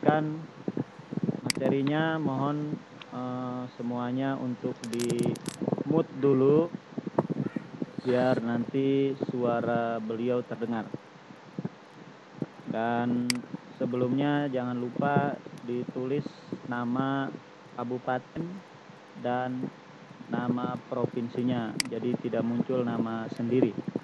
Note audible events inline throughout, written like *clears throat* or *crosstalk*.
menyampaikan materinya mohon uh, semuanya untuk di mute dulu biar nanti suara beliau terdengar. Dan sebelumnya jangan lupa ditulis nama kabupaten dan nama provinsinya. Jadi tidak muncul nama sendiri.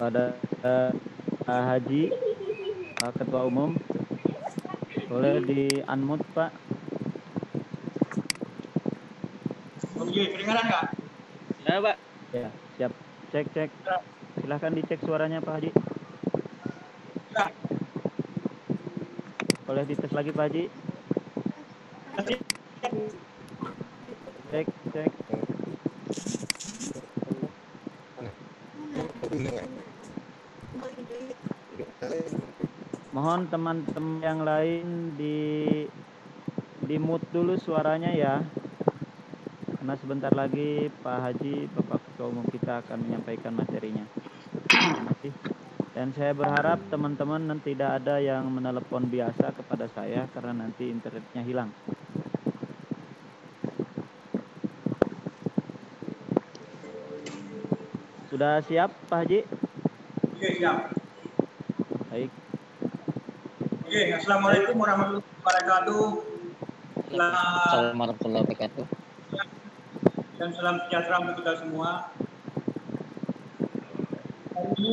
Pada uh, Haji uh, Ketua Umum boleh di unmute Pak Oke, kedengaran nggak? Ya Pak. Ya, siap. Cek cek. Silahkan dicek suaranya Pak Haji. Ya. Boleh dites lagi Pak Haji. Cek cek. Mohon teman-teman yang lain di di mute dulu suaranya ya. Karena sebentar lagi Pak Haji, Bapak Ketua Umum kita akan menyampaikan materinya. Dan saya berharap teman-teman tidak ada yang menelepon biasa kepada saya karena nanti internetnya hilang. Sudah siap Pak Haji? Oke, siap. Oke, Assalamualaikum warahmatullahi wabarakatuh. Assalamualaikum warahmatullahi wabarakatuh. Dan salam sejahtera untuk kita semua. Hari ini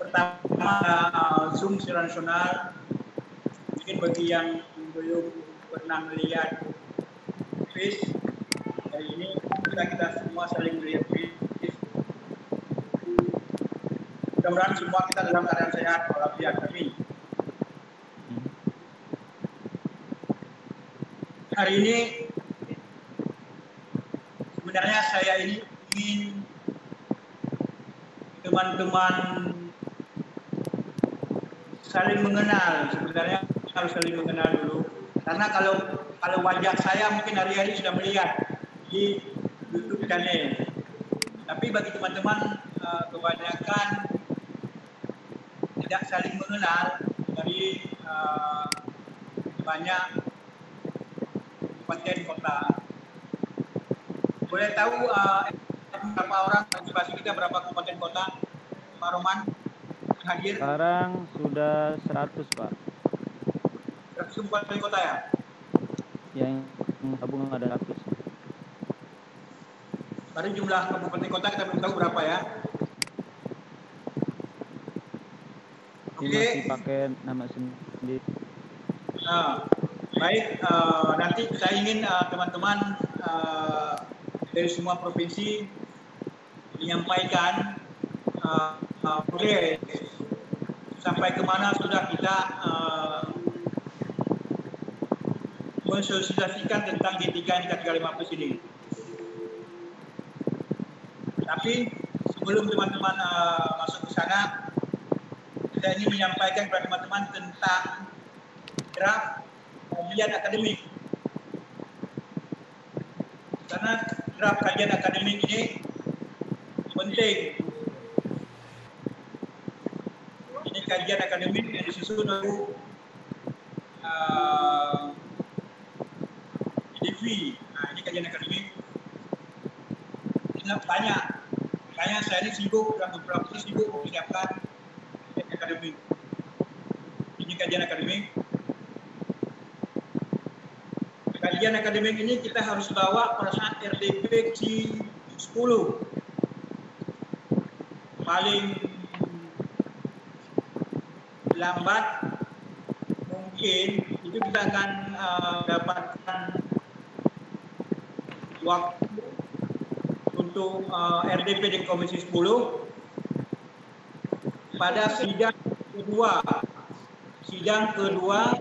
pertama uh, Zoom secara nasional. Mungkin bagi yang belum pernah melihat face hari ini kita kita semua saling melihat face. Mudah-mudahan semua kita dalam keadaan sehat walafiat. Amin. Hari ini sebenarnya saya ini ingin teman-teman saling mengenal sebenarnya harus saling mengenal dulu karena kalau kalau wajah saya mungkin hari-hari sudah melihat di YouTube channel tapi bagi teman-teman uh, kebanyakan tidak saling mengenal dari uh, banyak kabupaten kota boleh tahu uh, berapa orang partisipasi kita berapa kabupaten kota Pak Roman hadir Sekarang sudah 100 Pak. 100 kabupaten kota ya Yang gabung ada 100. Baru jumlah kabupaten kota kita belum tahu berapa ya. Oke, masih pakai nama sendiri. nah, baik. eh, nanti saya ingin eh, teman-teman eh, dari semua provinsi menyampaikan eh, eh, progres sampai ke mana sudah kita eh, mensosialisasikan tentang G3 NK 350 ini. Tapi sebelum teman-teman uh, masuk ke sana, saya ingin menyampaikan kepada teman-teman tentang draft kajian akademik. Karena draft kajian akademik ini penting. Ini kajian akademik yang disusun oleh uh, IDV. Nah, ini kajian akademik. Ini banyak. Makanya saya ini sibuk dalam beberapa sibuk menyiapkan akademik. Ini kajian akademik. Kajian akademik ini kita harus bawa pada saat RDP C10. Paling lambat mungkin itu kita akan uh, dapatkan waktu untuk uh, RDP di Komisi 10 pada sidang kedua sidang kedua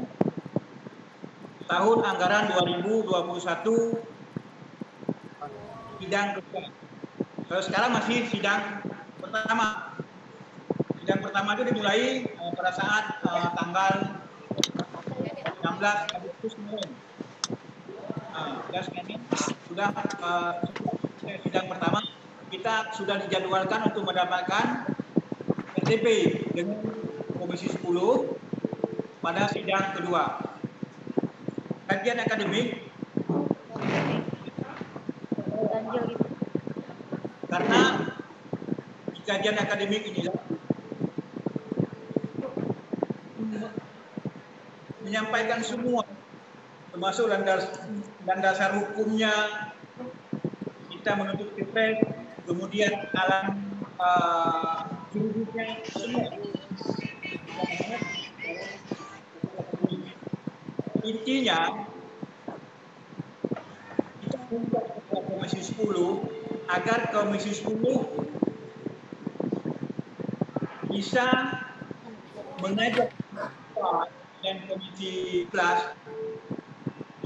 tahun anggaran 2021 sidang kedua. Kalau sekarang masih sidang pertama. Sidang pertama itu dimulai uh, pada saat uh, tanggal 16 Agustus kemarin. Uh, sudah uh, sidang pertama kita sudah dijadwalkan untuk mendapatkan RTP dengan Komisi 10 pada sidang kedua. Kajian akademik karena di kajian akademik inilah menyampaikan semua termasuk landasan hukumnya kita menuntut kepres kemudian alam uh, intinya kita minta Komisi 10 agar Komisi 10 bisa mengajak dan Komisi Plus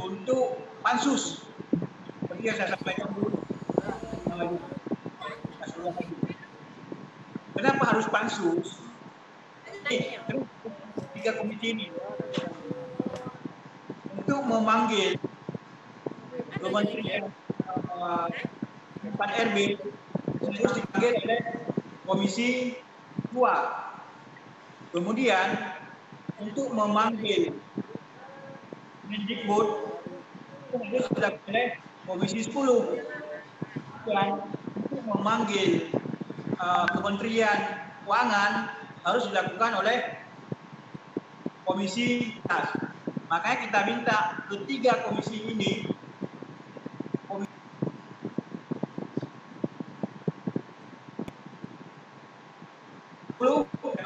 untuk pansus. Seperti yang saya sampaikan dulu kenapa harus pansus ini tiga komisi ini. Untuk memanggil uh, 4 RB harus dipanggil oleh Komisi 2. Kemudian untuk memanggil Mendikbud harus dilakukan oleh Komisi 10 dan untuk memanggil uh, Kementerian Keuangan harus dilakukan oleh Komisi Tas. Makanya kita minta ketiga komisi ini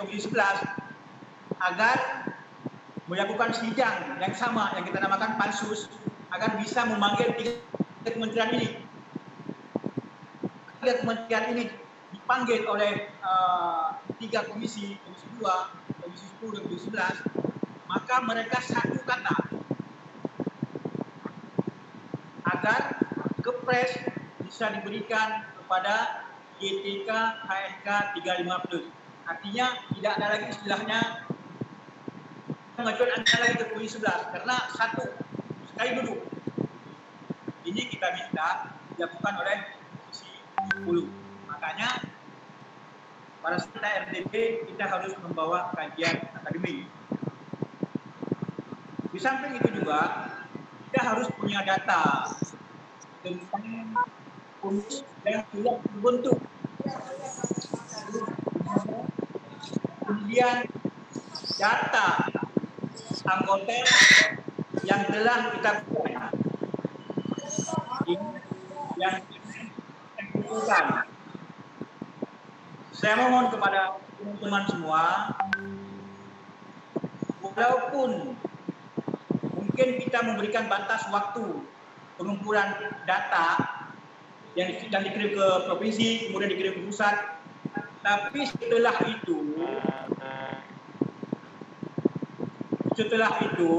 komisi 11 agar melakukan sidang yang sama yang kita namakan pansus agar bisa memanggil tiga kementerian ini. Tiga kementerian ini dipanggil oleh uh, tiga komisi, komisi 2, komisi 10 dan komisi 11 maka mereka satu kata agar kepres bisa diberikan kepada GTK HSK 35 plus. Artinya tidak ada lagi istilahnya mengajukan anda lagi ke komisi 11 karena satu sekali duduk. Ini kita minta dilakukan oleh komisi 10. Makanya pada saat RDP kita harus membawa kajian akademik. Di samping itu juga kita harus punya data tentang unsur yang sudah terbentuk. Kemudian data anggota yang telah kita buat yang kita Saya mohon kepada teman-teman semua, walaupun mungkin kita memberikan batas waktu pengumpulan data yang sedang dikirim ke provinsi, kemudian dikirim ke pusat. Tapi setelah itu, setelah itu,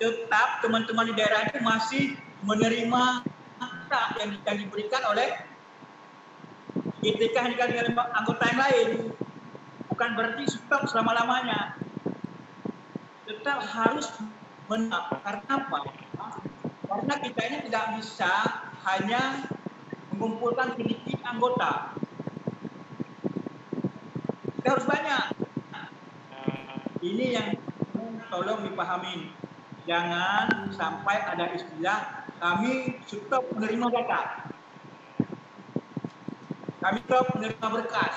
tetap teman-teman di daerah itu masih menerima data yang diberikan oleh GTK dengan anggota yang lain. Bukan berarti stop selama-lamanya. Tetap harus benar. Karena apa? Karena kita ini tidak bisa hanya mengumpulkan sedikit anggota. Kita harus banyak. Ini yang tolong dipahami. Jangan sampai ada istilah kami stop menerima data. Kami stop menerima berkas.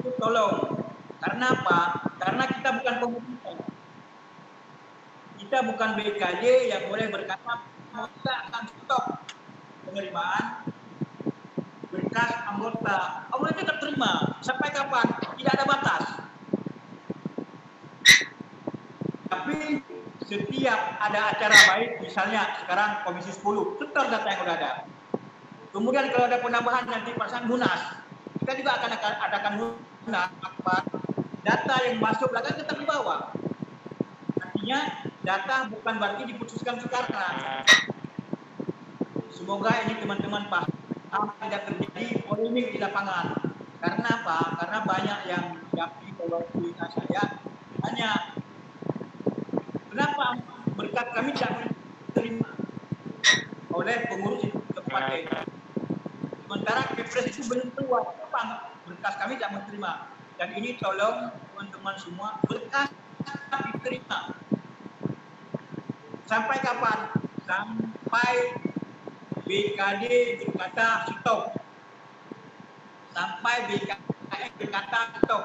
Itu tolong. Karena apa? Karena kita bukan pemerintah kita bukan BKJ yang boleh berkata kita akan stop penerimaan berkas anggota. Anggota kita terima sampai kapan? Tidak ada batas. Tapi setiap ada acara baik, misalnya sekarang Komisi 10, setor data yang sudah ada. Kemudian kalau ada penambahan nanti perasaan munas, kita juga akan adakan munas, data yang masuk belakang tetap dibawa. Artinya data bukan berarti diputuskan sekarang. Semoga ini teman-teman paham tidak terjadi polemik di lapangan. Karena apa? Karena banyak yang mendapi bahwa kuliah saya hanya kenapa berkat kami tidak diterima oleh pengurus kabupaten. Sementara Kepres itu belum keluar, apa berkas kami tidak menerima. Dan ini tolong teman-teman semua berkas diterima Sampai kapan? Sampai BKD berkata stop. Sampai BKN berkata stop.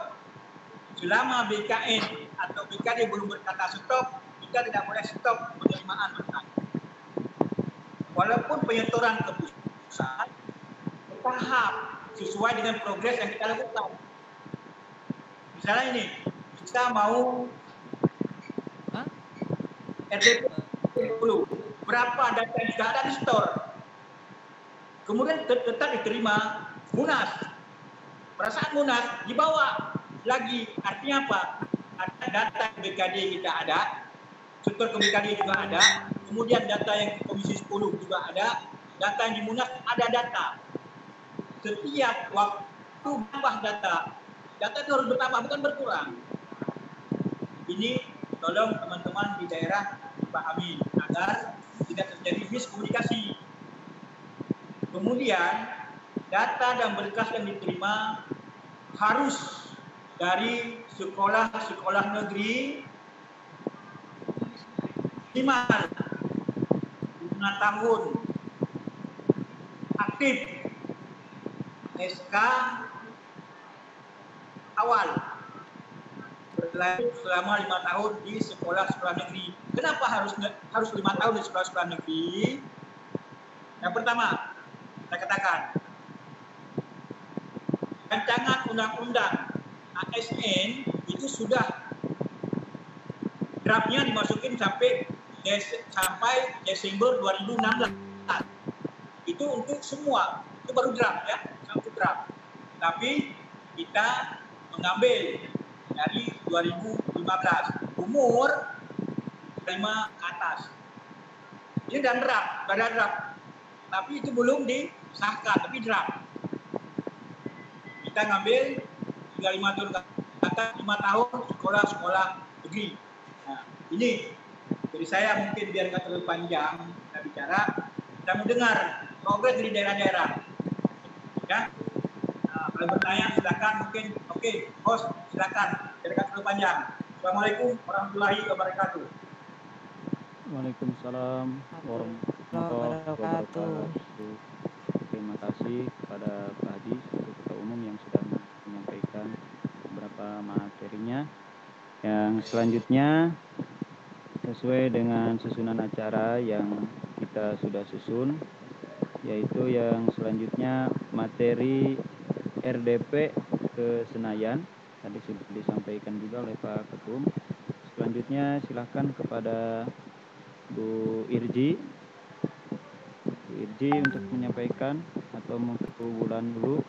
Selama BKN atau BKD belum berkata stop, kita tidak boleh stop penerimaan berkas. Walaupun penyetoran ke pusat bertahap sesuai dengan progres yang kita lakukan. Misalnya ini, kita mau RDP dulu berapa data yang sudah ada di store. Kemudian tetap diterima munas. Perasaan munas dibawa lagi. Artinya apa? Ada data BKD kita ada, ke BKD juga ada, kemudian data yang Komisi 10 juga ada, data yang di munas ada data. Setiap waktu tambah data, data itu harus bertambah bukan berkurang. Ini tolong teman-teman di daerah dipahami agar tidak terjadi miskomunikasi. Kemudian data dan berkas yang diterima harus dari sekolah-sekolah negeri lima lima tahun. Aktif. SK awal. Berlanjut selama lima tahun di sekolah-sekolah negeri. Kenapa harus harus lima tahun di sekolah-sekolah negeri? Yang pertama, saya katakan, rancangan undang-undang ASN itu sudah draftnya dimasukin sampai des, sampai Desember 2016. Itu untuk semua, itu baru draft ya, satu draft. Tapi kita mengambil dari 2015 umur 5 ke atas. Ini dan draft pada draft. Tapi itu belum disahkan tapi draft. Kita ngambil 35 tahun ke atas 5 tahun sekolah-sekolah negeri. Nah, ini jadi saya mungkin biar nggak terlalu panjang kita bicara kita mendengar progres dari daerah-daerah ya nah, kalau bertanya silakan mungkin oke okay, host silakan tidak terlalu panjang. Assalamualaikum warahmatullahi wabarakatuh. Waalaikumsalam warahmatullahi wabarakatuh. Terima kasih kepada Pak Haji, Ketua Umum yang sudah menyampaikan beberapa materinya. Yang selanjutnya sesuai dengan susunan acara yang kita sudah susun, yaitu yang selanjutnya materi RDP ke Senayan tadi sudah disampaikan juga oleh Pak Ketum. Selanjutnya silahkan kepada Bu Irji. Bu Irji untuk menyampaikan atau bulan dulu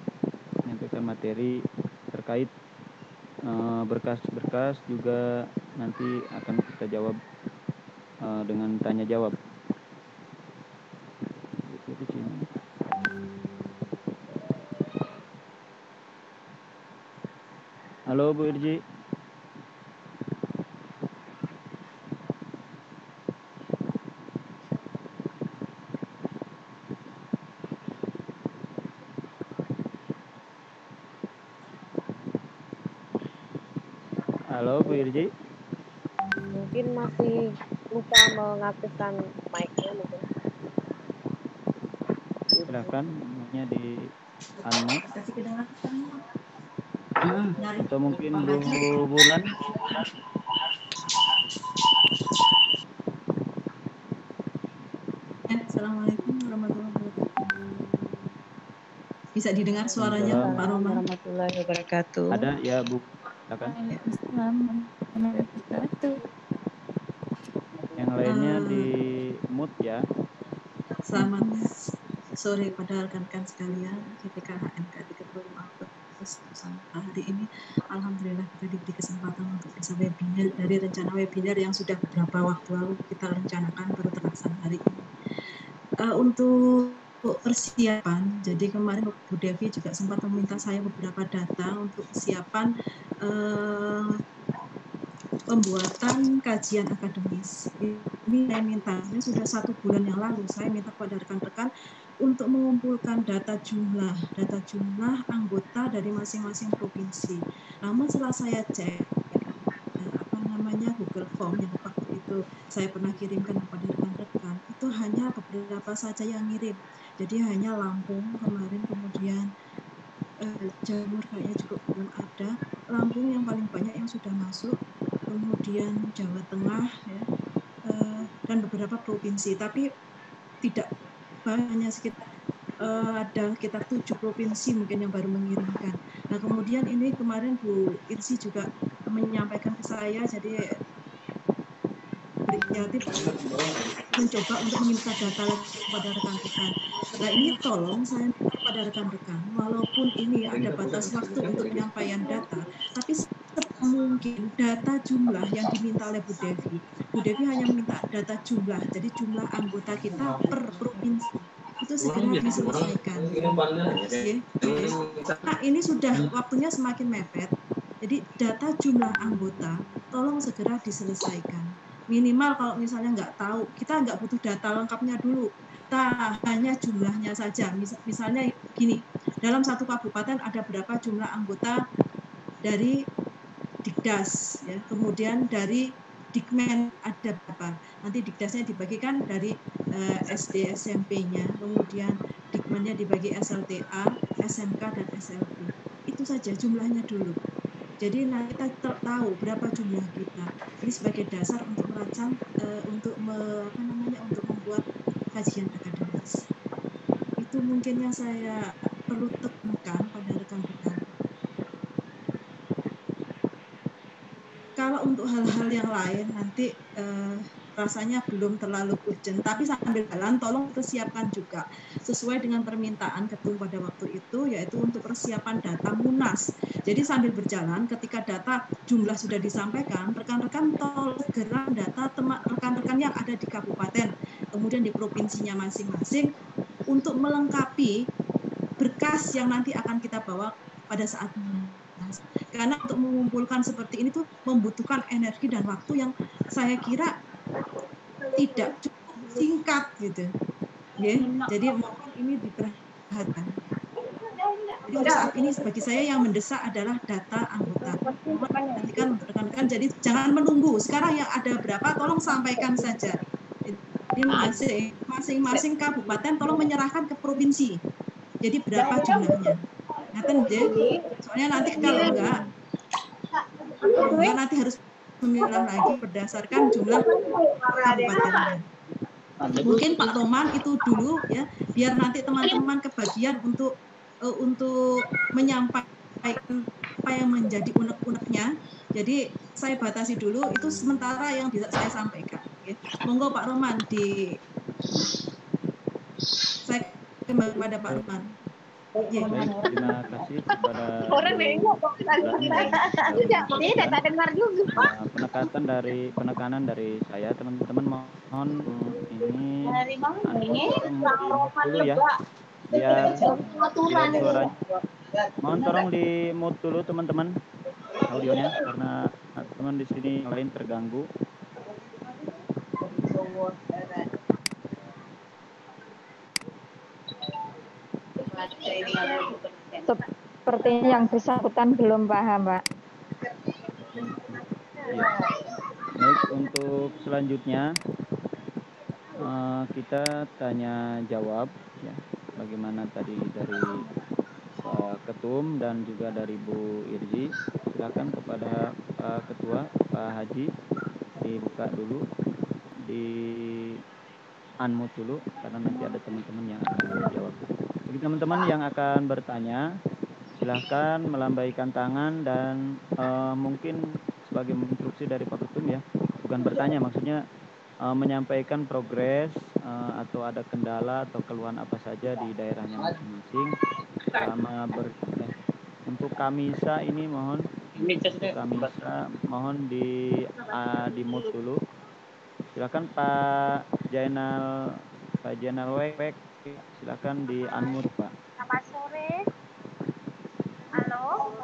menyampaikan materi terkait berkas-berkas juga nanti akan kita jawab uh, dengan tanya jawab. Halo Bu Irji. Halo Bu Irji. Mungkin masih lupa mengaktifkan mic-nya mungkin. Silakan, mic-nya di unmute atau mungkin Bu Bulan eh, Assalamualaikum warahmatullahi wabarakatuh. Bisa didengar suaranya Pak Roma? Warahmatullahi wabarakatuh. Ada ya Bu. Silakan. Yang lainnya uh, di mute ya. Selamat sore pada rekan-rekan sekalian, GPK HNK 35 kesempatan hari ini. Alhamdulillah kita diberi kesempatan untuk bisa webinar dari rencana webinar yang sudah beberapa waktu lalu kita rencanakan baru terlaksana hari ini. Uh, untuk persiapan, jadi kemarin Bu Devi juga sempat meminta saya beberapa data untuk persiapan uh, pembuatan kajian akademis. Ini saya minta, ini sudah satu bulan yang lalu, saya minta kepada rekan-rekan untuk mengumpulkan data jumlah, data jumlah anggota dari masing-masing provinsi. Namun setelah saya cek, eh, apa namanya Google Form yang waktu itu saya pernah kirimkan kepada rekan-rekan, itu hanya beberapa saja yang ngirim. Jadi hanya Lampung kemarin, kemudian eh, Jamur kayaknya juga belum ada. Lampung yang paling banyak yang sudah masuk, kemudian Jawa Tengah, ya, eh, dan beberapa provinsi. Tapi tidak hanya sekitar uh, ada sekitar tujuh provinsi mungkin yang baru mengirimkan. Nah kemudian ini kemarin Bu Irsi juga menyampaikan ke saya, jadi berinisiatif mencoba untuk meminta data kepada rekan-rekan. Nah ini tolong saya kepada rekan-rekan, walaupun ini ada batas waktu untuk penyampaian data, tapi mungkin data jumlah yang diminta oleh Bu Devi. Bu Devi hanya minta data jumlah, jadi jumlah anggota kita per provinsi itu segera diselesaikan. Nah, ini sudah waktunya semakin mepet. Jadi data jumlah anggota tolong segera diselesaikan. Minimal kalau misalnya nggak tahu, kita nggak butuh data lengkapnya dulu. Kita hanya jumlahnya saja. Misalnya gini, dalam satu kabupaten ada berapa jumlah anggota dari Dikdas, ya. kemudian dari Dikmen ada berapa. Nanti Dikdasnya dibagikan dari uh, SD SMP-nya, kemudian Dikmennya dibagi SLTA, SMK dan SLB. Itu saja jumlahnya dulu. Jadi nanti kita tahu berapa jumlah kita. Ini sebagai dasar untuk merancang, uh, untuk me, apa namanya, untuk membuat kajian akademis. Itu mungkin yang saya perlu tekankan pada rekan-rekan. Kalau untuk hal-hal yang lain nanti uh, rasanya belum terlalu urgent, tapi sambil jalan tolong persiapkan juga sesuai dengan permintaan ketum pada waktu itu, yaitu untuk persiapan data munas. Jadi sambil berjalan, ketika data jumlah sudah disampaikan, rekan-rekan tolong segera data rekan-rekan yang ada di kabupaten, kemudian di provinsinya masing-masing, untuk melengkapi berkas yang nanti akan kita bawa pada saat Karena untuk mengumpulkan seperti ini tuh membutuhkan energi dan waktu yang saya kira tidak cukup singkat gitu. Ya jadi mohon ini diperhatikan. Jadi saat ini bagi saya yang mendesak adalah data anggota. Perhatikan untuk rekan-rekan. Jadi jangan menunggu. Sekarang yang ada berapa tolong sampaikan saja. Ini masing-masing kabupaten tolong menyerahkan ke provinsi. Jadi berapa jumlahnya ngaten jadi soalnya nanti kalau enggak enggak nanti harus memilah lagi berdasarkan jumlah kabupatennya. Mungkin Pak Roman itu dulu ya, biar nanti teman-teman kebagian untuk uh, untuk menyampaikan apa yang menjadi unek-uneknya. Jadi saya batasi dulu itu sementara yang bisa saya sampaikan. Ya. Monggo Pak Roman di saya kembali kepada Pak Roman. Baik, terima kasih kepada Orang nengok tidak dengar juga. uh, penekatan dari penekanan dari saya teman-teman mohon ini Dari mana ini? anu, dulu ya. Biar suaranya mohon tolong di mute dulu teman-teman audionya karena teman di sini lain terganggu Sepertinya yang bersangkutan belum paham, Pak. Iya. Baik, untuk selanjutnya eh, kita tanya jawab ya. Bagaimana tadi dari Pak Ketum dan juga dari Bu Irji. Silakan kepada Pak Ketua, Pak Haji dibuka dulu di unmute dulu karena nanti ada teman-teman yang akan menjawab. Bagi teman-teman yang akan bertanya, silahkan melambaikan tangan dan eh, mungkin sebagai instruksi dari Pak Ketum ya, bukan bertanya maksudnya eh, menyampaikan progres eh, atau ada kendala atau keluhan apa saja di daerahnya masing-masing selama ber eh, Untuk Kamisa ini mohon Kamisa mohon di uh, di mute dulu. Silakan Pak Jainal Pak Jainal Wek, silakan di unmute Pak. Selamat sore. Halo.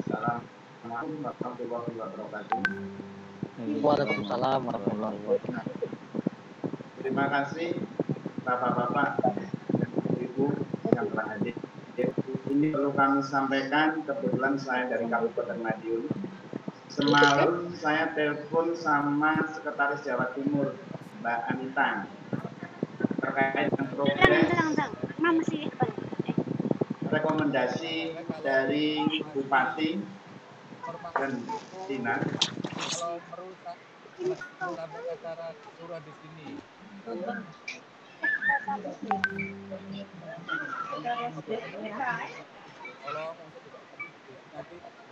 Assalamualaikum warahmatullahi wabarakatuh. Waalaikumsalam warahmatullahi wabarakatuh. Terima kasih Bapak-bapak dan Ibu yang telah hadir. Ini perlu kami sampaikan, kebetulan saya dari Kabupaten Madiun. Semalam saya telepon sama Sekretaris Jawa Timur, Mbak Anita, terkait dengan progres rekomendasi dari Bupati dan Dinas. Kalau di sini untuk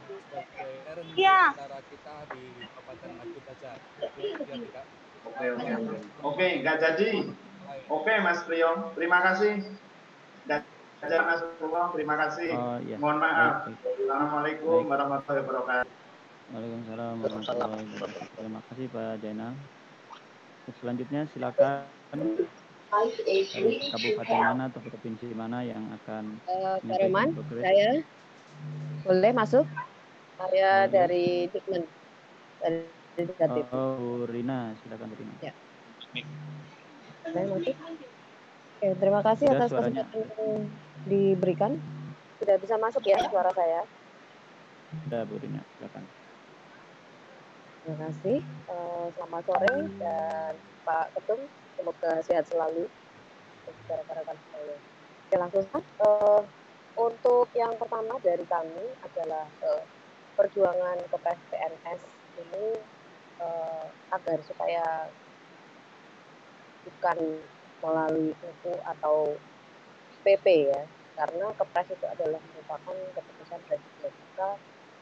nanti sebagai parent Iya. acara kita di Kabupaten tidak Oke, oke, oke. Oke, nggak jadi. Oke, Mas Priyo. Terima kasih. Dan dan Mas Priyo, terima kasih. Oh iya. Mohon maaf. Baik, baik. Assalamualaikum warahmatullahi wabarakatuh. Waalaikumsalam warahmatullahi wabarakatuh. Terima kasih Pak Jainal. Selanjutnya silakan kabupaten mana atau provinsi mana yang akan Eh, Pak Roman, saya boleh masuk? Saya Boleh. dari Dikmen, dari Jatim. Oh, Rina, silakan Rina. Ya. Oke, terima kasih Sudah atas suaranya. kesempatan yang diberikan. Sudah bisa masuk ya suara saya. Sudah Bu Rina, silakan. Terima kasih. Eh, selamat sore dan Pak Ketum, semoga sehat selalu. Rekan-rekan. Oke, langsung saja. Eh, untuk yang pertama dari kami adalah eh, perjuangan kepres PNS ini eh, agar supaya bukan melalui buku atau PP ya, karena kepres itu adalah merupakan keputusan presiden. Maka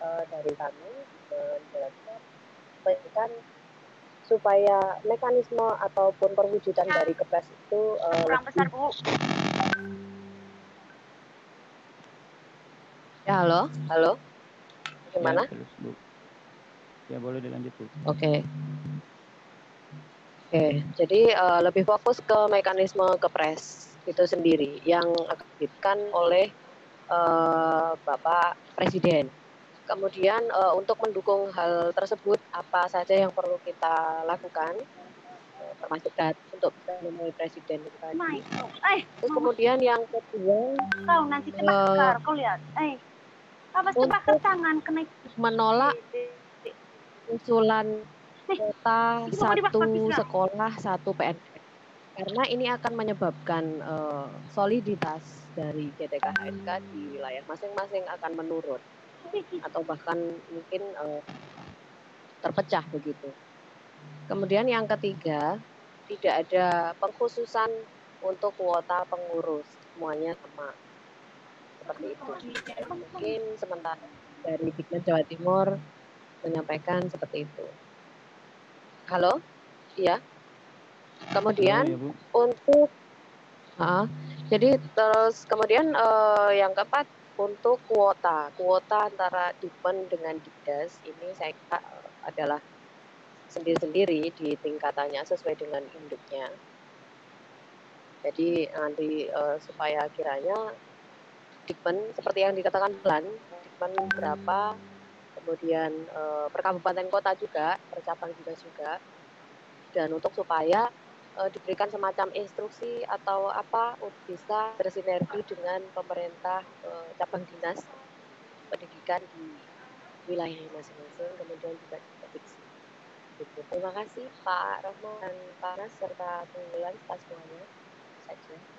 eh, dari kami menjelaskan menyampaikan supaya mekanisme ataupun perwujudan dari kepres itu eh, Kurang besar, lebih Bu. ya halo halo gimana Ya, terus, Bu. Ya, boleh dilanjut, Bu. Oke. Oke, jadi eh, lebih fokus ke mekanisme kepres itu sendiri yang akan oleh eh, Bapak Presiden. Kemudian eh, untuk mendukung hal tersebut apa saja yang perlu kita lakukan termasuk dat untuk bisa menemui Presiden itu tadi. Eh, Terus kemudian yang kedua kau nanti terbakar. Kau lihat. Eh, apa terbakar tangan kena menolak usulan kota satu sekolah satu PNS karena ini akan menyebabkan eh, soliditas dari GTK-HSK di wilayah masing-masing akan menurun. Atau bahkan mungkin eh, terpecah begitu. Kemudian yang ketiga tidak ada pengkhususan untuk kuota pengurus. Semuanya sama seperti itu. Mungkin sementara dari Dikmen Jawa Timur menyampaikan seperti itu. Halo, iya. Kemudian Halo, ya, Bu. untuk Ah, jadi terus kemudian eh, yang keempat untuk kuota, kuota antara Dikmen dengan Dikdas ini saya kira eh, adalah sendiri-sendiri di tingkatannya sesuai dengan induknya. Jadi nanti eh, supaya kiranya Dikmen seperti yang dikatakan Bulan, Dikmen berapa, kemudian eh, per kabupaten kota juga, per cabang juga juga, dan untuk supaya eh, diberikan semacam instruksi atau apa bisa bersinergi dengan pemerintah eh, cabang dinas pendidikan di wilayah masing-masing, kemudian juga di provinsi. Gitu. Terima kasih Pak Rahman dan Pak Nas serta pengumpulan atas semuanya saja.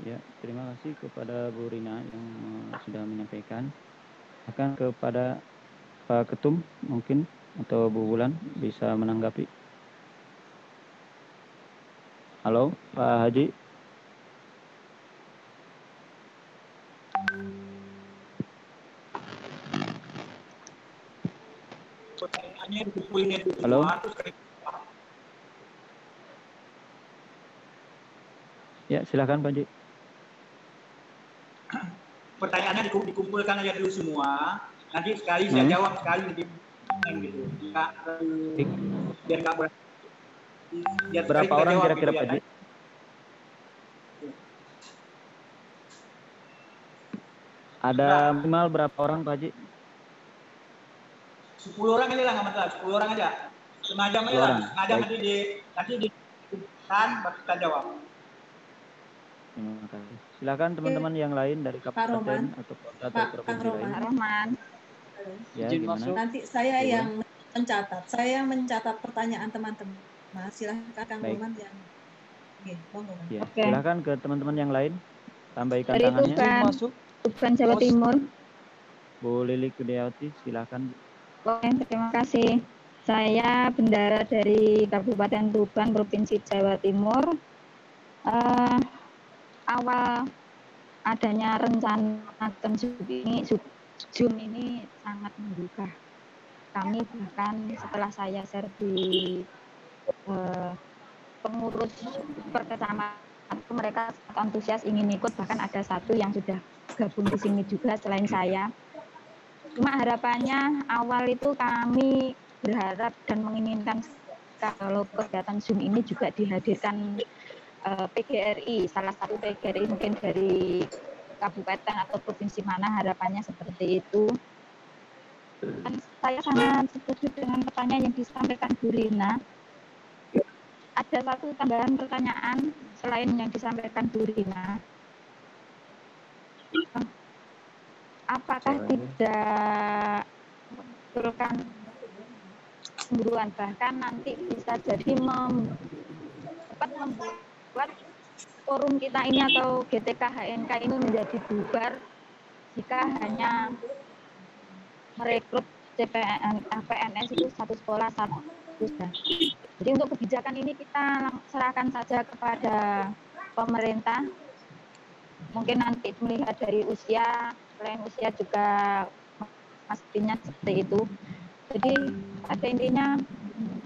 Ya, terima kasih kepada Bu Rina yang eh, sudah menyampaikan. Akan kepada Pak Ketum mungkin atau Bu Wulan bisa menanggapi. Halo, Pak Haji. Halo? kayak- silakan Pak Ji. Pertanyaannya dikum- dikumpulkan aja dulu semua. Nanti sekali saya Hmm. jawab sekali nanti gitu. Nggak, eh, biar nggak ber- biar Berapa orang kira-kira gitu ya. Pak Ji? Ada minimal berapa orang Pak Ji? 10 orang ini lah nggak masalah, 10 orang aja. Setengah jam aja 10 lah, Baik. nanti di nanti di kan baru kita jawab. Terima kasih. Silakan teman-teman yang lain dari kabupaten atau kota atau Pak, provinsi lain. Roman. Ya, gimana? Nanti saya Boleh. yang mencatat. Saya yang mencatat pertanyaan teman-teman. Nah, silahkan Kang Baik. Roman yang Oke. Ya, Oke. silakan ke teman-teman yang lain. Tambahkan Dari tangannya. Tuban, Masuk. Tuban Jawa Mas. Timur. Bu Lili Kudiawati, silakan. Oke, terima kasih. Saya bendara dari Kabupaten Tuban, Provinsi Jawa Timur. Eh, awal adanya rencana Zoom ini, Zoom- ini sangat menggugah. Kami bahkan setelah saya share di eh, pengurus perkecamatan mereka antusias ingin ikut bahkan ada satu yang sudah gabung di sini juga selain saya cuma harapannya awal itu kami berharap dan menginginkan kalau kegiatan Zoom ini juga dihadirkan eh, PGRI, salah satu PGRI mungkin dari kabupaten atau provinsi mana harapannya seperti itu. Dan saya sangat setuju dengan pertanyaan yang disampaikan Bu Rina. Ada satu tambahan pertanyaan selain yang disampaikan Bu Rina. Apakah tidak menimbulkan cemburuan bahkan nanti bisa jadi mem, dapat membuat forum kita ini atau GTK HNK ini menjadi bubar jika hanya merekrut CPN, PNS itu satu sekolah satu. Jadi untuk kebijakan ini kita serahkan saja kepada pemerintah. Mungkin nanti melihat dari usia, selain usia juga pastinya seperti itu. Jadi pada intinya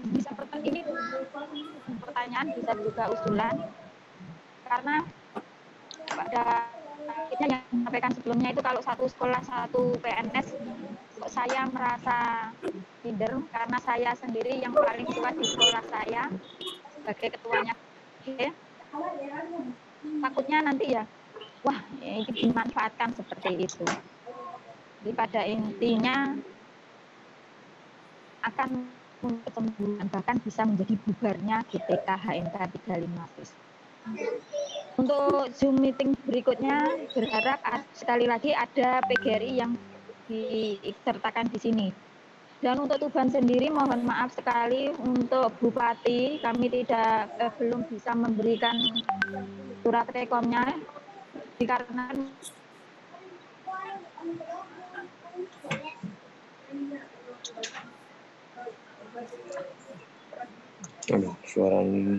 bisa pertanyaan ini pertanyaan bisa juga usulan. Karena pada akhirnya yang sampaikan sebelumnya itu kalau satu sekolah satu PNS kok saya merasa minder? Karena saya sendiri yang paling tua di sekolah saya sebagai ketuanya. Oke. takutnya nanti ya wah ini dimanfaatkan seperti itu. Jadi pada intinya akan pertumbuhan bahkan bisa menjadi bubarnya GTK HNK 35 Untuk Zoom meeting berikutnya berharap sekali lagi ada PGRI yang disertakan di sini. Dan untuk Tuban sendiri mohon maaf sekali untuk Bupati kami tidak eh, belum bisa memberikan surat rekomnya dikarenakan Aduh, suara ini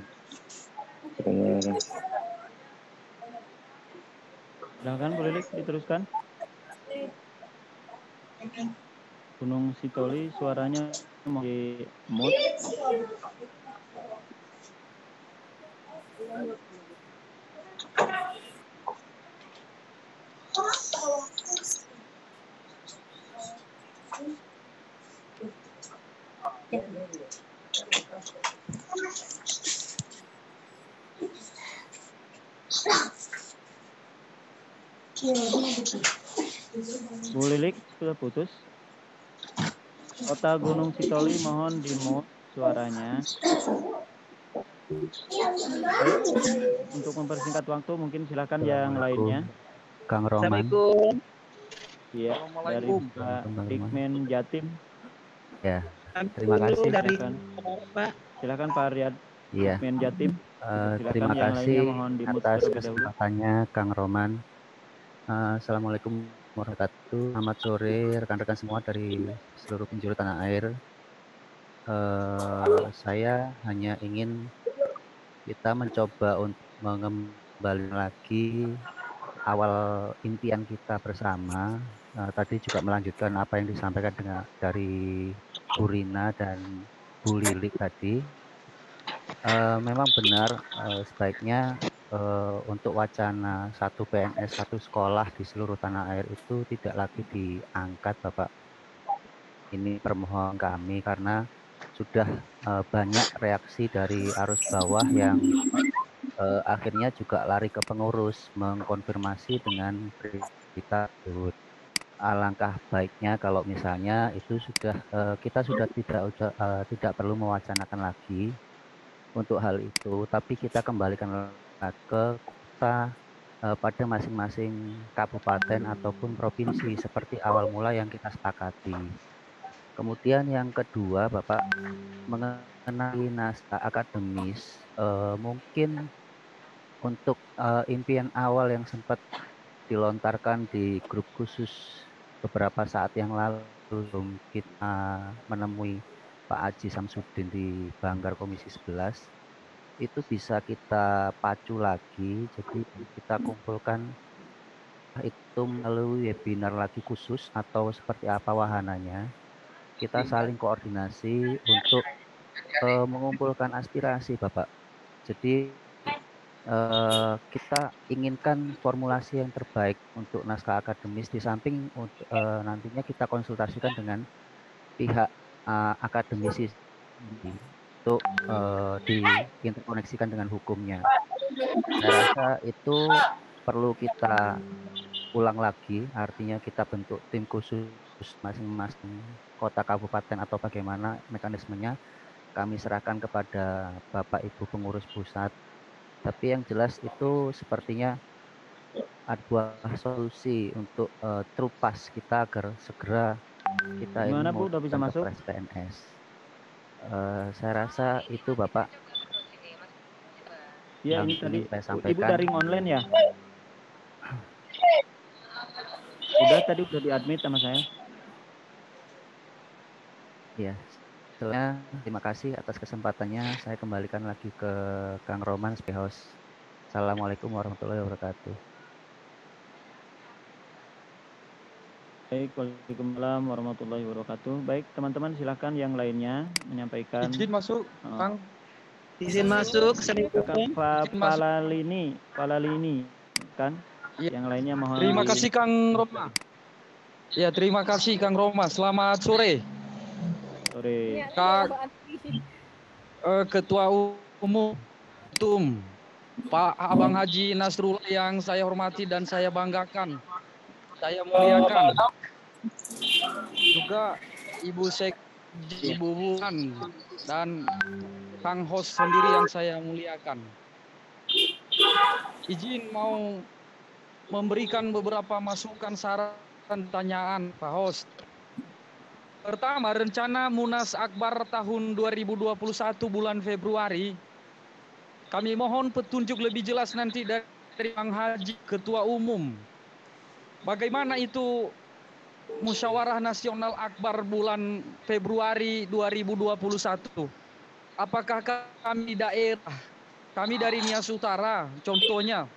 kedengaran. Silakan Bu Lili diteruskan. Gunung Sitoli suaranya mau di mute. Bu Lilik sudah putus. Kota Gunung Sitoli mohon di mute suaranya. Untuk mempersingkat waktu mungkin silakan yang lainnya. Kang Roman. Iya, dari Assalamualaikum. Pak Dikmen Jatim. Ya, terima kasih. Silakan. Silakan Pak Riyad Iya. Dikmen Jatim. Silakan terima kasih atas kesempatannya Kang Roman. Eh, Assalamualaikum warahmatullahi wabarakatuh. Selamat sore rekan-rekan semua dari seluruh penjuru tanah air. Eh, saya hanya ingin kita mencoba untuk mengembali lagi awal impian kita bersama. Eh, tadi juga melanjutkan apa yang disampaikan dengan dari Bu Rina dan Bu Lilik tadi. Eh, memang benar eh, sebaiknya eh, untuk wacana satu PNS satu sekolah di seluruh tanah air itu tidak lagi diangkat Bapak. Ini permohonan kami karena sudah eh, banyak reaksi dari arus bawah yang eh, akhirnya juga lari ke pengurus mengkonfirmasi dengan berita tersebut. Alangkah baiknya kalau misalnya itu sudah eh, kita sudah tidak eh, tidak perlu mewacanakan lagi untuk hal itu, tapi kita kembalikan ke kota eh, pada masing-masing kabupaten ataupun provinsi seperti awal mula yang kita sepakati. Kemudian yang kedua, Bapak mengenai naskah akademis, eh, mungkin untuk eh, impian awal yang sempat dilontarkan di grup khusus beberapa saat yang lalu sebelum kita menemui Pak Haji Samsudin di Banggar Komisi 11 itu bisa kita pacu lagi. Jadi kita kumpulkan itu melalui webinar lagi khusus atau seperti apa wahananya. Kita saling koordinasi untuk eh, mengumpulkan aspirasi Bapak. Jadi eh, kita inginkan formulasi yang terbaik untuk naskah akademis. Di samping eh, nantinya kita konsultasikan dengan pihak eh, akademisi untuk eh, diinterkoneksikan dengan hukumnya. Saya rasa itu perlu kita ulang lagi, artinya kita bentuk tim khusus masing-masing kota kabupaten atau bagaimana mekanismenya kami serahkan kepada Bapak Ibu pengurus pusat tapi yang jelas itu sepertinya ada solusi untuk eh, trupas kita agar segera kita ini Gimana, Bu? Udah bisa masuk? PNS. Eh, saya rasa itu Bapak yang ini tadi saya Ibu sampaikan. daring online ya? Udah tadi udah di-admit sama saya. Ya, setelahnya terima kasih atas kesempatannya. Saya kembalikan lagi ke Kang Roman sebagai host. Assalamualaikum warahmatullahi wabarakatuh. Baik, Waalaikumsalam warahmatullahi wabarakatuh. Baik, teman-teman silakan yang lainnya menyampaikan. Izin masuk, Oh. Kang. Izin masuk, Kakak Pa- Izin masuk. Palalini, Palalini, kan? Iya. Yang lainnya mohon. Terima kasih Kang Roma. Ya, terima kasih Kang Roma. Selamat sore. Sore. Kak eh, Ketua Umum Tum Pak Abang Haji Nasrullah yang saya hormati dan saya banggakan. Saya muliakan. Juga Ibu Sek Ibu Bukan dan Kang host sendiri yang saya muliakan. Izin mau memberikan beberapa masukan saran pertanyaan Pak host. Pertama, rencana Munas Akbar tahun 2021 bulan Februari. Kami mohon petunjuk lebih jelas nanti dari Bang Haji Ketua Umum. Bagaimana itu Musyawarah Nasional Akbar bulan Februari 2021? Apakah kami daerah, kami dari Nias Utara, contohnya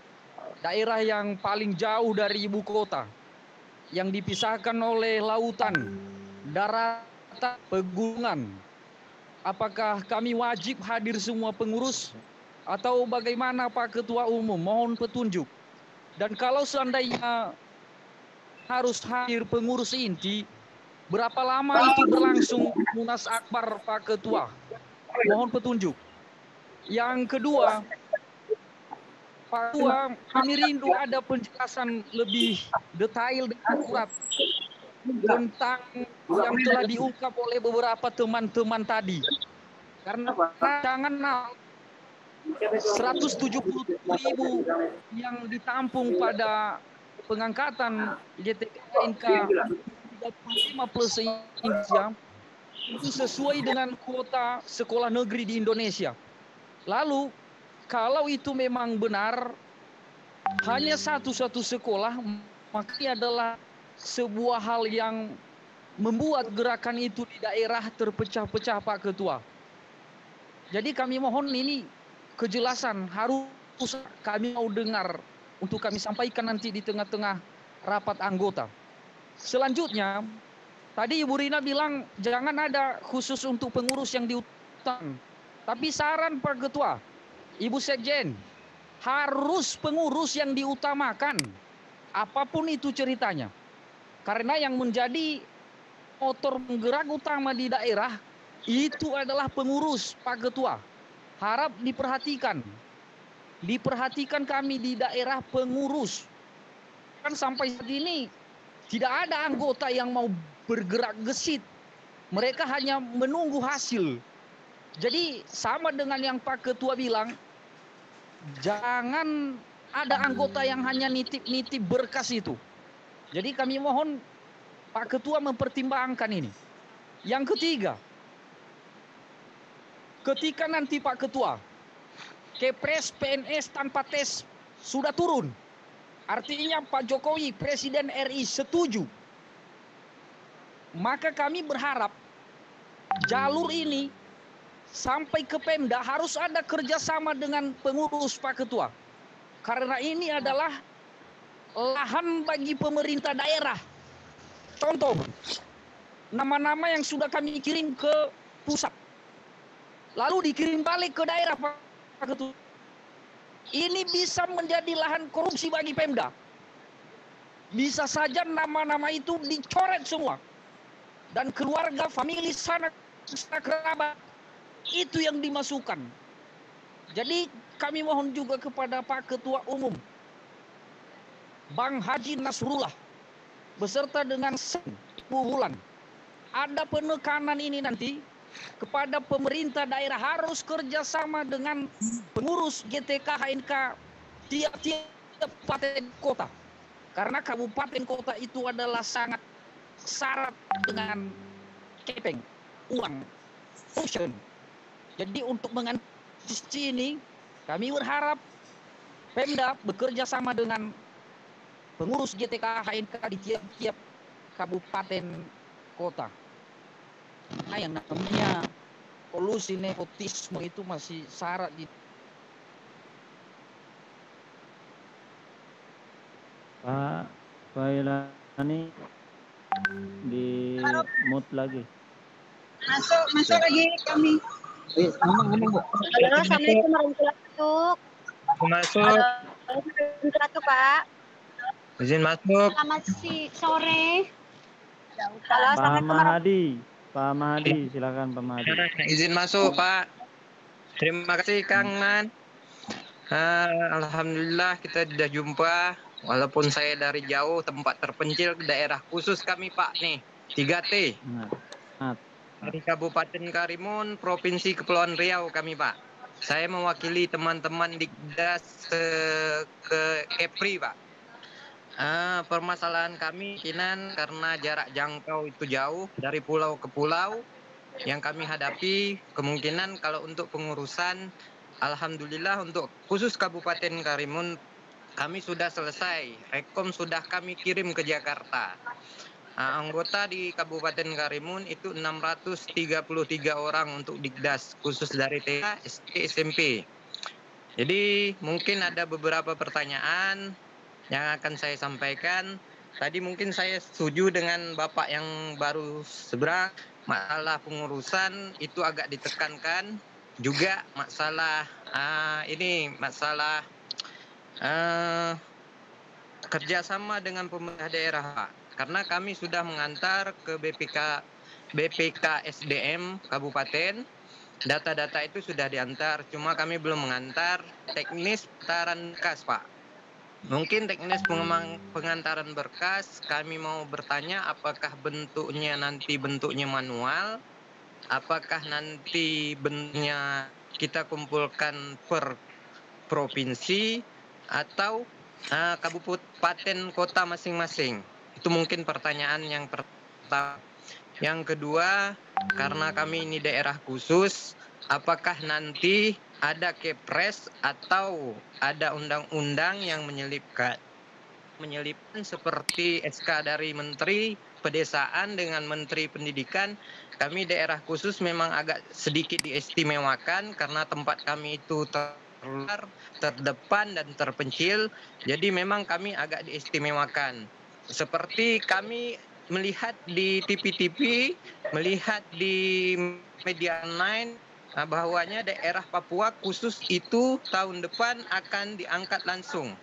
daerah yang paling jauh dari ibu kota, yang dipisahkan oleh lautan, daratan, pegunungan. Apakah kami wajib hadir semua pengurus atau bagaimana Pak Ketua Umum? Mohon petunjuk. Dan kalau seandainya harus hadir pengurus inti, berapa lama itu berlangsung Munas Akbar Pak Ketua? Mohon petunjuk. Yang kedua, Pak Ketua, kami rindu ada penjelasan lebih detail dan akurat tentang yang telah diungkap oleh beberapa teman-teman tadi. Karena jangan 170 ribu yang ditampung pada pengangkatan GTKNK 35 plus Indonesia itu sesuai dengan kuota sekolah negeri di Indonesia. Lalu kalau itu memang benar hanya satu-satu sekolah maka ini adalah sebuah hal yang membuat gerakan itu di daerah terpecah-pecah Pak Ketua. Jadi kami mohon ini kejelasan harus kami mau dengar untuk kami sampaikan nanti di tengah-tengah rapat anggota. Selanjutnya, tadi Ibu Rina bilang jangan ada khusus untuk pengurus yang diutang. Tapi saran Pak Ketua, Ibu Sekjen, harus pengurus yang diutamakan. Apa pun itu ceritanya. Karena yang menjadi motor penggerak utama di daerah itu adalah pengurus Pak Ketua. Harap diperhatikan. Diperhatikan kami di daerah pengurus. Kan sampai saat ini tidak ada anggota yang mau bergerak gesit. Mereka hanya menunggu hasil. Jadi sama dengan yang Pak Ketua bilang, jangan ada anggota yang hanya nitip-nitip berkas itu. Jadi kami mohon Pak Ketua mempertimbangkan ini. Yang ketiga, ketika nanti Pak Ketua Kepres PNS tanpa tes sudah turun. Artinya Pak Jokowi Presiden RI setuju. Maka kami berharap jalur ini sampai ke Pemda harus ada kerjasama dengan pengurus Pak Ketua. Karena ini adalah lahan bagi pemerintah daerah. Contoh, nama-nama yang sudah kami kirim ke pusat. Lalu dikirim balik ke daerah Pak. Ini bisa menjadi lahan korupsi bagi Pemda. Bisa saja nama-nama itu dicoret semua. Dan keluarga, famili, sanak, kerabat itu yang dimasukkan. Jadi kami mohon juga kepada Pak Ketua Umum Bang Haji Nasrullah beserta dengan Sen Bulan. Ada penekanan ini nanti kepada pemerintah daerah harus kerjasama dengan pengurus GTK HNK tiap-tiap kabupaten kota. Karena kabupaten kota itu adalah sangat syarat dengan kepeng, uang, function. Jadi untuk mengantisipasi ini, kami berharap Pemda bekerja sama dengan pengurus GTK HNK di tiap-tiap kabupaten kota. Nah yang namanya polusi nepotisme itu masih syarat di Pak Failani di mood lagi. Masuk, masuk lagi kami. Halo, Assalamualaikum warahmatullahi wabarakatuh. Masuk. Halo, Pak. Izin masuk. Selamat si sore. Halo, Pak Assalamualaikum warahmatullahi Pak Mahadi, silakan Pak Mahadi. Izin masuk, Pak. Terima kasih, Kang Man. Ah, Alhamdulillah kita sudah jumpa. Walaupun saya dari jauh, tempat terpencil, daerah khusus kami, Pak. Nih, 3T. Dari Kabupaten Karimun, Provinsi Kepulauan Riau kami, Pak. Saya mewakili teman-teman Dikdas eh, ke Kepri, Pak. Ah, permasalahan kami Kinan karena jarak jangkau itu jauh dari pulau ke pulau. Yang kami hadapi kemungkinan kalau untuk pengurusan alhamdulillah untuk khusus Kabupaten Karimun kami sudah selesai. Rekom sudah kami kirim ke Jakarta. Ah, anggota di Kabupaten Karimun itu 633 orang untuk Dikdas khusus dari TK, SD, SMP. Jadi mungkin ada beberapa pertanyaan yang akan saya sampaikan. Tadi mungkin saya setuju dengan Bapak yang baru seberang, masalah pengurusan itu agak ditekankan. Juga masalah ah, ini masalah ah, kerjasama dengan pemerintah daerah, Pak. Karena kami sudah mengantar ke BPK BPK SDM Kabupaten data-data itu sudah diantar, cuma kami belum mengantar teknis putaran kas, Pak. Mungkin teknis pengantaran berkas kami mau bertanya apakah bentuknya nanti bentuknya manual, apakah nanti bentuknya kita kumpulkan per provinsi atau ah, kabupaten kota masing-masing. Itu mungkin pertanyaan yang pertama. Yang kedua, karena kami ini daerah khusus, apakah nanti ada kepres atau ada undang-undang yang menyelipkan menyelipkan seperti SK dari Menteri Pedesaan dengan Menteri Pendidikan. Kami daerah khusus memang agak sedikit diistimewakan karena tempat kami itu terluar, terdepan dan terpencil. Jadi memang kami agak diistimewakan. Seperti kami melihat di TV-TV melihat di media online bahwanya daerah Papua khusus itu tahun depan akan diangkat langsung.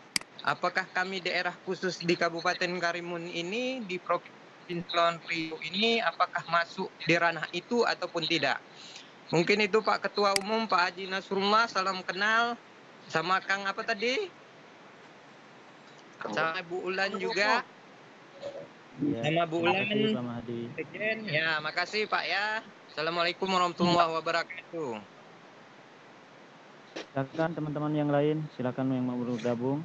Apakah kami daerah khusus di Kabupaten Karimun ini di Provinsi Kepulauan Riau ini apakah masuk di ranah itu ataupun tidak? Mungkin itu Pak Ketua Umum Pak Haji Nasrullah, salam kenal sama Kang apa tadi? Sama Bu Ulan juga. Ya, Sama Bu Ulan. Sekjen. Ya, makasih Pak ya. Assalamualaikum warahmatullahi wabarakatuh. Silakan teman-teman yang lain, silakan yang mau bergabung,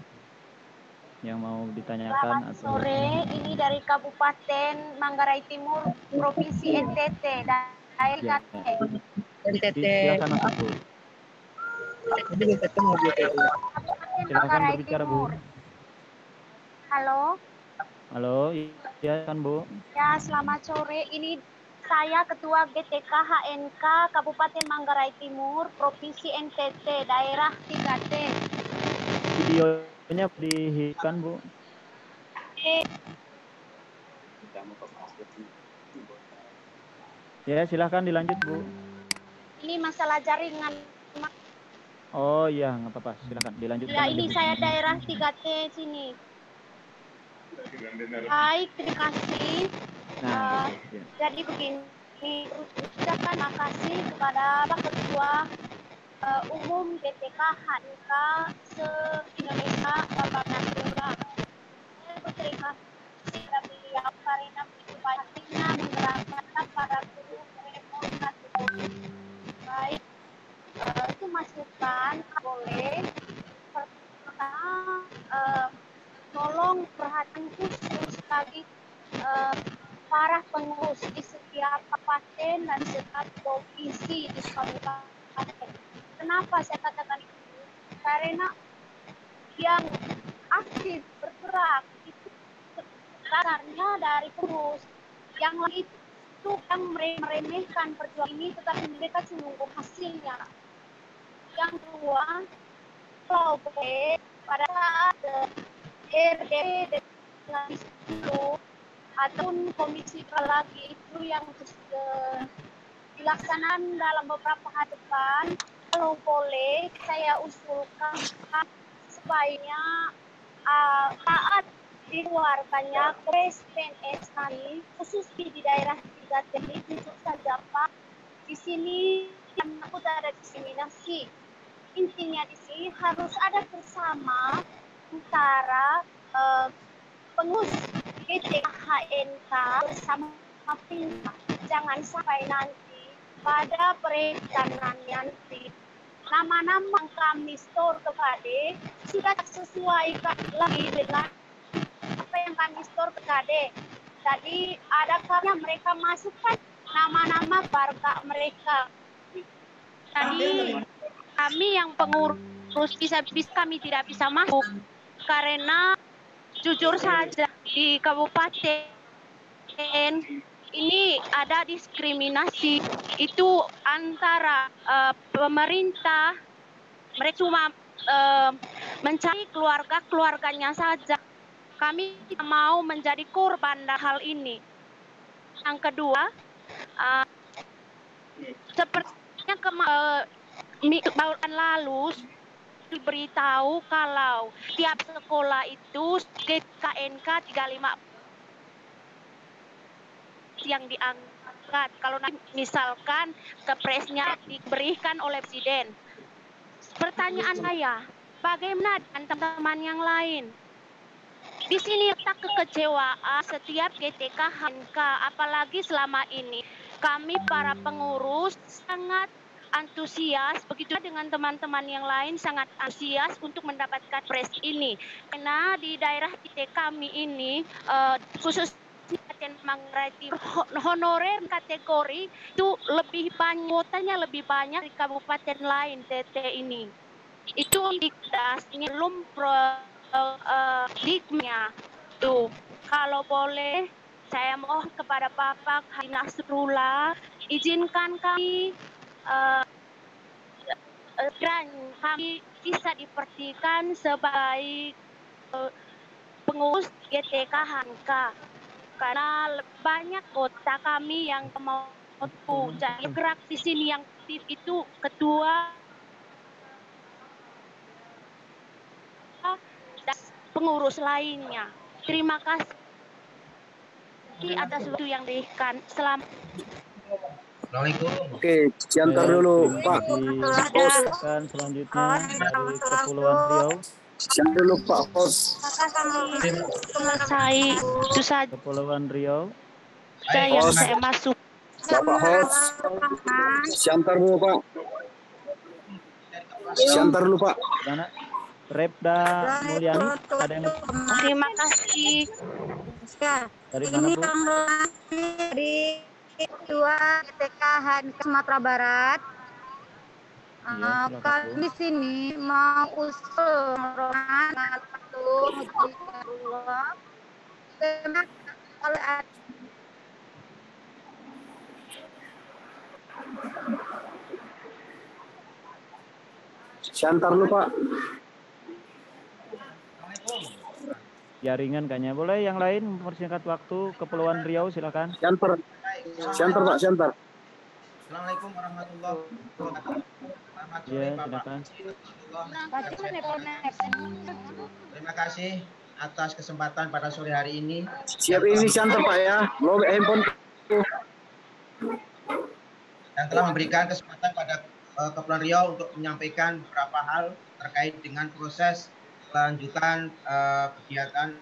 yang mau ditanyakan Selamat atau sore, ini dari Kabupaten Manggarai Timur, Provinsi NTT, daerah Ya. NTT. silakan masuk Bu. Silakan berbicara Bu. Halo, Halo, iya kan Bu? ya selamat sore. Ini saya Ketua GTK HNK Kabupaten Manggarai Timur, Provinsi NTT, daerah 3T. Videonya dihidupkan Bu. Eh, Ya, silakan dilanjut Bu. Ini masalah jaringan. Oh iya, nggak apa-apa, silakan dilanjutkan. Ya ini saya daerah 3T sini. Baik, terima kasih. Nah, Eh, gitu, jadi begini, ucapkan makasih kepada Pak Ketua eh, Umum BPK HNK se-Indonesia Bapak Nasrullah. Saya berterima kasih kepada beliau karena begitu banyaknya menggerakkan para guru reformasi. Baik, eh, itu masukan boleh pertama eh, tolong perhatian khusus bagi eh, para pengurus di setiap kabupaten dan setiap provinsi di kabupaten. Kenapa saya katakan itu? Karena yang aktif bergerak itu dasarnya dari pengurus. Yang lain itu yang meremehkan perjuangan ini, tetapi mereka menunggu hasilnya. Yang kedua, kalau pada saat eh, RD dengan dulu ataupun komisi lagi itu yang eh, dilaksanakan dalam beberapa hari depan. Kalau boleh saya usulkan sebaiknya uh, saat dikeluarkannya kres PNS kami khusus di daerah tiga ini jujur saja Pak di sini yang takut ada diskriminasi intinya di sini harus ada bersama antara eh, pengurus GTHNK bersama pemerintah. Jangan sampai nanti pada perencanaan nanti nama-nama kami store kepada sudah sesuaikan lagi dengan apa yang kami store kepada. Jadi ada kalanya mereka masukkan nama-nama warga mereka. Jadi kami yang pengurus bisa-bisa kami tidak bisa masuk karena jujur saja di kabupaten ini ada diskriminasi itu antara eh, pemerintah. Mereka cuma eh, mencari keluarga keluarganya saja. Kami tidak mau menjadi korban dalam hal ini. Yang kedua eh, sepertinya kema- eh, mi- tahun lalu diberitahu kalau tiap sekolah itu KNK 35 yang diangkat. Kalau misalkan kepresnya diberikan oleh presiden. Pertanyaan saya, bagaimana dengan teman-teman yang lain? Di sini letak kekecewaan setiap GTK HNK, apalagi selama ini kami para pengurus sangat antusias, begitu dengan teman-teman yang lain sangat antusias untuk mendapatkan pres ini. Karena di daerah titik kami ini, eh, khusus Kabupaten Manggarai honorer kategori itu lebih banyak, kuotanya lebih banyak di kabupaten lain TT ini. Itu dikasnya belum pro diknya. Tuh, kalau boleh saya mohon kepada Bapak Haji Nasrullah izinkan kami dan kami bisa dipertikan sebagai eh, pengurus GTK Hanka karena banyak kota kami yang mau. Jadi gerak di sini yang aktif itu ketua dan pengurus lainnya. Terima kasih atas waktu yang diberikan. Selamat. Assalamualaikum. Oke, diantar dulu, Pak. Silakan selanjutnya dari Kepulauan Riau. Diantar dulu, Pak Hos. Selesai itu saja Kepulauan Riau. yang Hos. saya masuk. Bapak Hos. Diantar dulu, Pak. Diantar dulu, Pak. Mana? Repda Mulyani, ada yang Terima kasih. dari mana Bu? dari ketua GTK HNK Sumatera Barat. Iya, Uh, kami di sini mau usul rombongan satu Hujjatullah. Tema oleh Diantar dulu, Pak. Jaringan kayaknya. Boleh yang lain mempersingkat waktu Kepulauan Riau silakan. Diantar. Diantar, Pak, diantar. Assalamualaikum warahmatullahi wabarakatuh. Selamat sore Ya, Bapak. silakan. Terima kasih atas kesempatan pada sore hari ini. Siap ini diantar, Pak ya. Lo handphone. yang telah memberikan kesempatan pada eh, Kepulauan Riau untuk menyampaikan beberapa hal terkait dengan proses kelanjutan eh, kegiatan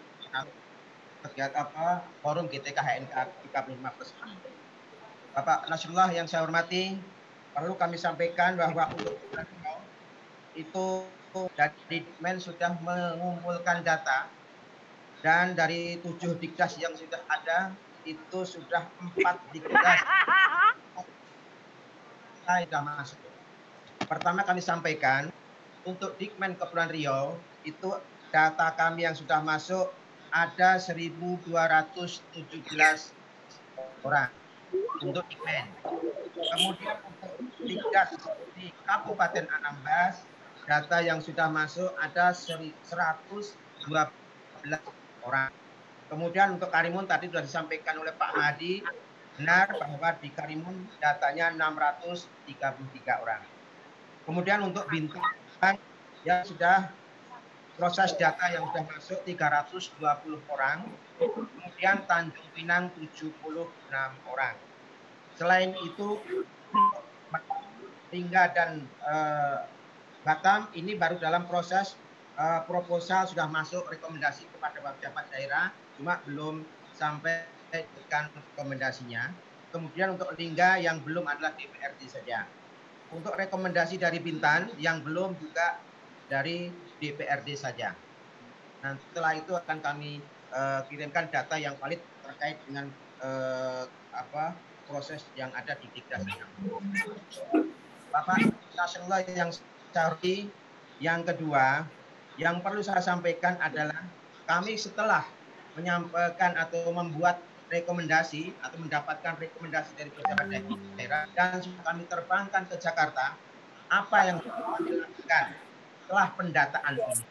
kegiatan apa? Forum GTK HNK 35 plus. Bapak Nasrullah yang saya hormati, perlu kami sampaikan bahwa untuk itu dari Men sudah mengumpulkan data dan dari tujuh dikdas yang sudah ada itu sudah empat dikdas sudah masuk. Pertama kami sampaikan untuk Dikmen Kepulauan Riau itu data kami yang sudah masuk ada 1.217 orang untuk Dikmen. Kemudian untuk Dikdas di Kabupaten Anambas data yang sudah masuk ada 112 orang. Kemudian untuk Karimun tadi sudah disampaikan oleh Pak Hadi benar bahwa di Karimun datanya 633 orang. Kemudian untuk Bintang yang sudah proses data yang sudah masuk 320 orang. Kemudian Tanjung Pinang 76 orang. Selain itu Lingga dan eh, Batam ini baru dalam proses eh, proposal sudah masuk rekomendasi kepada pejabat daerah, cuma belum sampai dengan rekomendasinya. Kemudian untuk Lingga yang belum adalah DPRD saja. Untuk rekomendasi dari Bintan yang belum juga dari DPRD saja. Nah, setelah itu akan kami eh, kirimkan data yang valid terkait dengan eh, apa proses yang ada di Dikdas. Bapak Nasrullah yang hormati, yang kedua, yang perlu saya sampaikan adalah kami setelah menyampaikan atau membuat rekomendasi atau mendapatkan rekomendasi dari pejabat daerah dan kami terbangkan ke Jakarta, apa yang kami lakukan setelah pendataan ini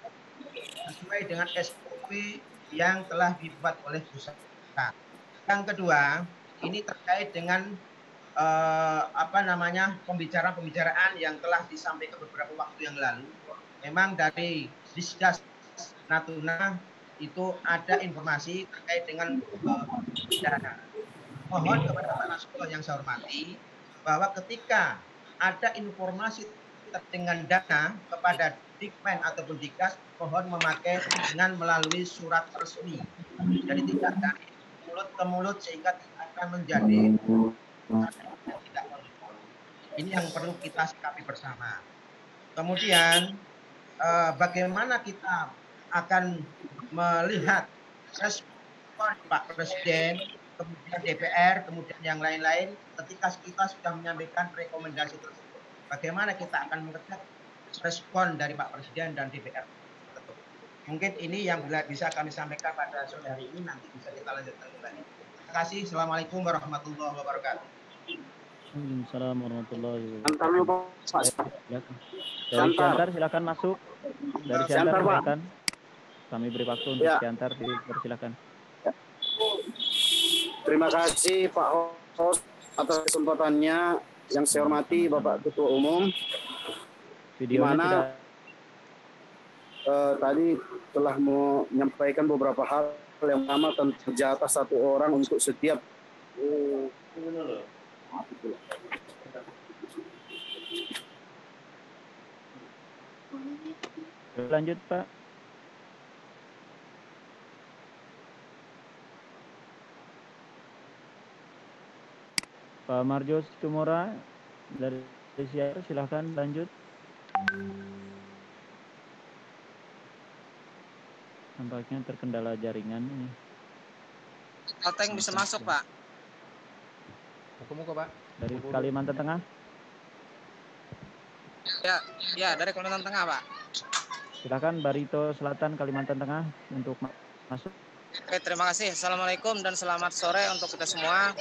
sesuai dengan SOP yang telah dibuat oleh pusat. Yang kedua, ini terkait dengan eh, apa namanya pembicaraan-pembicaraan yang telah disampaikan beberapa waktu yang lalu. Memang dari Disdas Natuna itu ada informasi terkait dengan dana. Mohon kepada Pak Nasrullah yang saya hormati bahwa ketika ada informasi dengan dana kepada Dikmen ataupun Dikas, mohon memakai dengan melalui surat resmi. Jadi tidak dari mulut ke mulut sehingga akan menjadi tidak Ini yang perlu kita sikapi bersama. Kemudian eh, bagaimana kita akan melihat respon Pak Presiden, kemudian DPR, kemudian yang lain-lain ketika kita sudah menyampaikan rekomendasi tersebut. Bagaimana kita akan melihat respon dari Pak Presiden dan DPR. Mungkin ini yang bisa kami sampaikan pada sore hari ini, nanti bisa kita lanjutkan kembali. Terima kasih. Assalamualaikum warahmatullahi wabarakatuh. Waalaikumsalam warahmatullahi wabarakatuh. Pak. Dari Siantar. Silakan masuk. Dari Siantar, Siantar Pak. silakan. Kami beri waktu untuk Ya. Siantar dipersilakan. Terima kasih Pak Hos. atas kesempatannya yang saya hormati Bapak Ketua Umum. Di Videonya mana tidak eh, tadi telah menyampaikan beberapa hal yang pertama tentang jatah satu orang untuk setiap lanjut Pak. Pak Marjo Tumora dari siapa silahkan lanjut. Nampaknya terkendala jaringan ini. Kalteng bisa masuk, Pak. Muka-muka, Pak. Dari Kalimantan Tengah. Ya, ya dari Kalimantan Tengah, Pak. Silakan Barito Selatan Kalimantan Tengah untuk ma- masuk. Oke, terima kasih. Assalamualaikum dan selamat sore untuk kita semua.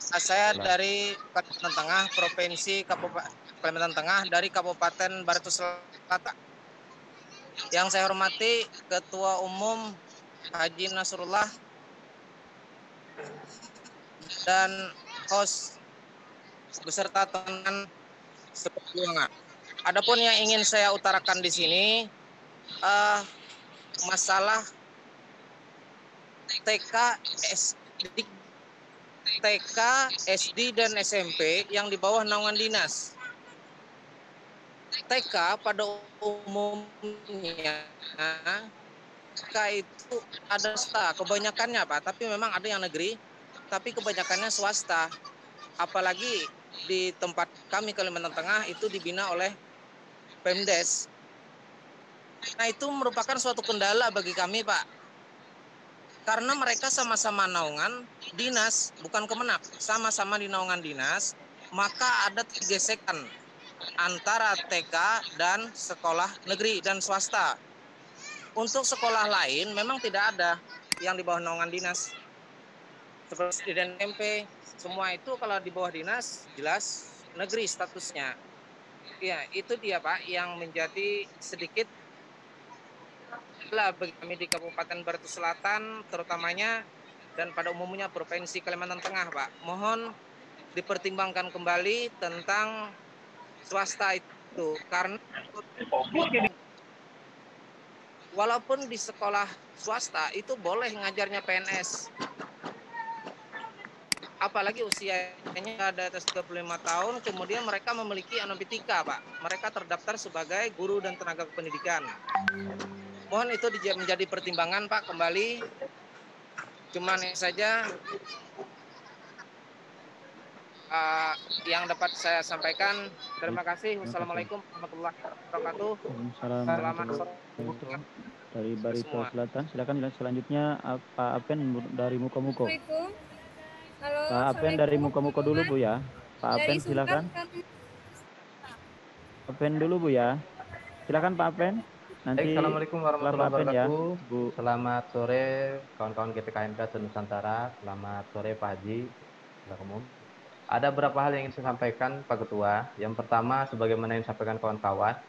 Saya dari Kalimantan Tengah, Provinsi Kabupaten Kalimantan Tengah, dari Kabupaten Barito Selatan. Yang saya hormati Ketua Umum Haji Nasrullah dan host beserta teman seperjuangan. Adapun yang ingin saya utarakan di sini eh, masalah TK, SD, TK, SD dan SMP yang di bawah naungan dinas. TK pada umumnya TK itu ada swasta, kebanyakannya Pak, tapi memang ada yang negeri, tapi kebanyakannya swasta. Apalagi di tempat kami Kalimantan Tengah itu dibina oleh Pemdes. Nah itu merupakan suatu kendala bagi kami Pak. Karena mereka sama-sama naungan dinas, bukan kemenak, sama-sama di naungan dinas, maka ada gesekan antara TK dan sekolah negeri dan swasta. Untuk sekolah lain memang tidak ada yang di bawah naungan dinas. Seperti di SMP, semua itu kalau di bawah dinas jelas negeri statusnya. Ya, itu dia Pak yang menjadi sedikit lah kami di Kabupaten Barito Selatan terutamanya dan pada umumnya Provinsi Kalimantan Tengah Pak. Mohon dipertimbangkan kembali tentang swasta itu karena walaupun di sekolah swasta itu boleh ngajarnya PNS apalagi usianya ada atas 35 tahun kemudian mereka memiliki anobitika Pak. Mereka terdaftar sebagai guru dan tenaga pendidikan. Mohon itu menjadi pertimbangan Pak kembali. Cuman saja uh, yang dapat saya sampaikan terima kasih wassalamualaikum warahmatullahi wabarakatuh selamat sore wabarakatuh. Dari Barito. Selatan, silakan selanjutnya uh, Pak Apen dari Muko-Muko. Assalamualaikum. Halo. Pak Apen dari Muko-Muko dulu Bu ya. Pak Apen silakan. Apen dulu Bu ya. Silakan Pak Apen. Nanti Assalamualaikum warahmatullahi Apen ya. wabarakatuh. Bu. Selamat sore kawan-kawan GTKMK Nusantara. Selamat sore Pak Haji. Ketua Umum. Ada beberapa hal yang ingin saya sampaikan Pak Ketua. Yang pertama, sebagaimana yang disampaikan kawan-kawan,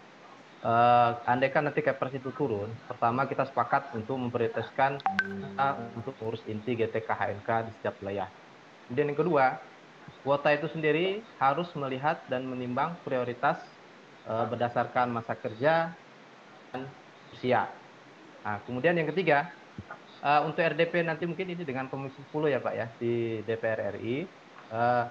eh, andaikan nanti Kepres itu turun, pertama kita sepakat untuk memprioritaskan kita untuk mengurus inti GTK HNK di setiap wilayah. Kemudian yang kedua, kuota itu sendiri harus melihat dan menimbang prioritas eh, berdasarkan masa kerja dan usia. Nah, kemudian yang ketiga, eh, untuk RDP nanti mungkin ini dengan Komisi 10 ya Pak ya di DPR RI, eh,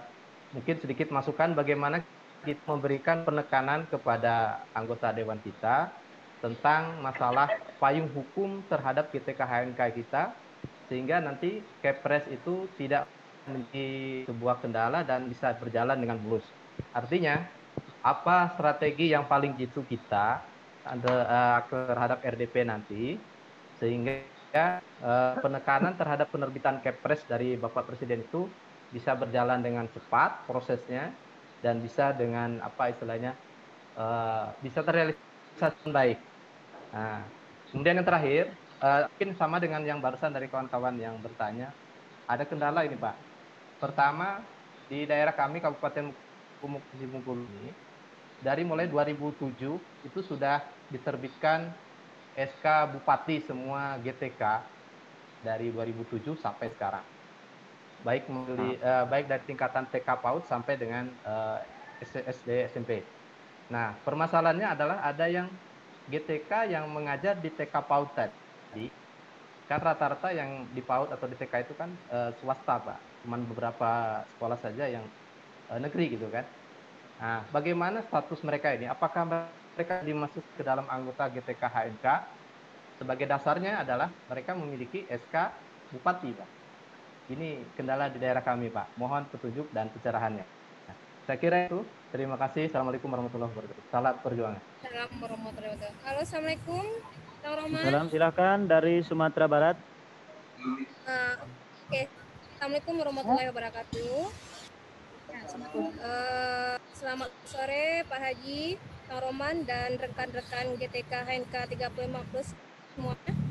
mungkin sedikit masukan bagaimana kita memberikan penekanan kepada anggota dewan kita tentang masalah payung hukum terhadap GTK HNK kita sehingga nanti Kepres itu tidak menjadi sebuah kendala dan bisa berjalan dengan mulus. Artinya apa strategi yang paling jitu kita eh, terhadap RDP nanti sehingga eh, penekanan terhadap penerbitan Kepres dari Bapak Presiden itu bisa berjalan dengan cepat prosesnya dan bisa dengan apa istilahnya eh, bisa terrealisasi dengan baik. Nah, kemudian yang terakhir eh, mungkin sama dengan yang barusan dari kawan-kawan yang bertanya ada kendala ini Pak. Pertama di daerah kami Kabupaten Bengkulu ini dari mulai 2007 itu sudah diterbitkan SK Bupati semua GTK dari 2007 sampai sekarang. Baik melalui eh, baik dari tingkatan TK PAUD sampai dengan eh, SD SMP. Nah, permasalahannya adalah ada yang GTK yang mengajar di TK PAUD tadi, kan rata-rata yang di PAUD atau di TK itu kan eh, swasta, Pak. Cuman beberapa sekolah saja yang eh, negeri gitu kan. Nah, bagaimana status mereka ini? Apakah mereka dimasuk ke dalam anggota GTK HNK? Sebagai dasarnya adalah mereka memiliki SK Bupati, Pak. Ini kendala di daerah kami, Pak. Mohon petunjuk dan pencerahannya. Nah, saya kira itu. Terima kasih. Assalamualaikum warahmatullahi wabarakatuh. Salam perjuangan. Assalamualaikum warahmatullahi wabarakatuh. Halo, Assalamualaikum. Kang Roman. Salam silakan dari Sumatera Barat. Uh, Oke, Assalamualaikum warahmatullahi wabarakatuh. Uh, selamat sore Pak Haji, Kang Roman, dan rekan-rekan GTK HNK 35 Plus semuanya.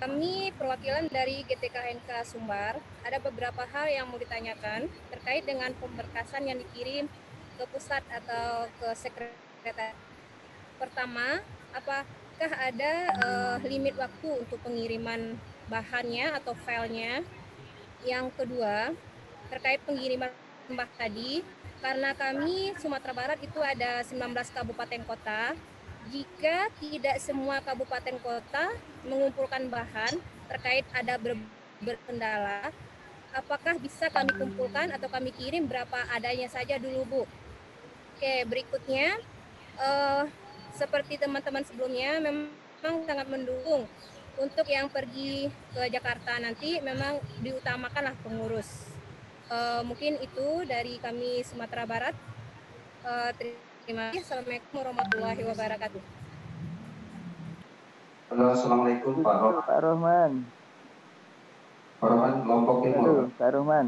Kami perwakilan dari GTK HNK Sumbar. Ada beberapa hal yang mau ditanyakan terkait dengan pemberkasan yang dikirim ke pusat atau ke sekretariat. Pertama, apakah ada uh, limit waktu untuk pengiriman bahannya atau filenya? Yang kedua, terkait pengiriman mbah tadi, karena kami Sumatera Barat itu ada 19 kabupaten kota, jika tidak semua kabupaten kota mengumpulkan bahan terkait ada ber berkendala, apakah bisa kami kumpulkan atau kami kirim berapa adanya saja dulu Bu? Oke, berikutnya uh, seperti teman-teman sebelumnya memang sangat mendukung untuk yang pergi ke Jakarta nanti memang diutamakanlah pengurus. Uh, mungkin itu dari kami Sumatera Barat. Uh, terima kasih. Assalamualaikum warahmatullahi wabarakatuh. Halo, Assalamualaikum Pak Roh. Pak Rohman. Pak Rohman, Lombok Timur. Halo, Pak Rohman.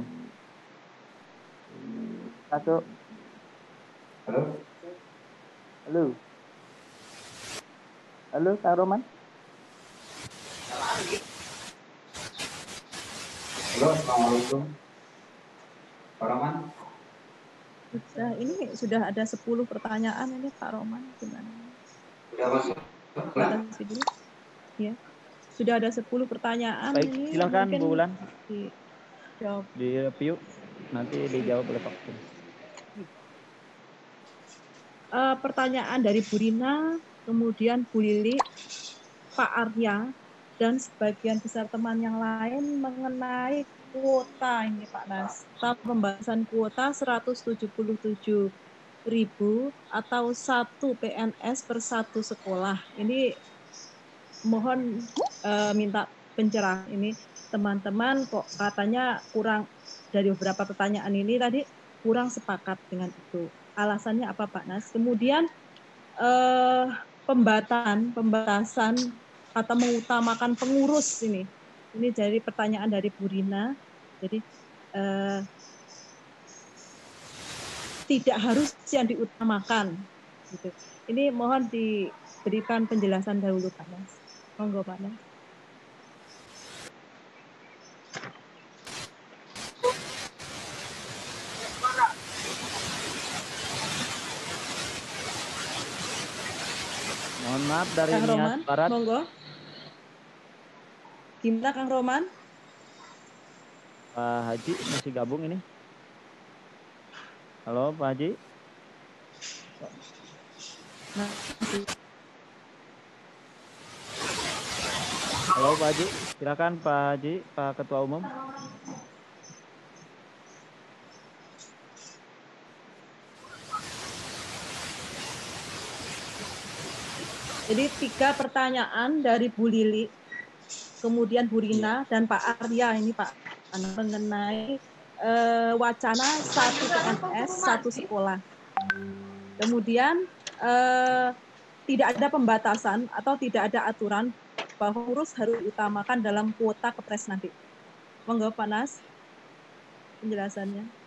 Masuk. Halo. Halo. Halo, Kang Roman. Halo, Assalamualaikum. Pak Roman. Sudah, ini sudah ada 10 pertanyaan ini Pak Roman gimana? Sudah masuk. Batasi dulu. Ya. Sudah ada 10 pertanyaan Baik, ini. silakan Bu Ulan. Dijawab. Di review nanti dijawab oleh Pak. Eh, pertanyaan dari Bu Rina, kemudian Bu Lili, Pak Arya, dan sebagian besar teman yang lain mengenai kuota ini Pak Nas. Pembahasan kuota 177 ribu atau satu PNS per satu sekolah. Ini mohon eh, minta pencerahan ini teman-teman kok katanya kurang dari beberapa pertanyaan ini tadi kurang sepakat dengan itu. Alasannya apa Pak Nas? Kemudian eh, pembatasan pembatasan atau mengutamakan pengurus ini. Ini jadi pertanyaan dari Bu Rina. Jadi eh, tidak harus yang diutamakan. Gitu. Ini mohon diberikan penjelasan dahulu Pak Nas. Monggo Pak Nas. Mohon maaf dari Kang Roman, Barat. monggo. Gimana Kang Roman? Pak Haji masih gabung ini. Halo Pak Haji. Nah, Halo Pak Haji. Silakan Pak Haji, Pak Ketua Umum. Jadi tiga pertanyaan dari Bu Lili, kemudian Bu Rina dan Pak Arya ini Pak mengenai eh, wacana satu PNS satu sekolah. Kemudian eh, tidak ada pembatasan atau tidak ada aturan bahwa urus harus diutamakan dalam kuota kepres nanti. Monggo Pak Nas, penjelasannya.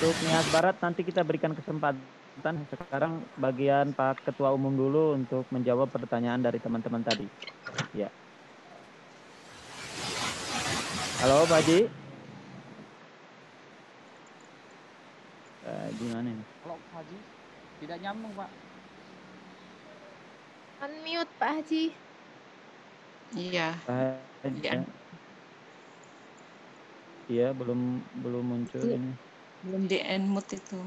Untuk Nias Barat nanti kita berikan kesempatan. Sekarang bagian Pak Ketua Umum dulu untuk menjawab pertanyaan dari teman-teman tadi. Ya. Halo Pak Haji. Pak Haji mana ini? Kalau Pak Haji tidak nyambung Pak. Unmute Pak Haji. Iya. Pak Haji. Iya. Iya, belum belum muncul Belum. ini. Belum di unmute itu.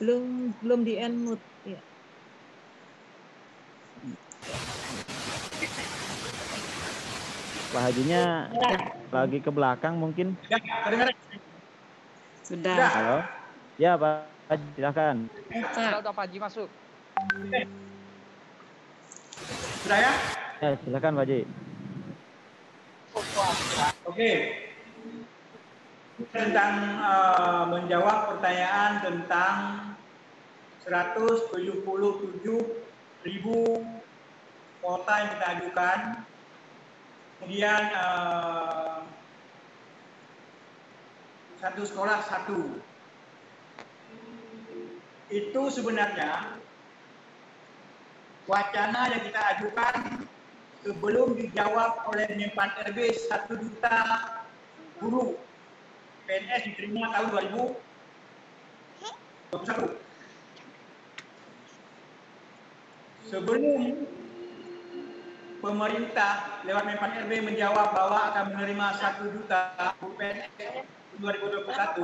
Belum belum di unmute. Ya. Pak Hajinya lagi ke belakang mungkin. Sudah. Halo. Ya, Pak Haji, silakan. Sudah, udah Pak Haji masuk. Sudah ya? Ya, silakan Pak Haji. Oke. Tentang eh, menjawab pertanyaan tentang 177 ribu kota yang kita ajukan. Kemudian eh, satu sekolah satu. Itu sebenarnya wacana yang kita ajukan sebelum dijawab oleh Menpan RB 1 juta guru PNS diterima tahun 2021. Sebelum pemerintah lewat Menpan RB menjawab bahwa akan menerima 1 juta guru PNS 2021,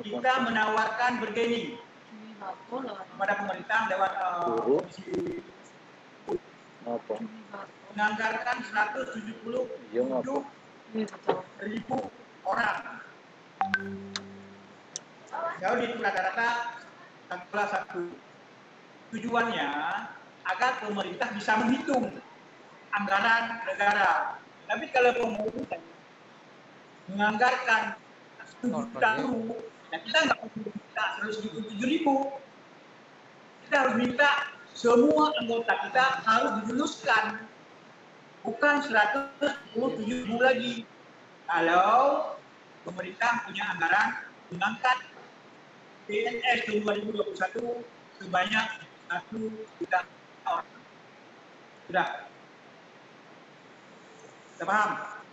kita menawarkan bergaining kepada pemerintah lewat uh, komisi menganggarkan 177 ribu orang. Jauh di rata-rata kelas satu. Tujuannya agar pemerintah bisa menghitung anggaran negara. Tapi kalau pemerintah menganggarkan. 1 juta guru, ya kita nggak perlu minta 177 ribu. Kita harus minta semua anggota kita harus diluluskan. Bukan 177 ribu lagi. Kalau pemerintah punya anggaran mengangkat PNS tahun 2021 sebanyak 1 juta orang. Sudah? Kita paham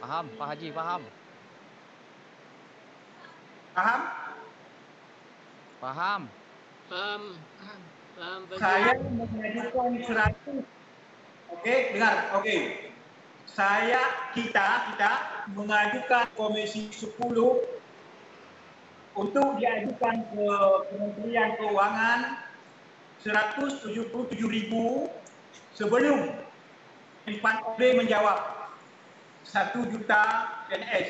Paham, Pak Haji, paham. paham Paham. Paham, paham, paham. Pak saya mengajukan 100 oke dengar oke saya kita kita mengajukan komisi 10 untuk diajukan ke Kementerian Keuangan 177 ribu sebelum Menpan OB menjawab 1 juta PNS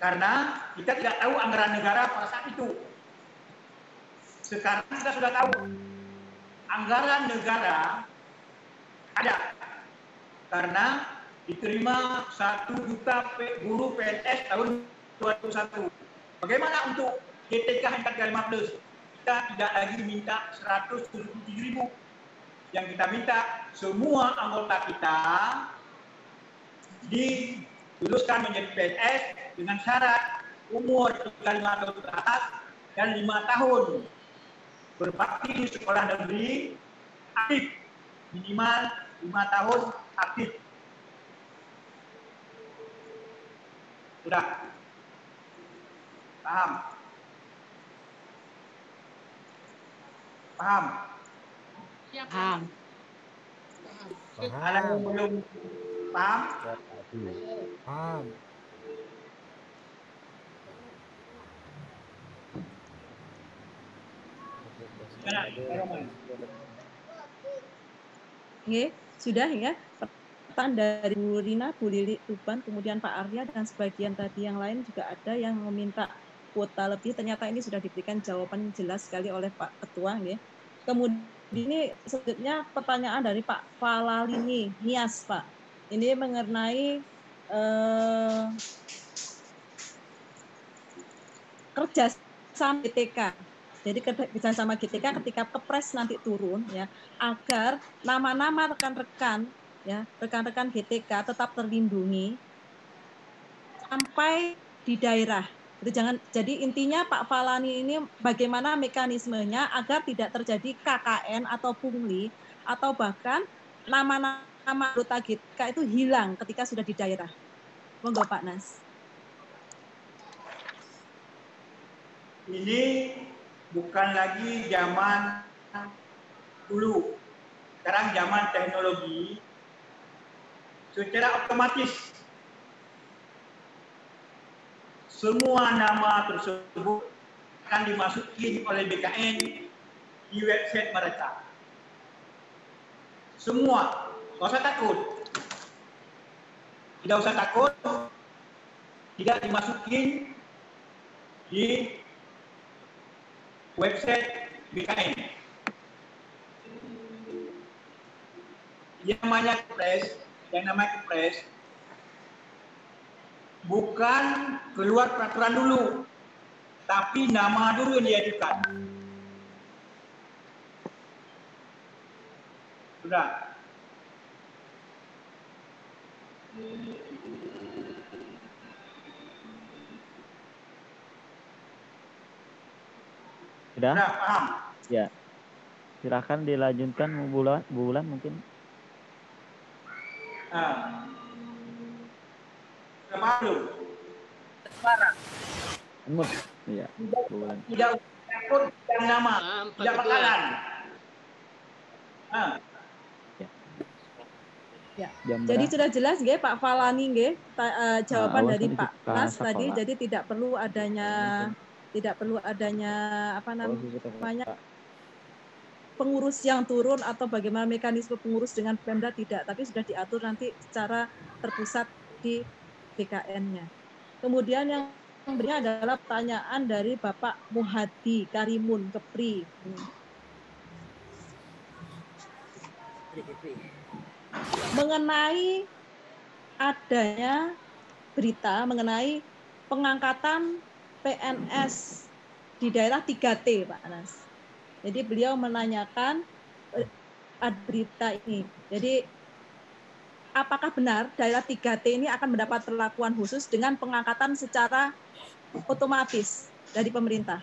karena kita tidak tahu anggaran negara pada saat itu sekarang kita sudah tahu anggaran negara ada karena diterima 1 juta guru PNS tahun 2021. Bagaimana untuk GTK Hengkat 15? Kita tidak lagi minta 177 ribu. Yang kita minta semua anggota kita diluluskan menjadi PNS dengan syarat umur 35 tahun ke atas dan 5 tahun berbakti di sekolah negeri aktif minimal lima tahun aktif. Sudah. Paham? Paham? Paham. Ada yang belum paham? Paham. Oke, sudah ya. Pertanyaan dari Bu Rina, Bu Lili Tuban, kemudian Pak Arya dan sebagian tadi yang lain juga ada yang meminta kuota lebih. Ternyata ini sudah diberikan jawaban jelas sekali oleh Pak Ketua ya. Kemudian ini selanjutnya pertanyaan dari Pak Falalini Nias Pak. Ini mengenai eh, kerja sama GTK. Jadi kerja sama GTK ketika kepres nanti turun ya agar nama-nama rekan-rekan ya rekan-rekan GTK tetap terlindungi sampai di daerah. Itu jangan jadi intinya Pak Falani ini bagaimana mekanismenya agar tidak terjadi KKN atau pungli atau bahkan nama-nama anggota GTK itu hilang ketika sudah di daerah. Monggo Pak Nas. Ini bukan lagi zaman dulu. Sekarang zaman teknologi secara otomatis semua nama tersebut akan dimasuki oleh BKN di website mereka. Semua, tidak usah takut. Tidak usah takut, tidak dimasukin di website BKN. Yang namanya kepres, yang namanya kepres, bukan keluar peraturan dulu, tapi nama dulu yang diajukan. Sudah. Sudah? Sudah paham? Ya. Silakan dilanjutkan Bu Bulan, Bu Bulan mungkin. Nah. Sudah paham belum? Sekarang. Mut. Iya. Bu Bulan. Tidak takut yang nama, tidak bakalan. Ah. Ya. Jam Jadi berapa? sudah jelas nggih Pak Falani nggih ta- eh, jawaban awas dari ini Pak sapa, tadi Pak. jadi tidak perlu adanya tidak perlu adanya apa namanya pengurus yang turun atau bagaimana mekanisme pengurus dengan Pemda tidak, tapi sudah diatur nanti secara terpusat di BKN-nya. Kemudian yang berikutnya adalah pertanyaan dari Bapak Muhadi Karimun Kepri. Mengenai adanya berita mengenai pengangkatan PNS di daerah 3T, Pak Anas. Jadi beliau menanyakan eh, ada berita ini. Jadi apakah benar daerah 3T ini akan mendapat perlakuan khusus dengan pengangkatan secara otomatis dari pemerintah?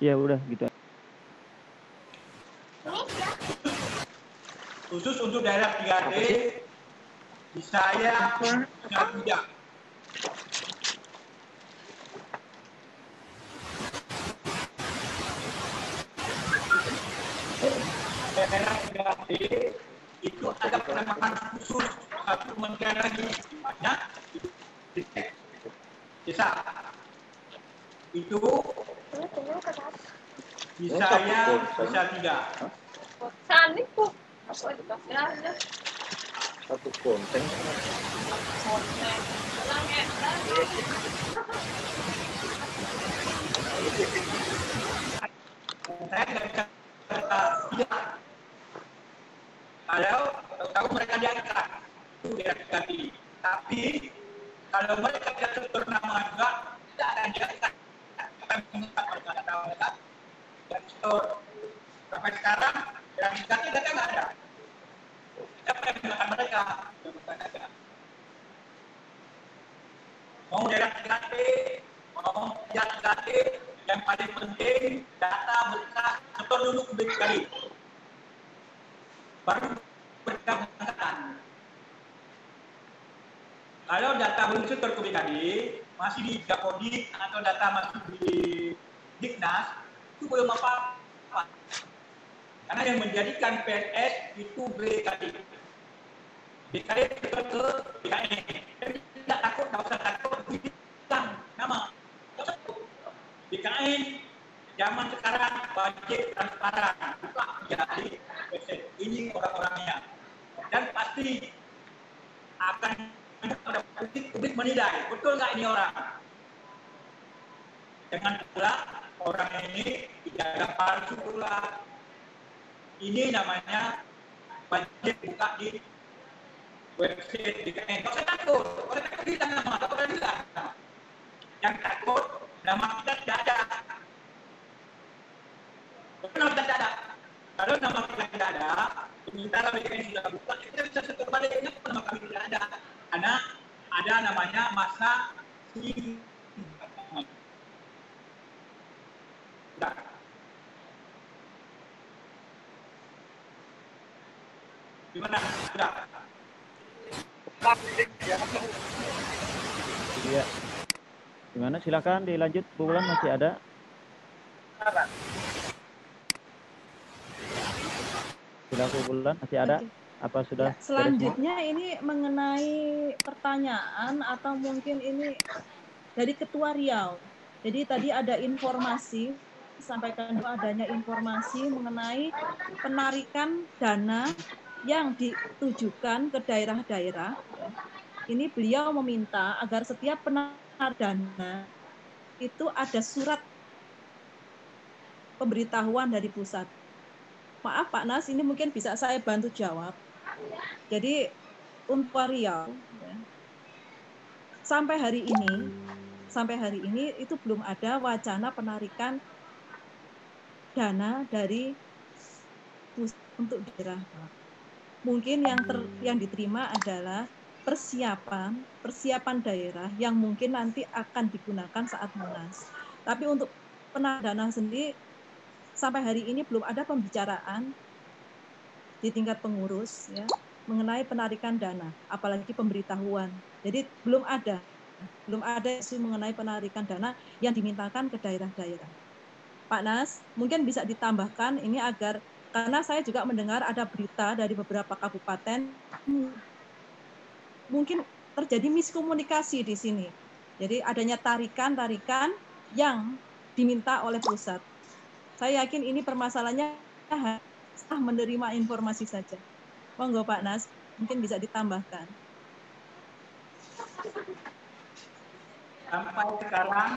Ya udah gitu. Khusus untuk daerah 3D, di saya sudah tidak. Daerah 3D itu ada penambahan khusus satu kementerian lagi banyak desa itu? Bisa ya bisa tidak? Satu konten. saya nggak bisa tidak. Tahu mereka diangkat, itu dia ganti. Tapi kalau mereka setor nama juga, tidak akan diangkat. Akan mengungkap mereka mereka, dan setor. Sampai sekarang, yang data nggak ada. Yang menggunakan mereka? Bukan ada. Mau daerah 3T, mau yang 3T, yang paling penting data berkah setor dulu ke BKD. Baru pengangkatan. Kalau data belum setor ke BKD, masih di Japodik atau data masih di Diknas, itu belum apa-apa. Karena yang menjadikan PNS itu BKD. BKD setor ke BKN. Tidak takut, tidak usah takut, hilang nama. BKN zaman sekarang wajib transparan buka jadi ini orang-orangnya dan pasti publik menilai betul nggak ini orang dengan pula orang ini tidak ada palsu pula ini namanya wajib buka di website BKN kau takut kau takut hilang nama kau hilang yang takut nama kita tidak ada. Kenapa kita tidak ada? Kalau nama kita tidak ada, sementara BKN sudah buka, kita bisa setor balik. Nama kami tidak ada? Karena ada namanya masa Gimana? Sudah. Iya. Gimana? Silakan dilanjut. Bu Bulan masih ada? Silakan Bu Bulan masih ada? Apa sudah? Ya, selanjutnya ini mengenai pertanyaan atau mungkin ini dari Ketua Riau. Jadi tadi ada informasi sampaikan adanya informasi mengenai penarikan dana yang ditujukan ke daerah-daerah. Ini beliau meminta agar setiap penarik dana itu ada surat pemberitahuan dari pusat. Maaf Pak Nas, ini mungkin bisa saya bantu jawab. Jadi untuk Riau ya, sampai hari ini sampai hari ini itu belum ada wacana penarikan dana dari untuk daerah. Mungkin yang ter, yang diterima adalah persiapan persiapan daerah yang mungkin nanti akan digunakan saat munas. Tapi untuk penarikan dana sendiri sampai hari ini belum ada pembicaraan di tingkat pengurus ya mengenai penarikan dana, apalagi pemberitahuan. Jadi belum ada, belum ada isu mengenai penarikan dana yang dimintakan ke daerah-daerah. Pak Nas, mungkin bisa ditambahkan ini agar karena saya juga mendengar ada berita dari beberapa kabupaten mungkin terjadi miskomunikasi di sini. Jadi adanya tarikan-tarikan yang diminta oleh pusat. Saya yakin ini permasalahannya sah menerima informasi saja. Monggo Pak Nas, mungkin bisa ditambahkan. Sampai sekarang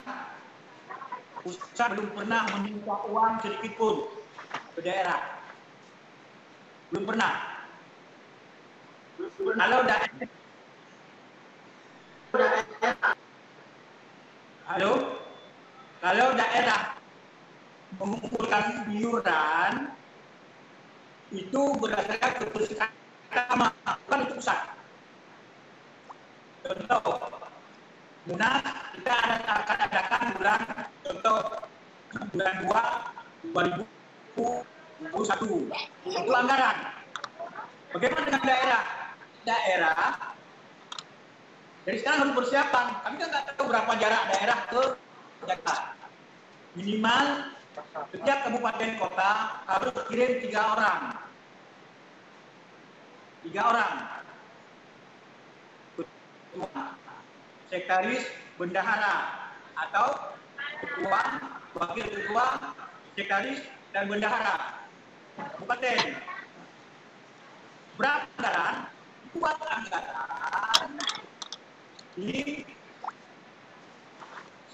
pusat belum pernah meminta uang sedikit pun ke daerah. Belum pernah. Kalau daerah Halo? Kalau daerah mengumpulkan iuran itu berdasarkan keputusan pertama, bukan pusat. Contoh, Munas kita akan adakan bulan contoh bulan 2 2021 itu anggaran. Bagaimana dengan daerah? Daerah dari sekarang harus persiapan. Kami kan nggak tahu berapa jarak daerah ke Jakarta. Minimal setiap kabupaten kota harus kirim tiga orang. Tiga orang. Ketua, sekretaris bendahara atau ketua, wakil ketua, sekretaris dan bendahara kabupaten. Berapa anggaran? Buat anggaran ini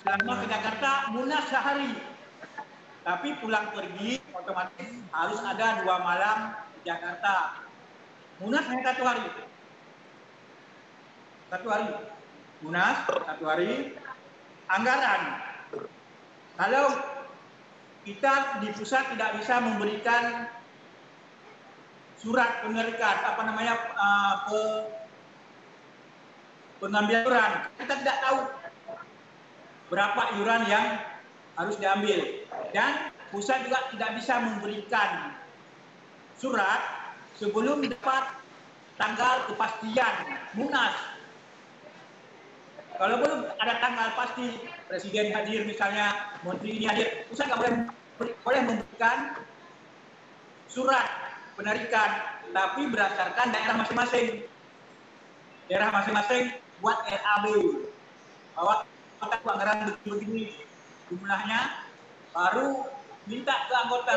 selama ke Jakarta munas sehari. Tapi pulang pergi otomatis harus ada dua malam di Jakarta. Munas hanya satu hari. Satu hari. Munas satu hari. Anggaran. Kalau kita di pusat tidak bisa memberikan surat penerikan apa namanya uh, pe, pengambilan iuran. Kita tidak tahu berapa iuran yang harus diambil. Dan pusat juga tidak bisa memberikan surat sebelum dapat tanggal kepastian munas. Kalau belum ada tanggal pasti, presiden hadir misalnya, menteri ini hadir, pusat nggak boleh boleh memberikan surat penarikan, tapi berdasarkan daerah masing-masing. Daerah masing-masing buat RAB bahwa kita anggaran begini jumlahnya baru minta ke anggota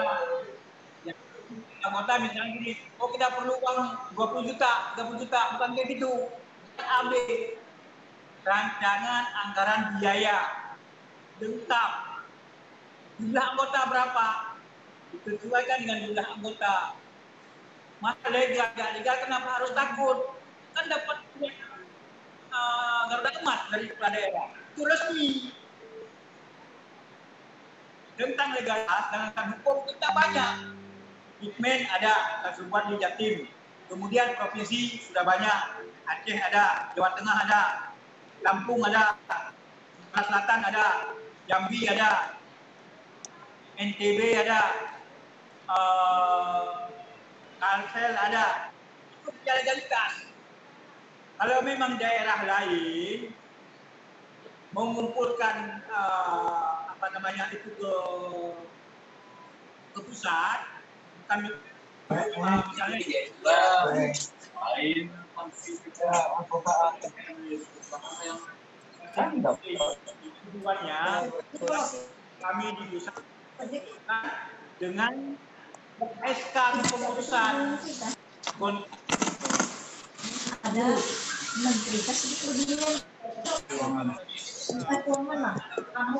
anggota misalnya gini oh kita perlu uang 20 juta 30 juta bukan kayak gitu. RAB rancangan anggaran biaya. Lengkap jumlah anggota berapa? Disesuaikan dengan jumlah anggota. Masa legal legal kenapa harus takut? Kan dapat uh, Garuda Emas dari kepala daerah. Itu resmi. Tentang legalitas dan tentang hukum kita banyak. Dikmen ada Kasubuan di Jatim. Kemudian provinsi sudah banyak. Aceh ada, Jawa Tengah ada, Lampung ada, Sumatera Selatan ada, Jambi ada, NTB ada, uh, Kalsel ada. Itu legalitas. Kalau memang daerah lain mengumpulkan uh, apa namanya itu ke ke pusat, misalnya lain tujuannya kami di pusat dengan SK kepengurusan. Ada menteri kasih? Kamu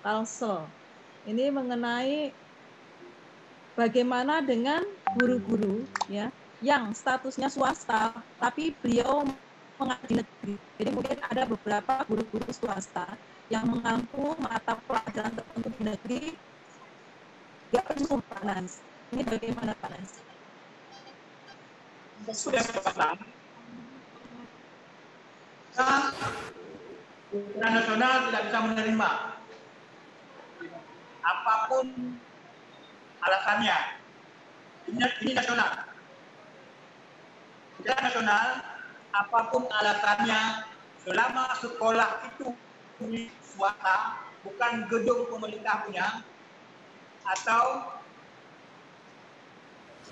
Kalsel. Ini mengenai bagaimana dengan guru-guru ya yang statusnya swasta tapi beliau mengaji negeri. Jadi mungkin ada beberapa guru-guru swasta yang mengampu mata pelajaran tertentu di negeri tidak perlu Pak Nas. Ini bagaimana Pak Nas? Sudah paham Ujian nasional tidak bisa menerima apa pun alasannya. Ini, ini nasional. Ujian nasional, apa pun alasannya, selama sekolah itu milik swasta, bukan gedung pemerintah punya, atau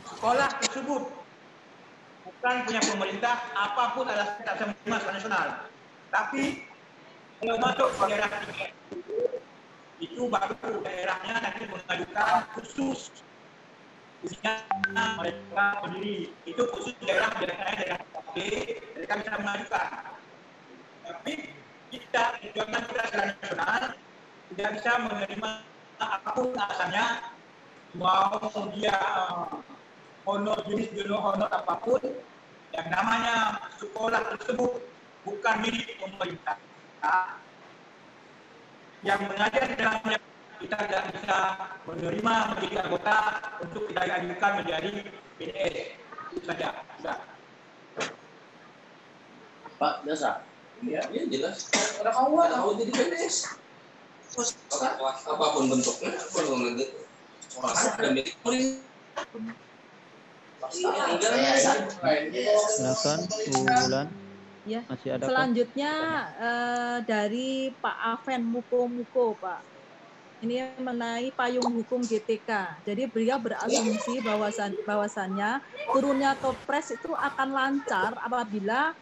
sekolah tersebut bukan punya pemerintah apa pun adalah tidak bisa menerima nasional. Tapi kalau masuk ke daerah itu baru daerahnya nanti mengajukan khusus. Khususnya mereka sendiri. Itu khusus daerah daerah daerah B mereka bisa mengajukan tapi kita tujuan kita secara nasional tidak bisa menerima apa pun alasannya. Mau dia honor jenis jenis honor apa pun yang namanya sekolah tersebut bukan milik pemerintah yang mengajar di dalamnya kita tidak bisa menerima menjadi anggota untuk kita ajukan menjadi PNS itu saja sudah Pak biasa? Iya iya jelas. Orang awal tahu jadi PNS apa pun bentuknya apa pun bentuk ada milik pemerintah Silakan Bu Bulan. Ya. Masih ada Selanjutnya eh, dari Pak Aven Muko Muko, Pak. Ini mengenai payung hukum GTK. Jadi beliau berasumsi bahwasan bahwasannya turunnya Kepres itu akan lancar apabila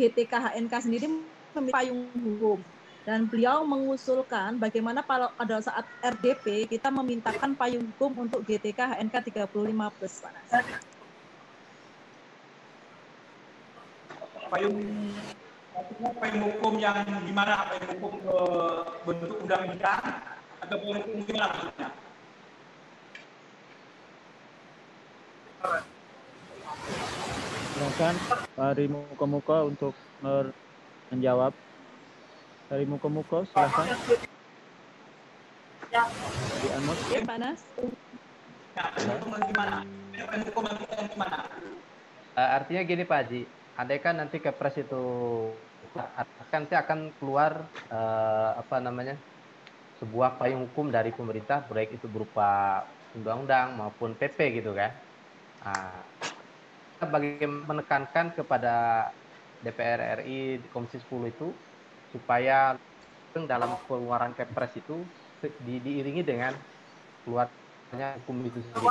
GTK HNK sendiri memiliki payung hukum. Dan beliau mengusulkan bagaimana pada saat RDP kita memintakan payung hukum untuk GTK HNK 35 plus. Pak payung payung hukum yang gimana payung hukum ke bentuk undang-undang atau payung hukum gimana maksudnya? Silakan Pak Ari Muka-Muka untuk menjawab. Dari Muka-Muka silakan. Di Amos. Ya, panas. Ya, payung hukum gimana? Payung hukum yang gimana? Uh, artinya gini Pak Haji, andaikan nanti kepres itu akan nanti akan keluar uh, apa namanya sebuah payung hukum dari pemerintah baik itu berupa undang-undang maupun PP gitu kan. Nah, bagaimana menekankan kepada DPR RI Komisi 10 itu supaya dalam pengeluaran kepres itu di, diiringi dengan keluarnya hukum itu sendiri.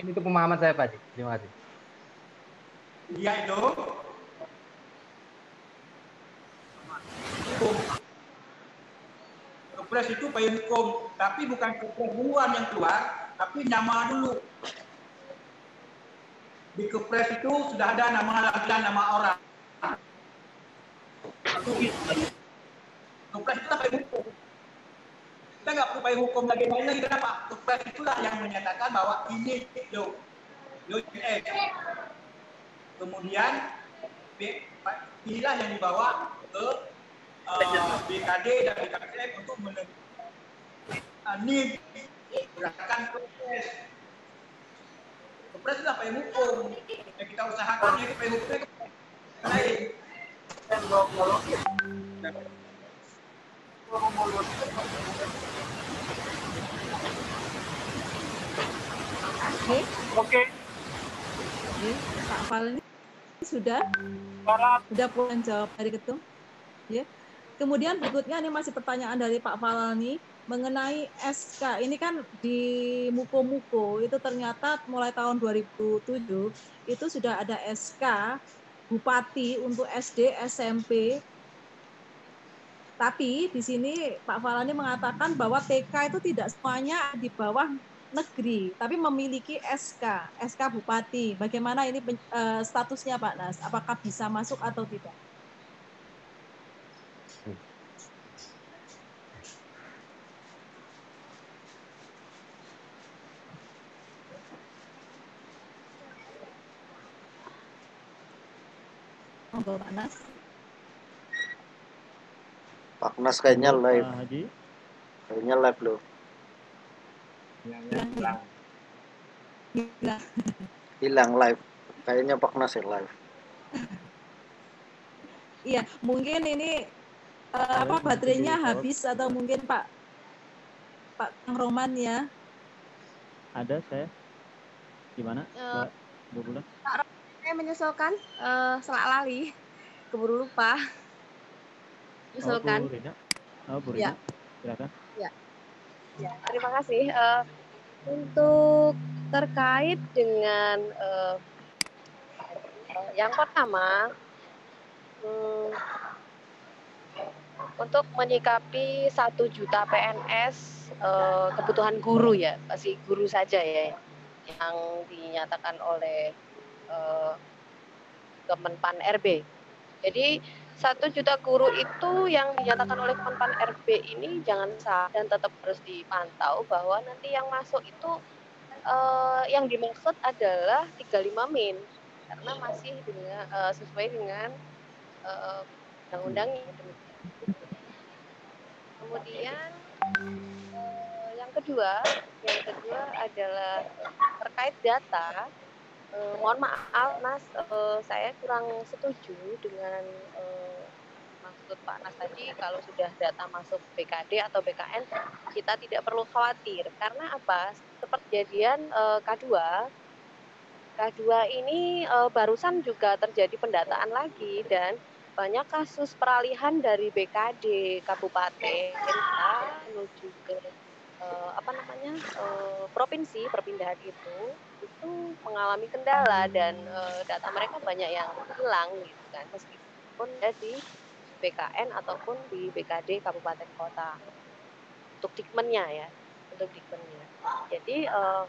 Ini itu pemahaman saya Pak. Terima kasih. Dia itu Kepres itu payung hukum, tapi bukan kepres duluan yang keluar, tapi nama dulu. Di kepres itu sudah ada nama lampiran nama orang. Kepres itu sampai hukum. Kita nggak perlu payung hukum lagi lain lagi kenapa? Kepres itulah yang menyatakan bahwa ini lo lo Kemudian B- inilah yang dibawa ke uh, BKD dan BKPM untuk menentukan uh, berdasarkan proses. Kepres itu payung hukum. Yang kita usahakan itu payung hukum lain. Oke. Oke. Oke, Pak Fal ini sudah sudah pulang jawab dari ketum. Ya. Kemudian berikutnya ini masih pertanyaan dari Pak Falani mengenai SK. Ini kan di Muko-Muko itu ternyata mulai tahun 2007 itu sudah ada SK Bupati untuk SD, SMP. Tapi di sini Pak Falani mengatakan bahwa TK itu tidak semuanya di bawah negeri, tapi memiliki SK, SK Bupati. Bagaimana ini eh, statusnya Pak Nas? Apakah bisa masuk atau tidak? Monggo Pak Nas. Pak Nas kayaknya live. Kayaknya live loh. Gila. Hilang live. Kayaknya Pak Nas yang live. Iya, mungkin ini eh, apa baterainya habis atau mungkin Pak Pak Kang Roman ya. Ada saya. Gimana? Eh, Mbak Bu Bulan? Pak Ro- saya menyesalkan eh selak lali, keburu lupa. Oh, Menyesalkan. Bu Rina. Oh, Bu Ya. Rina. Silakan. Ya. Ya, terima kasih. Eh, untuk terkait dengan eh, eh, yang pertama, hmm, untuk menyikapi satu juta PNS eh, kebutuhan guru ya, masih guru saja ya, yang dinyatakan oleh eh, Kemenpan RB. Jadi satu juta guru itu yang dinyatakan oleh Kemenpan RB ini jangan salah dan tetap harus dipantau bahwa nanti yang masuk itu eh, yang dimaksud adalah 35 min karena masih dengan eh, sesuai dengan eh, undang-undangnya demikian. Kemudian eh, yang kedua, yang kedua adalah terkait data. Eh, mohon maaf, Mas, eh, saya kurang setuju dengan eh, maksud Pak Nas tadi. Kalau sudah data masuk BKD atau BKN kita tidak perlu khawatir. Karena apa? Seperti kejadian eh, K2 K2 ini eh, barusan juga terjadi pendataan lagi dan banyak kasus peralihan dari BKD kabupaten menuju ke eh, apa namanya provinsi perpindahan itu itu mengalami kendala dan eh, data mereka banyak yang hilang gitu kan. Meskipun ada di BKN ataupun di BKD kabupaten kota untuk dikmennya ya untuk dikmennya jadi eh,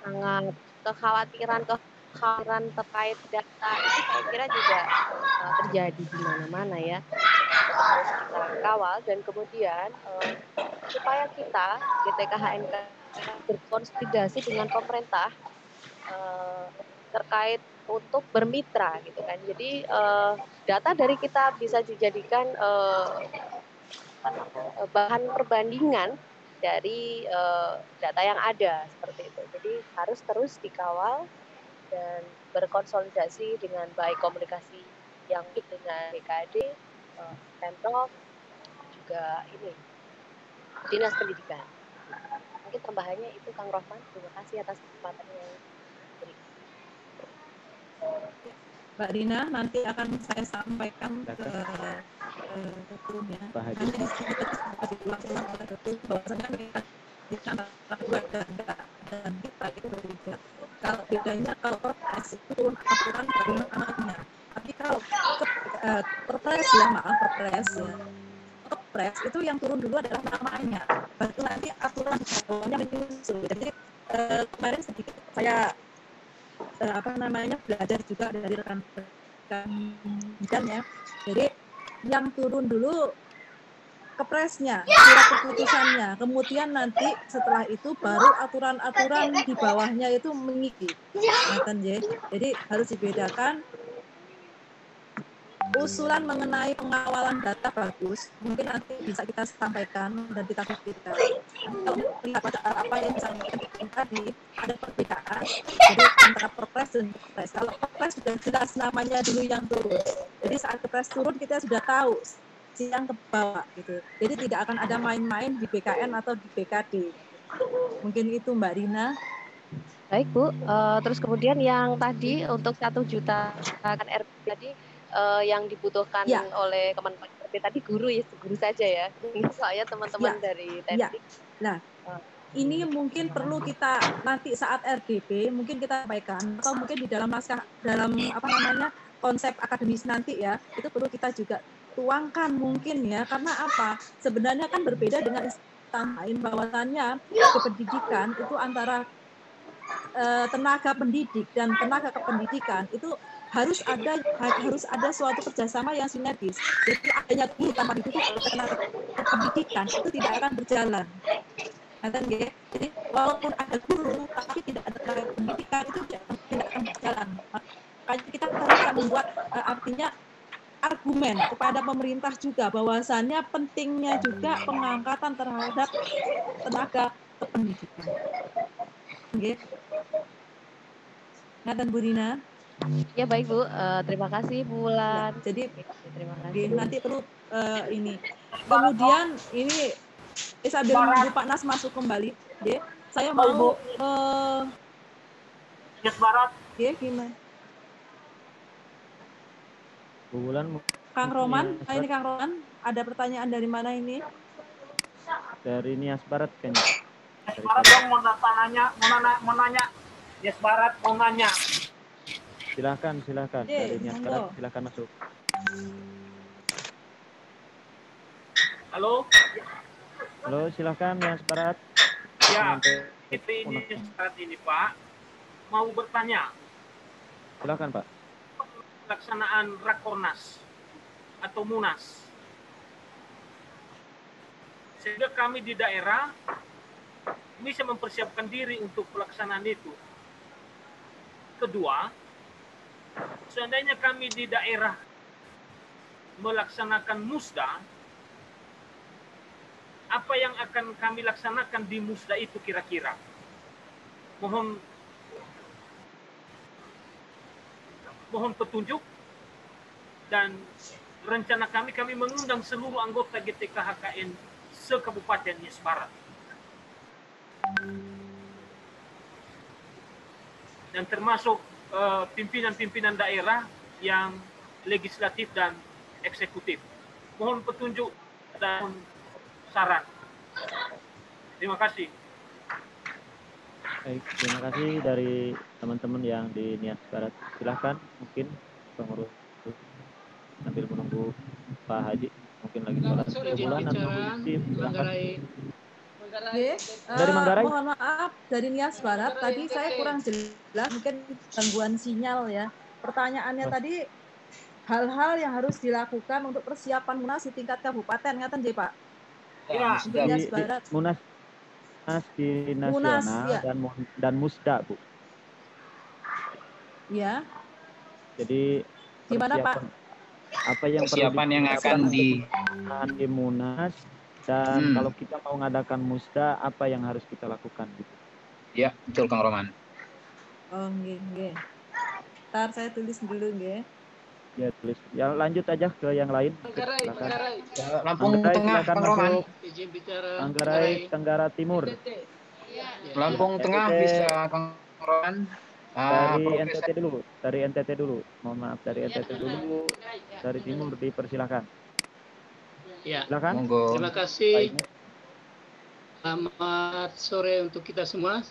sangat kekhawatiran kekhawatiran terkait data itu saya kira juga uh, terjadi di mana-mana ya. Harus kita kawal dan kemudian uh, supaya kita GTK HNK berkonsolidasi dengan pemerintah uh, terkait untuk bermitra gitu kan jadi uh, data dari kita bisa dijadikan uh, bahan perbandingan dari uh, data yang ada seperti itu. Jadi harus terus dikawal dan berkonsolidasi dengan baik komunikasi yang baik dengan BKD, uh, Pemprov, juga ini Dinas Pendidikan. Mungkin tambahannya itu Kang Rohman. Terima kasih atas kesempatan yang diberikan. Mbak Rina nanti akan saya sampaikan ke ketum ya. Hanya di kita ulang-ulang oleh ketum bahwasanya mereka di antara dua dan kita itu berbeda. Kalau bedanya kalau perpres itu aturan dari anaknya. Tapi kalau eh, perpres ya maaf perpres ya. Perpres itu yang turun dulu adalah namanya. Baru nanti aturan bawahnya menyusul. Jadi apa namanya belajar juga dari rekan-rekan bidan ya. Jadi yang turun dulu kepresnya, surat keputusannya. Kemudian nanti setelah itu baru aturan-aturan di bawahnya itu mengikuti. Ngeten, nggih. Jadi harus dibedakan usulan mengenai pengawalan data bagus mungkin nanti bisa kita sampaikan dan kita buktikan. Kalau melihat pada apa yang disampaikan tadi ada perbedaan jadi antara perpres dan kepres kalau perpres sudah jelas namanya dulu yang turun jadi saat kepres turun kita sudah tahu siang ke bawah gitu. Jadi tidak akan ada main-main di BKN atau di BKD mungkin itu Mbak Rina. Baik Bu, Eh, terus kemudian yang tadi untuk satu juta kan RP tadi eh, yang dibutuhkan Ya. oleh Kemenpan RP tadi guru ya, guru saja ya. *laughs* Soalnya teman-teman Ya. dari Ya. teknik. Nah, ini mungkin perlu kita nanti saat RDP mungkin kita sampaikan atau mungkin di dalam naskah dalam apa namanya konsep akademis nanti ya itu perlu kita juga tuangkan mungkin ya karena apa sebenarnya kan berbeda dengan lain bahwasannya kependidikan itu antara eh, tenaga pendidik dan tenaga kependidikan itu harus ada harus ada suatu kerjasama yang sinergis. Jadi adanya guru tanpa didukung oleh tenaga pendidikan itu tidak akan berjalan. Ngaten nggih? Jadi walaupun ada guru tapi tidak ada tenaga pendidikan itu tidak, akan berjalan. Makanya kita harus membuat eh, artinya argumen kepada pemerintah juga bahwasannya pentingnya juga pengangkatan terhadap tenaga kependidikan. Nggih. Ngaten Bu Dina? Ya baik Bu, Eh, terima kasih Bulan. jadi terima kasih. nanti perlu eh, ini. Kemudian ini eh, sambil menunggu Pak Nas masuk kembali, deh. Saya mau eh Yes, Barat. ya gimana? Bu Wulan mu- Kang Roman, Nias ah, ini Kang Roman, ada pertanyaan dari mana ini? dari Nias Barat kayaknya. Yes, Barat dong mau nanya, mau nanya, mau nanya. Yes, Barat mau nanya. Silahkan, silahkan. Monggo. Barat, silahkan masuk. Halo? Halo, silahkan Nias Barat. Ya, itu ini saat ini Pak. Mau bertanya, Silahkan Pak. pelaksanaan Rakornas atau Munas. Sehingga kami di daerah bisa mempersiapkan diri untuk pelaksanaan itu. Kedua, seandainya kami di daerah melaksanakan musda, apa yang akan kami laksanakan di musda itu kira-kira? Mohon mohon petunjuk dan rencana kami kami mengundang seluruh anggota GTK HKN se-Kabupaten Nias Barat. Dan termasuk eh, pimpinan-pimpinan daerah yang legislatif dan eksekutif. Mohon petunjuk dan saran. Terima kasih. Baik, terima kasih dari teman-teman yang di Nias Barat. Silahkan, mungkin pengurus sambil menunggu Pak Haji mungkin lagi sholat sore, Bu Wulan atau Isim, silahkan. Manggarai. Oke, Dari eh, Manggarai. mohon maaf dari Nias Barat tadi saya kurang jelas mungkin gangguan sinyal ya. Pertanyaannya Oh. tadi hal-hal yang harus dilakukan untuk persiapan munas di tingkat kabupaten ngaten nggih, Pak? Ya, Di, Nias di Barat. Munas Munas di Munas, nasional ya. dan dan Musda, Bu. Ya. Jadi Gimana, Pak? apa yang Persiapan yang akan di- di Munas dan Hmm. kalau kita mau ngadakan Musda apa yang harus kita lakukan gitu. Ya, betul Kang Roman. Oh, nggih, nggih. Ntar saya tulis dulu nggih. Ya tulis. Ya lanjut aja ke yang lain. Manggarai, Silakan. Manggarai. Lampung Manggarai, Tengah, silakan Kang Roman. Manggarai Tenggara Timur. Lampung Tengah NTT. bisa Kang Roman. Ah, Dari Profesor NTT dulu, dari NTT dulu. Mohon maaf dari NTT dulu. Dari timur dipersilakan. Ya. Silakan. Monggo. Terima kasih. Selamat sore untuk kita semua.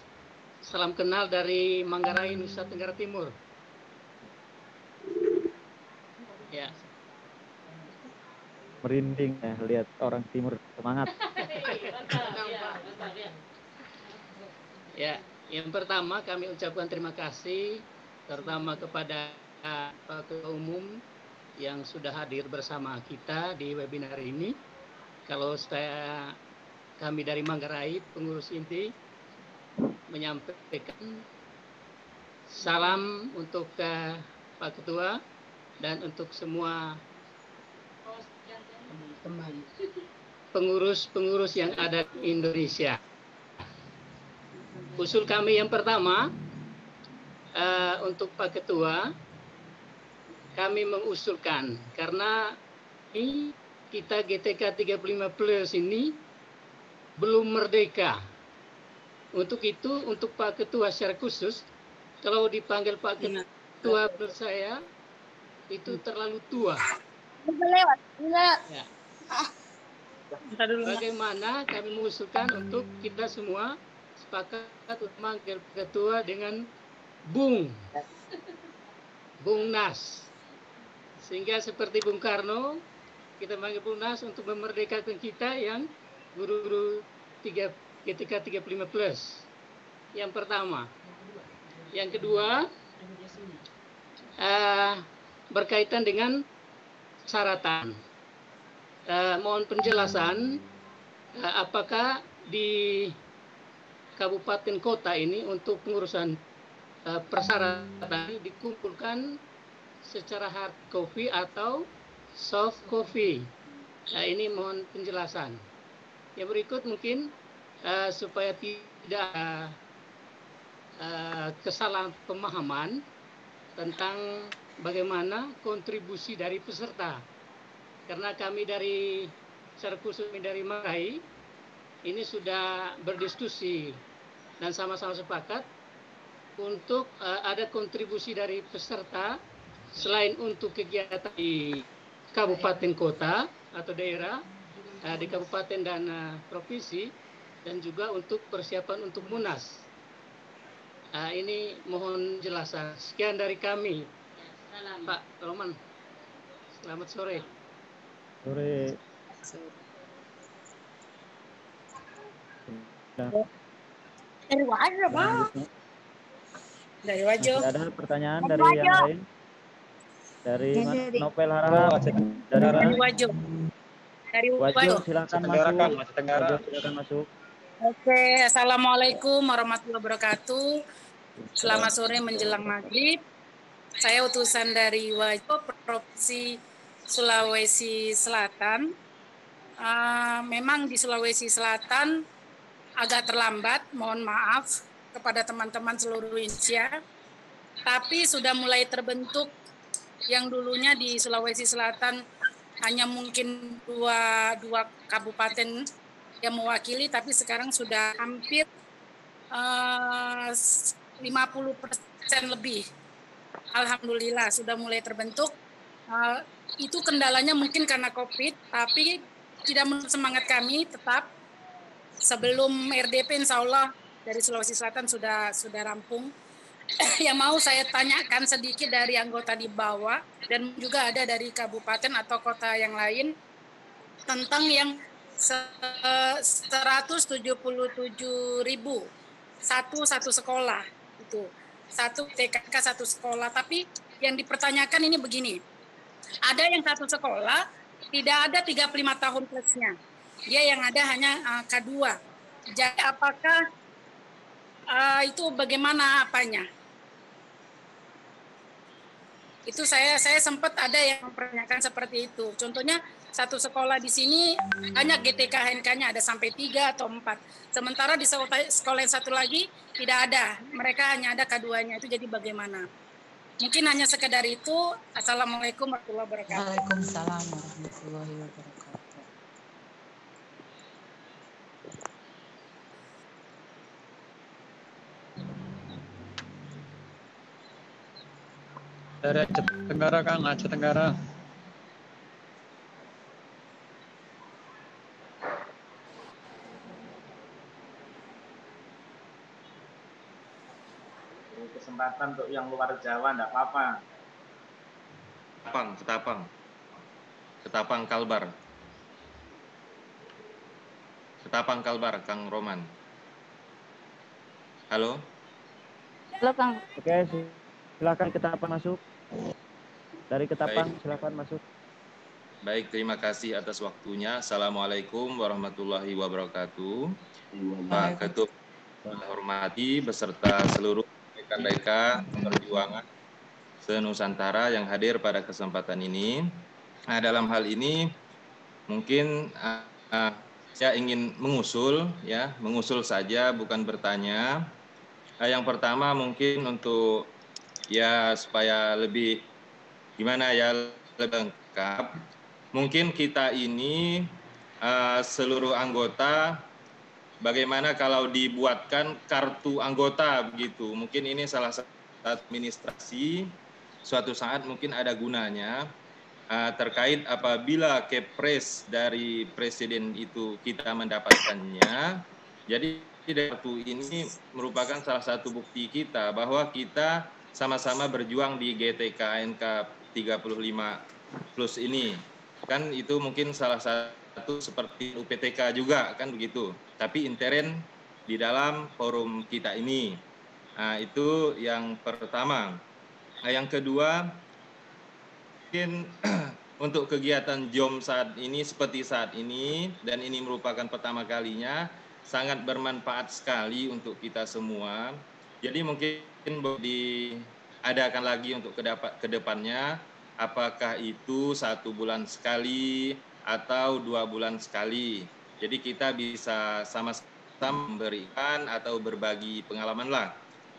Salam kenal dari Manggarai, Nusa Tenggara Timur. Ya. Merinding ya lihat orang timur semangat. *laughs* Ya. Yang pertama kami ucapkan terima kasih terutama kepada Pak Ketua Umum yang sudah hadir bersama kita di webinar ini. Kalau saya kami dari Manggarai pengurus inti menyampaikan salam untuk uh, Pak Ketua dan untuk semua pengurus-pengurus yang ada di Indonesia. Usul kami yang pertama uh, untuk Pak Ketua, kami mengusulkan karena ini kita GTK 35 plus ini belum merdeka. Untuk itu, untuk Pak Ketua secara khusus, kalau dipanggil Pak Ketua menurut saya itu terlalu tua. lewat, lewat. Ya. Bagaimana kami mengusulkan untuk kita semua sepakat untuk memanggil ketua dengan Bung. Bung Nas. Sehingga seperti Bung Karno, kita panggil Bung Nas untuk memerdekakan kita yang guru-guru tiga ketika 35 plus. Yang pertama. Yang kedua, uh, berkaitan dengan syaratan. Uh, mohon penjelasan uh, apakah di kabupaten kota ini untuk pengurusan uh, persyaratan dikumpulkan secara hard copy atau soft copy. Nah, ini mohon penjelasan. Yang berikut mungkin uh, supaya tidak uh, kesalahan pemahaman tentang bagaimana kontribusi dari peserta. Karena kami dari secara khusus dari Marai ini sudah berdiskusi dan sama-sama sepakat untuk uh, ada kontribusi dari peserta selain untuk kegiatan di kabupaten kota atau daerah uh, di kabupaten dan uh, provinsi dan juga untuk persiapan untuk munas. Uh, ini mohon jelasan. Sekian dari kami. Pak Roman. Selamat sore. Sore. Dari wajah, Pak. Dari wajah. Masih ada pertanyaan Dari dari yang lain? Dari dari- Novel Harahap. Dari Dari mana? wajah. Dari wajah. silakan masuk. Silakan masuk. Oke, Assalamualaikum warahmatullahi wabarakatuh. Selamat sore menjelang maghrib. Saya utusan dari Wajo, Provinsi Sulawesi Selatan. Ah, memang di Sulawesi Selatan agak terlambat, mohon maaf kepada teman-teman seluruh Indonesia. Tapi sudah mulai terbentuk yang dulunya di Sulawesi Selatan hanya mungkin dua, dua kabupaten yang mewakili, tapi sekarang sudah hampir eh, 50 persen lebih. Alhamdulillah sudah mulai terbentuk. Eh, itu kendalanya mungkin karena COVID, tapi tidak menurut semangat kami tetap sebelum RDP insya Allah dari Sulawesi Selatan sudah sudah rampung. *coughs* yang mau saya tanyakan sedikit dari anggota di bawah dan juga ada dari kabupaten atau kota yang lain tentang yang se- 177 ribu. Satu satu sekolah itu satu TKK satu sekolah. Tapi yang dipertanyakan ini begini. Ada yang satu sekolah tidak ada 35 tahun plusnya. Dia yang ada hanya uh, K2 jadi apakah uh, itu bagaimana apanya itu saya saya sempat ada yang mempertanyakan seperti itu. Contohnya satu sekolah di sini banyak GTK HNK-nya ada sampai tiga atau empat. Sementara di sekolah yang satu lagi tidak ada. Mereka hanya ada K2-nya itu jadi bagaimana? Mungkin hanya sekedar itu. Assalamualaikum warahmatullahi wabarakatuh. Waalaikumsalam warahmatullahi wabarakatuh. Dari Aceh Tenggara, Kang, Aceh Tenggara. Ini kesempatan untuk yang luar Jawa enggak apa-apa. Ketapang, Ketapang. Ketapang Kalbar. Ketapang Kalbar, Kang Roman. Halo? Halo Kang. Oke, silakan Ketapang masuk. Dari Ketapang Baik. silakan masuk. Baik, terima kasih atas waktunya. Assalamualaikum warahmatullahi wabarakatuh. Pak Ketum saya hormati beserta seluruh rekan-rekan perjuangan se-Nusantara yang hadir pada kesempatan ini. Nah, dalam hal ini mungkin uh, uh, saya ingin mengusul ya, mengusul saja bukan bertanya. Uh, yang pertama mungkin untuk ya supaya lebih gimana ya lebih lengkap. Mungkin kita ini uh, seluruh anggota bagaimana kalau dibuatkan kartu anggota begitu. Mungkin ini salah satu administrasi suatu saat mungkin ada gunanya uh, terkait apabila kepres dari presiden itu kita mendapatkannya. Jadi kartu ini merupakan salah satu bukti kita bahwa kita sama-sama berjuang di GTK NK 35 plus ini. Kan itu mungkin salah satu seperti UPTK juga kan begitu. Tapi intern di dalam forum kita ini. Nah, itu yang pertama. Nah, yang kedua, mungkin *clears throat* untuk kegiatan JOM saat ini seperti saat ini dan ini merupakan pertama kalinya sangat bermanfaat sekali untuk kita semua. Jadi mungkin diadakan lagi untuk ke depannya apakah itu satu bulan sekali atau dua bulan sekali. Jadi kita bisa sama-sama memberikan atau berbagi pengalaman lah.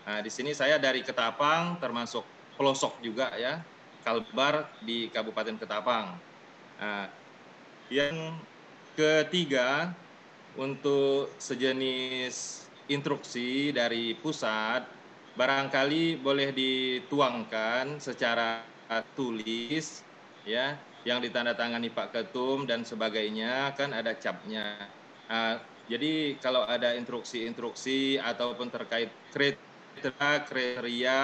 Nah, di sini saya dari Ketapang termasuk pelosok juga ya, Kalbar di Kabupaten Ketapang. Nah, yang ketiga untuk sejenis instruksi dari pusat barangkali boleh dituangkan secara tulis ya yang ditandatangani Pak Ketum dan sebagainya kan ada capnya. Nah, jadi kalau ada instruksi-instruksi ataupun terkait kriteria kriteria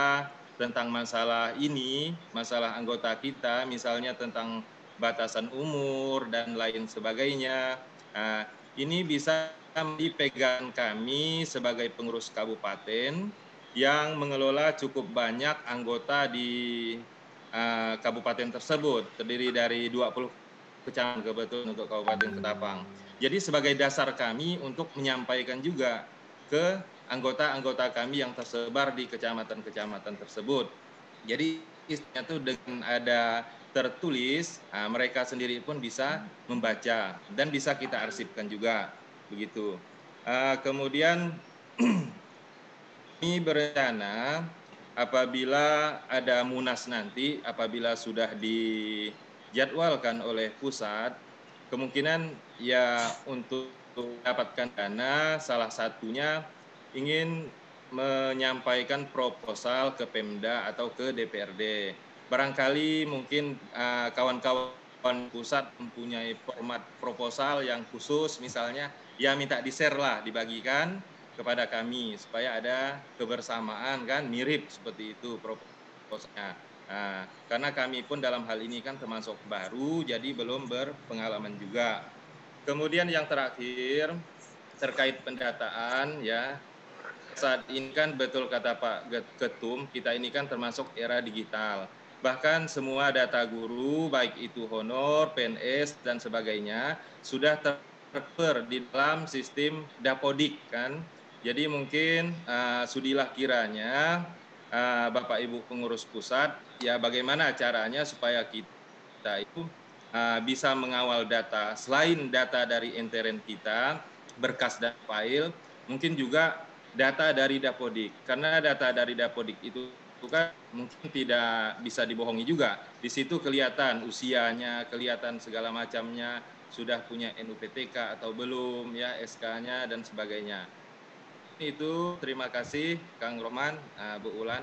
tentang masalah ini, masalah anggota kita, misalnya tentang batasan umur dan lain sebagainya. Nah, ini bisa dipegang kami sebagai pengurus kabupaten yang mengelola cukup banyak anggota di uh, kabupaten tersebut, terdiri dari 20 kecamatan kebetulan untuk Kabupaten Ketapang. Jadi sebagai dasar kami untuk menyampaikan juga ke anggota-anggota kami yang tersebar di kecamatan-kecamatan tersebut. Jadi itu dengan ada tertulis, nah, mereka sendiri pun bisa membaca dan bisa kita arsipkan juga, begitu. Uh, kemudian *clears throat* ini berencana apabila ada munas nanti, apabila sudah dijadwalkan oleh pusat, kemungkinan ya untuk mendapatkan dana salah satunya ingin menyampaikan proposal ke Pemda atau ke DPRD. Barangkali mungkin uh, kawan-kawan pusat mempunyai format proposal yang khusus misalnya ya minta di-share lah, dibagikan kepada kami supaya ada kebersamaan kan mirip seperti itu proposalnya. Nah, karena kami pun dalam hal ini kan termasuk baru jadi belum berpengalaman juga. Kemudian yang terakhir terkait pendataan ya saat ini kan betul kata Pak Ketum, kita ini kan termasuk era digital. Bahkan semua data guru, baik itu honor, PNS, dan sebagainya, sudah terper di dalam sistem Dapodik kan. Jadi mungkin uh, sudilah kiranya uh, Bapak Ibu pengurus pusat, ya bagaimana caranya supaya kita itu uh, bisa mengawal data, selain data dari intern kita, berkas dan file, mungkin juga data dari Dapodik. Karena data dari Dapodik itu kan mungkin tidak bisa dibohongi juga. Di situ kelihatan usianya, kelihatan segala macamnya, sudah punya NUPTK atau belum, ya SK-nya dan sebagainya. Itu terima kasih Kang Roman, uh, Bu Ulan.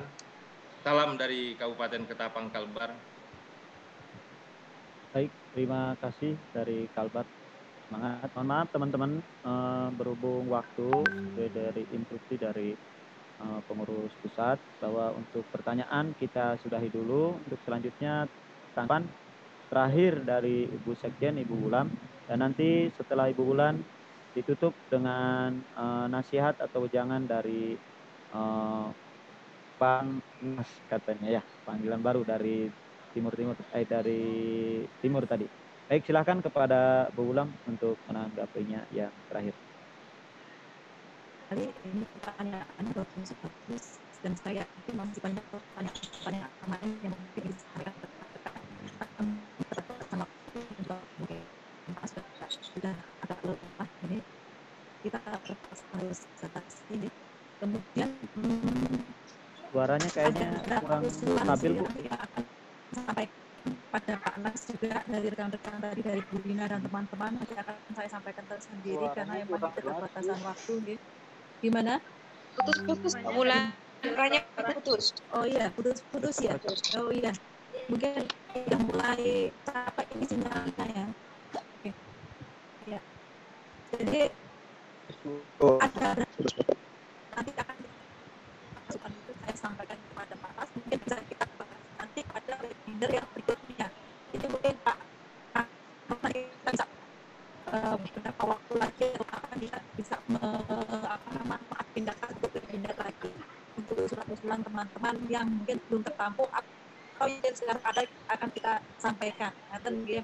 Salam dari Kabupaten Ketapang Kalbar. Baik, terima kasih dari Kalbar semangat. Mohon maaf teman-teman uh, berhubung waktu dari instruksi dari uh, pengurus pusat bahwa untuk pertanyaan kita sudahi dulu. Untuk selanjutnya tanggapan terakhir dari Ibu Sekjen Ibu Ulam dan nanti setelah Ibu Ulan ditutup dengan uh, nasihat atau jangan dari uh, Pangnas katanya ya, panggilan baru dari timur timur eh dari timur tadi. Baik, silakan kepada Bu Ulam untuk menanggapinya yang terakhir. Kali ini pertanyaan bagus dan saya itu masih banyak pertanyaan-pertanyaan lain yang mungkin disampaikan sama untuk mungkin sudah ini kita terpaksa harus atas ini kemudian hmm, Suaranya kayaknya ada kurang stabil, Bu. yang sampai pada Pak Nas juga dari rekan-rekan tadi dari Bu Lina dan teman-teman nanti akan saya sampaikan tersendiri karena memang kurang keterbatasan waktu gitu. Gimana? Putus-putus Pak Mulan. Suaranya putus. Oh iya, putus-putus ya. Oh iya. Mungkin udah mulai capek ini sinyalnya ya. Oke. Ya. Jadi ada nanti akan masukan itu saya sampaikan kepada Pak Mas mungkin bisa kita bahas nanti pada webinar yang berikutnya. Jadi mungkin Pak kita bisa eh, beberapa waktu lagi akan bisa bisa me- apa namanya pindahkan untuk webinar lagi untuk usulan-usulan teman-teman yang mungkin belum tertampung atau yang sekarang ada akan kita sampaikan.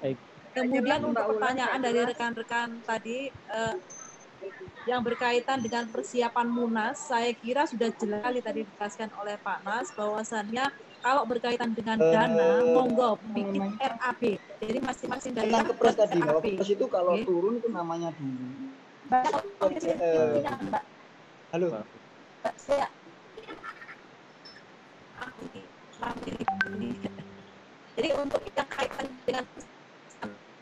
Baik. Kemudian Mbak untuk pertanyaan dari rekan-rekan tadi eh, yang berkaitan dengan persiapan Munas, saya kira sudah jelas tadi dijelaskan oleh Pak Nas bahwasannya kalau berkaitan dengan dana, monggo bikin RAB. Jadi masing-masing daerah Tentang kepres tadi. Kepres itu kalau turun itu namanya dulu. Eh. Halo. Saya jadi untuk yang kaitan dengan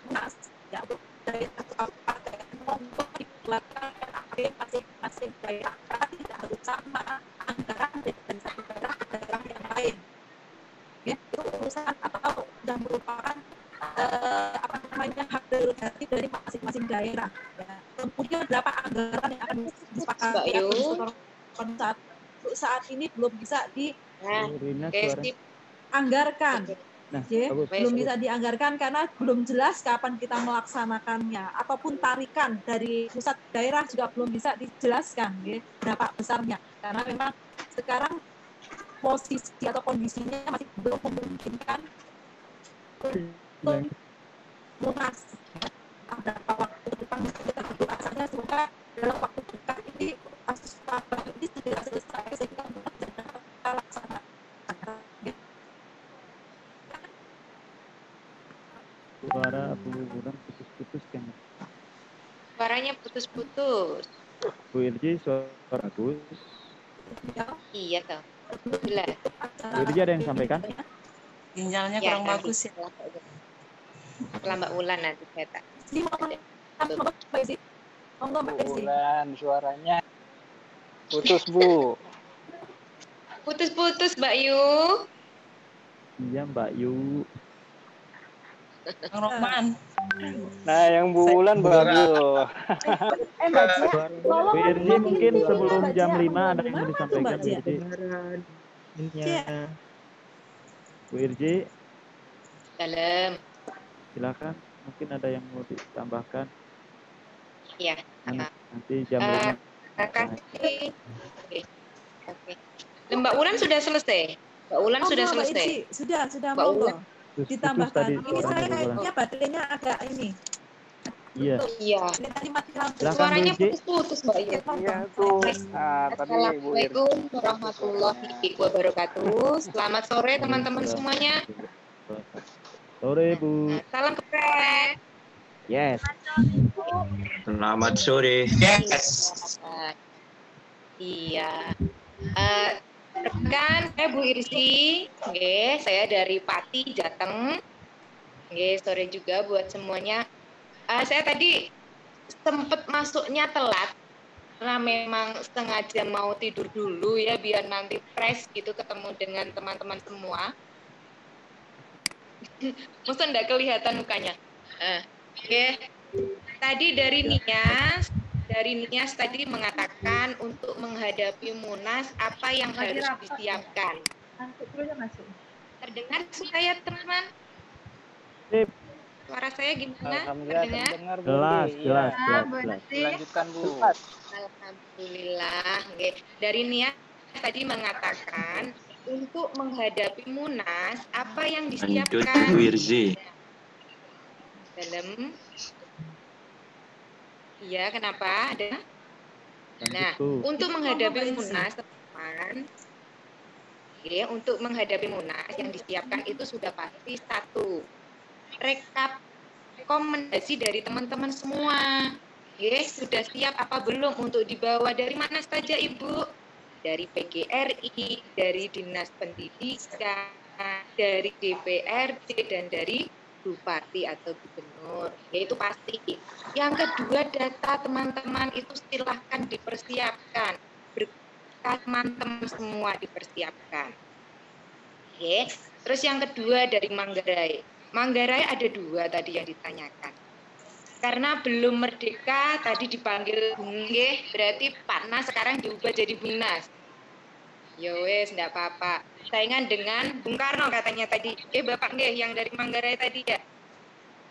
Munas, ya untuk kabupaten, monggo masing-masing daerah tidak harus sama anggaran dari satu daerah ke daerah yang lain. Ya, itu urusan atau sudah merupakan eh, apa namanya hak prerogatif dari masing-masing daerah. Ya. Kemudian berapa anggaran yang akan disepakati saat saat ini belum bisa Nah, Rina Nah, bagus. belum bisa dianggarkan karena belum jelas kapan kita melaksanakannya ataupun tarikan dari pusat daerah juga belum bisa dijelaskan ya, berapa besarnya karena memang sekarang posisi atau kondisinya masih belum memungkinkan untuk lunas ya. beberapa waktu depan kita saja semoga dalam waktu dekat ini kasus ini segera selesai sehingga lunas kita laksanakan ya. Suara Bu Ulam putus-putus kan. Suaranya putus-putus. Bu Irji suara bagus. Iya, toh. Jelas. Bu Irji ada yang sampaikan? Sinyalnya Ya, kurang nanti bagus ya. setelah Mbak Ulan nanti saya tak. Bulan suaranya putus Bu. Putus-putus Mbak Yu. Iya Mbak Yu. Bang Roman. Nah, yang bulan. Eh Mbak Cia, tolong Bu Irji ngomong mungkin sebelum jam Cia. 5 ada yang mau disampaikan Bu Cia? Irji. Cia. Bu Irji, Dalam. silakan. Mungkin ada yang mau ditambahkan. Iya. Nan- Nanti jam Eh, 5. Terima kasih. Oke. Oke. Mbak Ulan sudah selesai. Mbak Ulan Monggo, sudah Mbak selesai. Sudah, sudah Mbak. Ulan. Putus-putus Ditambahkan. tadi Ini saya kayaknya baterainya agak ini. Iya. Iya. Suaranya putus-putus Mbak Yu. Iya tuh. Assalamualaikum warahmatullahi wabarakatuh. Selamat sore teman-teman semuanya. Sore Bu. Salam kepres. Yes. Selamat sore. Iya. Eh, rekan saya Bu Irsi, Oke, saya dari Pati Jateng. Oke, sore juga buat semuanya. Eh, saya tadi sempat masuknya telat karena memang sengaja mau tidur dulu ya biar nanti fresh gitu ketemu dengan teman-teman semua. *laughs* Masa enggak kelihatan mukanya? Eh, Oke. Tadi dari Nias, dari Nias tadi mengatakan untuk menghadapi Munas apa yang Lagi harus rapat. disiapkan. Terdengar saya teman-teman? Sip. Suara saya gimana? Alhamdulillah Terdengar? Jelas, Iya. jelas, Ah, jelas, Bu jelas. Lanjutkan Bu. Alhamdulillah. Oke. Dari Nia tadi mengatakan untuk menghadapi Munas, apa yang Lanjut disiapkan Bu Irzi. dalam Iya, kenapa? Ada? Nah, Bu. untuk menghadapi Munas, teman, Oke, untuk menghadapi Munas yang disiapkan itu sudah pasti satu rekap rekomendasi dari teman-teman semua. Oke, sudah siap apa belum untuk dibawa dari mana saja Ibu? Dari PGRI, dari Dinas Pendidikan, dari DPRD dan dari bupati atau gubernur. Ya itu pasti. Yang kedua data teman-teman itu silahkan dipersiapkan. Berkat teman-teman semua dipersiapkan. Oke. Terus yang kedua dari Manggarai. Manggarai ada dua tadi yang ditanyakan. Karena belum merdeka tadi dipanggil Bung Nggih, berarti Pak Nas sekarang diubah jadi Bung Nas. Ya wes, enggak apa-apa. Saingan dengan Bung Karno katanya tadi. Eh Bapak Nggih yang dari Manggarai tadi ya.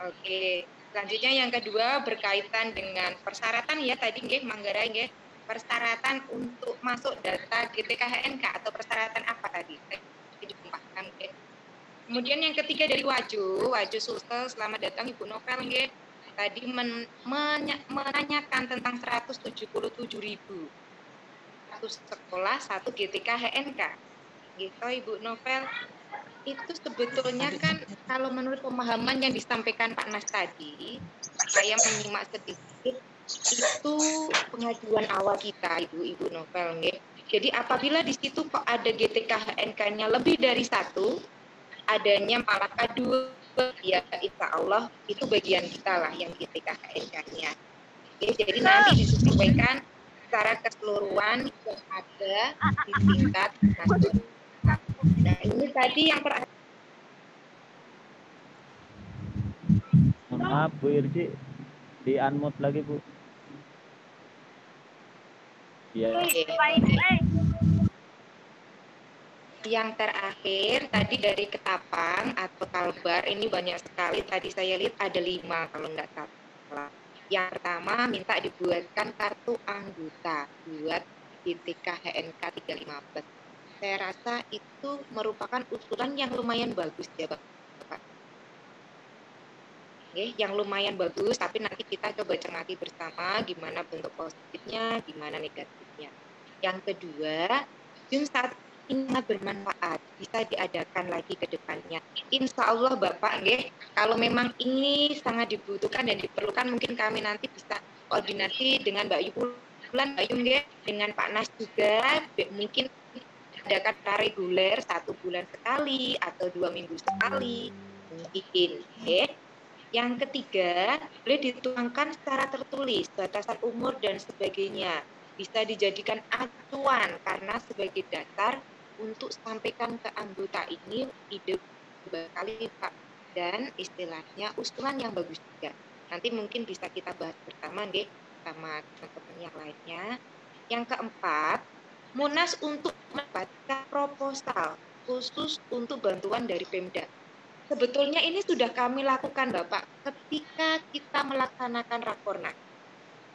Oke. Selanjutnya yang kedua berkaitan dengan persyaratan ya tadi nggih Manggarai nggih. Persyaratan untuk masuk data GTKHNK atau persyaratan apa tadi? Kemudian yang ketiga dari Waju, Waju Sulsel, selamat datang Ibu Novel nggih. Tadi men, menanyakan tentang 177 ribu satu sekolah satu GTK HNK gitu Ibu Novel itu sebetulnya kan kalau menurut pemahaman yang disampaikan Pak Nas tadi saya menyimak sedikit itu pengajuan awal kita Ibu Ibu Novel nggih. Jadi apabila di situ kok ada GTK HNK-nya lebih dari satu adanya malah dua ya insya Allah itu bagian kita lah yang GTK HNK-nya. Oke, jadi nanti disesuaikan secara keseluruhan yang ada di tingkat nasional. Nah ini tadi yang per maaf Bu Irji, di unmute lagi Bu. Iya. yang terakhir tadi dari Ketapang atau Kalbar ini banyak sekali tadi saya lihat ada lima kalau nggak salah. Yang pertama minta dibuatkan kartu anggota buat GTK HNK 315. Saya rasa itu merupakan usulan yang lumayan bagus ya Bapak. Oke, yang lumayan bagus, tapi nanti kita coba cermati bersama gimana bentuk positifnya, gimana negatifnya. Yang kedua, saat ini sangat bermanfaat, bisa diadakan lagi ke depannya. Insya Allah Bapak, nggih, kalau memang ini sangat dibutuhkan dan diperlukan, mungkin kami nanti bisa koordinasi dengan Mbak Yulan, Mbak Yung, dengan Pak Nas juga, mungkin adakan reguler satu bulan sekali atau dua minggu sekali, mungkin. nggih. Yang ketiga, boleh dituangkan secara tertulis, batasan umur dan sebagainya. Bisa dijadikan acuan karena sebagai dasar untuk sampaikan ke anggota ini ide berkali Pak dan istilahnya usulan yang bagus juga. Nanti mungkin bisa kita bahas bersama nggih sama teman-teman yang lainnya. Yang keempat, Munas untuk mendapatkan proposal khusus untuk bantuan dari Pemda. Sebetulnya ini sudah kami lakukan Bapak ketika kita melaksanakan Rakornas.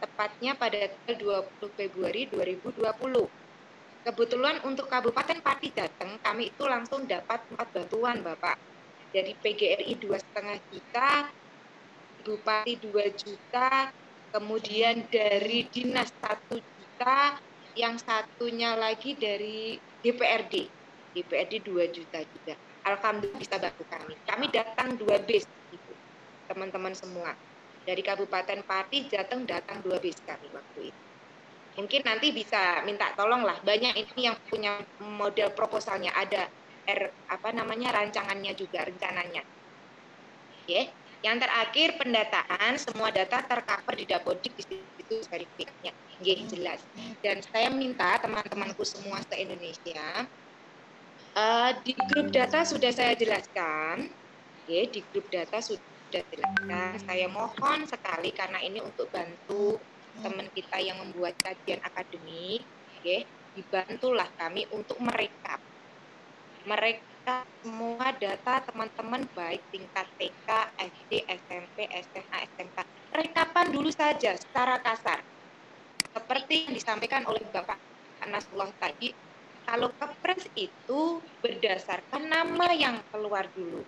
Tepatnya pada tanggal 20 Februari 2020. Kebetulan untuk Kabupaten Pati Jateng kami itu langsung dapat empat bantuan Bapak. Dari PGRI dua setengah juta, Bupati 2 juta, kemudian dari Dinas 1 juta, yang satunya lagi dari DPRD. DPRD 2 juta juga. Alhamdulillah bisa bantu kami. Kami datang dua bis, Ibu. teman-teman semua. Dari Kabupaten Pati, Jateng datang dua bis kami waktu itu. Mungkin nanti bisa minta tolong lah. Banyak ini yang punya model proposalnya. Ada R, apa namanya rancangannya juga, rencananya. Oke. Yang terakhir pendataan semua data tercover di Dapodik di situ verifikasinya. Nggih, jelas. Dan saya minta teman-temanku semua se Indonesia eh, di grup data sudah saya jelaskan. Oke, di grup data sudah jelaskan. Saya mohon sekali karena ini untuk bantu teman kita yang membuat kajian akademik, oke, dibantulah kami untuk merekap mereka semua data teman-teman baik tingkat TK, SD, SMP, SMA, SMK. Rekapan dulu saja secara kasar. Seperti yang disampaikan oleh Bapak Nasrullah tadi, kalau kepres itu berdasarkan nama yang keluar dulu.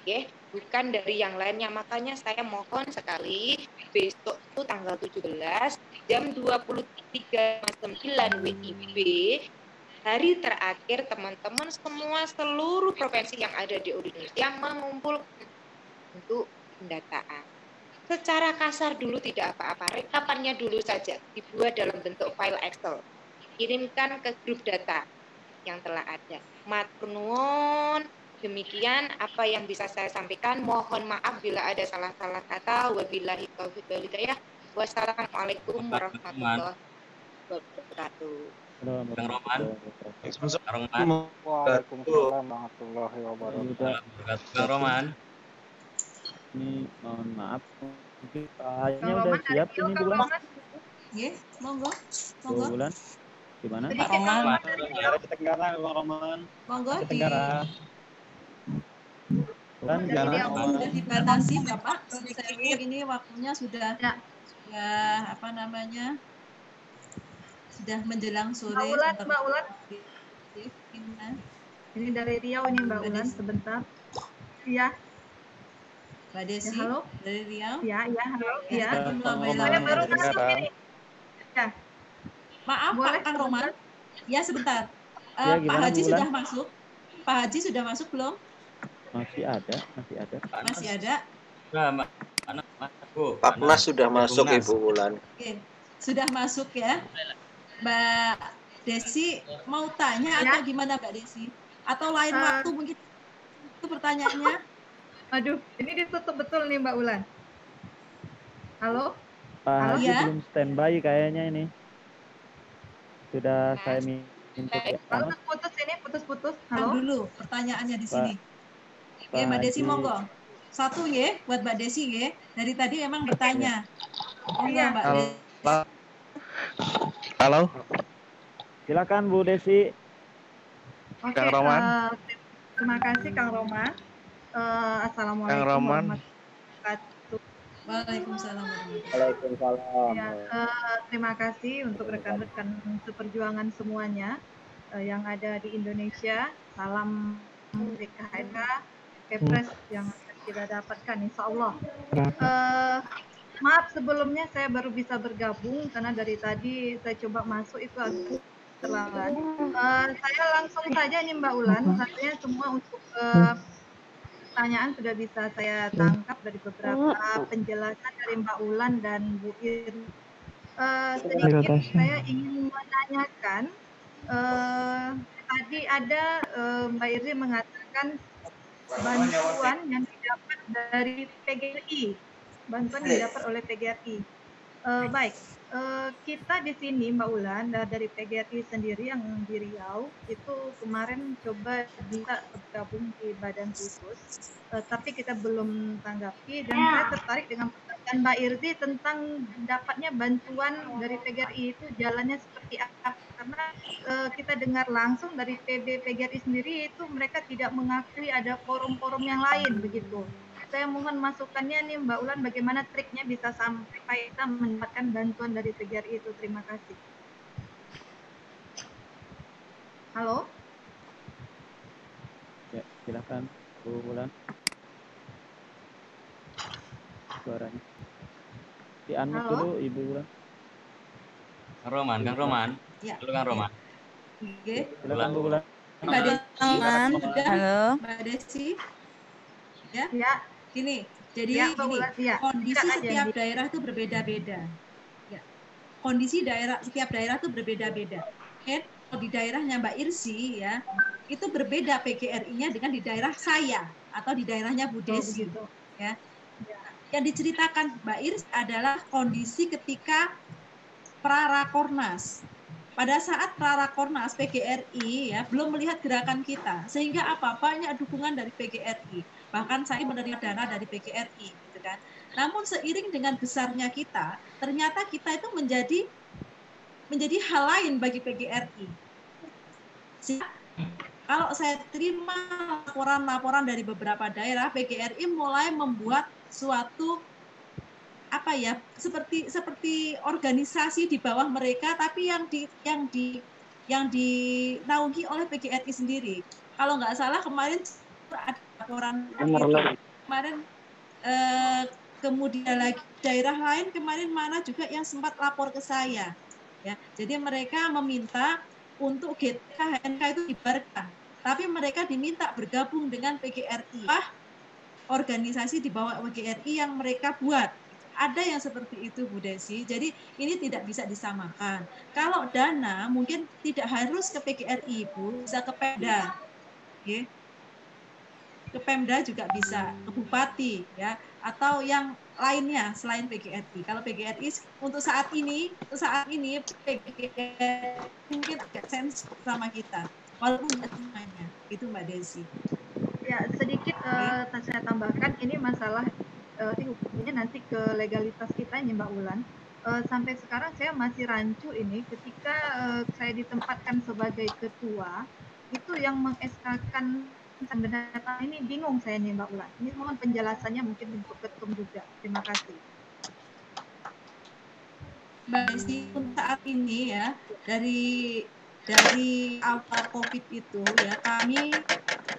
Oke, bukan dari yang lainnya. Makanya saya mohon sekali besok itu tanggal 17 jam 23.9 WIB hari terakhir teman-teman semua seluruh provinsi yang ada di Indonesia mengumpul untuk pendataan. Secara kasar dulu tidak apa-apa, rekapannya dulu saja dibuat dalam bentuk file Excel. Kirimkan ke grup data yang telah ada. Matur nuwun. Demikian apa yang bisa saya sampaikan. Mohon maaf bila ada salah-salah kata. Wabillahi taufiq wal hidayah. Wassalamualaikum warahmatullahi wabarakatuh. Kang Roman. Kang Roman. Waalaikumsalam warahmatullahi wabarakatuh. Kang Roman. Ini mohon maaf. Mungkin Pak Kang udah siap ini bulan. Yes, monggo. Monggo. bulan. Gimana? Kang Roman dari Riau. Tenggara, Bang Roman. Monggo di Tenggara. Dari gimana? Riau sudah dibatasi Bapak. Sewu ini waktunya sudah sudah apa namanya? Sudah menjelang sore. Mbak sebentar Mbak. Gimana? Ini dari Riau ini Mbak Ulan sebentar. Iya. Mbak Desi Ya, halo. dari Riau. Iya, iya, halo. Iya. Saya Saya baru masuk ini. Ya. Maaf Boleh Pak Kang Roman. Ya sebentar. Eh, Ya, Pak gimana, Haji sudah masuk. Pak Haji sudah masuk belum? Masih ada, masih ada. Masih ada. Nah, Mbak, anak Bu. Pak Nas sudah masuk Nas. Ibu Wulan. Oke, sudah masuk ya. Mbak Desi mau tanya Ya. atau gimana Mbak Desi? Atau lain Eh. waktu mungkin itu pertanyaannya? Aduh, ini ditutup betul nih Mbak Ulan. Halo? Pak Halo? Haji Iya. belum standby kayaknya ini. Sudah saya min- input ya. Halo, putus ini, putus-putus. Tahan Halo? dulu pertanyaannya di Pak- sini. Pak Mbak Desi monggo. Satu ya buat Mbak Desi ya. Dari tadi emang bertanya. Monggo Iya. Mbak Halo. Desi. Halo, Silakan Bu Desi. Oke, Kang Roman. eh, terima kasih Kang Roman. Eh, Assalamualaikum Kang Roman. warahmatullahi wabarakatuh. Waalaikumsalam warahmatullahi Waalaikumsalam. Ya, eh, terima kasih untuk rekan-rekan seperjuangan semuanya eh, yang ada di Indonesia. Salam BKHK, Kepres yang akan kita dapatkan, Insya Allah. Eh, maaf sebelumnya saya baru bisa bergabung karena dari tadi saya coba masuk itu agak terlambat. Eh, saya langsung saja nih Mbak Ulan, katanya semua untuk eh, pertanyaan sudah bisa saya tangkap dari beberapa penjelasan dari Mbak Ulan dan Bu Ir. Eh, sedikit saya ingin menanyakan, eh, tadi ada eh, Mbak Irzi mengatakan bantuan yang didapat dari PGRI, bantuan yang didapat oleh PGRI. Eh, baik, eh, kita di sini Mbak Ulan da- dari PGRI sendiri yang di Riau itu kemarin coba bisa bergabung di badan khusus, eh, tapi kita belum tanggapi dan saya tertarik dengan pertanyaan Mbak Irzi tentang dapatnya bantuan dari PGRI itu jalannya seperti apa. Karena eh, kita dengar langsung dari PB PGRI sendiri itu mereka tidak mengakui ada forum-forum yang lain begitu saya mohon masukannya nih Mbak Ulan bagaimana triknya bisa sampai kita mendapatkan bantuan dari PGRI itu. Terima kasih. Halo? Ya, silakan Bu Wulan. Suaranya. Di unmute Halo? dulu Ibu Wulan. Kang Roman, Kang Roman. Ya. Halo Kang Roman. Oke. Silakan Bu Wulan. Mbak Desi? Halo. Mbak Desi, ya? Ya. Gini, jadi Ya, gini, ya. kondisi aja, setiap Di. daerah itu berbeda-beda. Ya. Kondisi daerah setiap daerah itu berbeda-beda. Oke, kalau di daerahnya Mbak Irsi ya, itu berbeda PGRI-nya dengan di daerah saya atau di daerahnya Bu Desi. begitu. Ya. Yang diceritakan Mbak Irsi adalah kondisi ketika prarakornas. Pada saat prarakornas PGRI ya belum melihat gerakan kita, sehingga apa banyak dukungan dari PGRI. Bahkan saya menerima dana dari PGRI, gitu kan. Namun seiring dengan besarnya kita, ternyata kita itu menjadi menjadi hal lain bagi PGRI. Kalau saya terima laporan-laporan dari beberapa daerah, PGRI mulai membuat suatu apa ya seperti seperti organisasi di bawah mereka tapi yang di yang di yang dinaungi oleh PGRI sendiri. Kalau nggak salah kemarin laporan kemarin eh, kemudian lagi daerah lain kemarin mana juga yang sempat lapor ke saya ya jadi mereka meminta untuk GTK HNK itu dibarkan tapi mereka diminta bergabung dengan PGRI ah organisasi di bawah PGRI yang mereka buat ada yang seperti itu Bu Desi. Jadi ini tidak bisa disamakan. Kalau dana mungkin tidak harus ke PGRI Bu, bisa ke Pemda. Oke. Ke Pemda juga bisa, ke Bupati ya atau yang lainnya selain PGRI. Kalau PGRI untuk saat ini, untuk saat ini PGRI mungkin agak sens sama kita, walaupun tidak semuanya. Itu Mbak Desi. Ya, sedikit uh, saya tambahkan ini masalah uh, ini hubungannya nanti ke legalitas kita ini Mbak Ulan. Uh, sampai sekarang saya masih rancu ini ketika uh, saya ditempatkan sebagai ketua itu yang mengeskakan data ini bingung saya nih Mbak Ulan. Ini mohon penjelasannya mungkin untuk ketum juga. Terima kasih. Mbak Desi saat ini ya dari dari awal COVID itu ya kami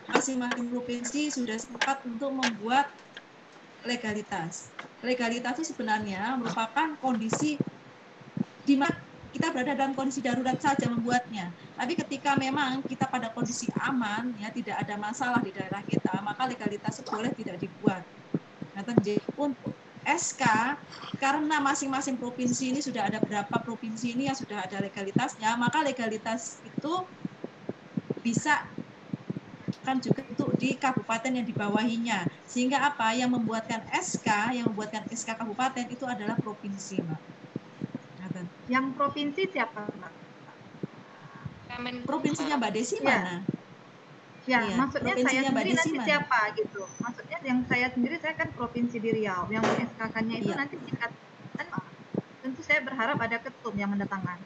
masing-masing provinsi sudah sempat untuk membuat legalitas. Legalitas itu sebenarnya merupakan kondisi di mana kita berada dalam kondisi darurat saja membuatnya. Tapi ketika memang kita pada kondisi aman, ya tidak ada masalah di daerah kita, maka legalitas boleh tidak dibuat. Nah, untuk SK karena masing-masing provinsi ini sudah ada berapa provinsi ini yang sudah ada legalitasnya, maka legalitas itu bisa kan juga untuk di kabupaten yang dibawahinya. Sehingga apa yang membuatkan SK, yang membuatkan SK kabupaten itu adalah provinsi, Mbak. Yang provinsi siapa, Mbak? Provinsinya Mbak Desi Ya. mana? Ya, Iya, maksudnya saya sendiri Desi nanti mana? siapa gitu. Maksudnya yang saya sendiri saya kan provinsi di Riau. Yang SK-nya itu Iya. nanti tingkat tentu saya berharap ada ketum yang mendatangkan.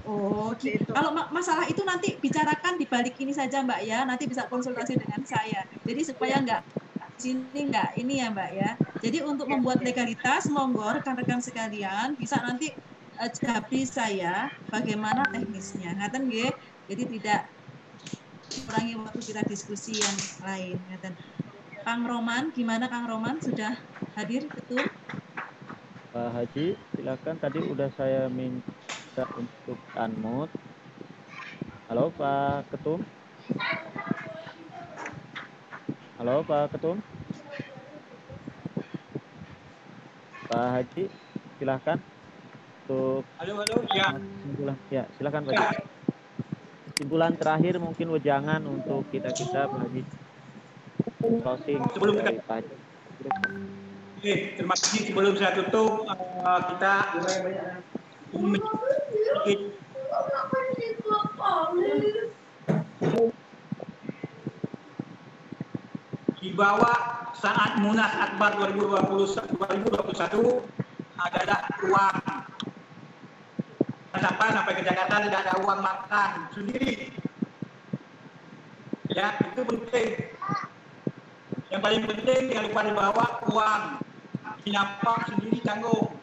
Oh, gitu. Kalau ma- masalah itu nanti bicarakan di balik ini saja, Mbak ya. Nanti bisa konsultasi dengan saya. Jadi supaya nggak di sini nggak ini ya, Mbak ya. Jadi untuk membuat legalitas, monggo rekan-rekan sekalian bisa nanti jabri saya bagaimana teknisnya. Ngaten nggih. Jadi tidak kurangi waktu kita diskusi yang lain. Ngaten. Kang Roman, gimana Kang Roman? Sudah hadir ketum? Pak Haji, silakan tadi udah saya minta untuk unmute. Halo Pak Ketum. Halo Pak Ketum. Pak Haji, silakan untuk Halo, halo, ya. kesimpulan. Ya, silakan Pak Haji. Kesimpulan terakhir mungkin wejangan untuk kita kita Pak Haji. Closing Sebelum dari Pak. Oke, terima kasih. Sebelum saya tutup, eh, kita sedikit di bawah saat Munas Akbar 2020 2021 adalah uang. Jangan Sampai ke Jakarta tidak ada uang makan sendiri. Ya, itu penting. Yang paling penting jangan lupa dibawa uang. Dinampak sendiri tanggung.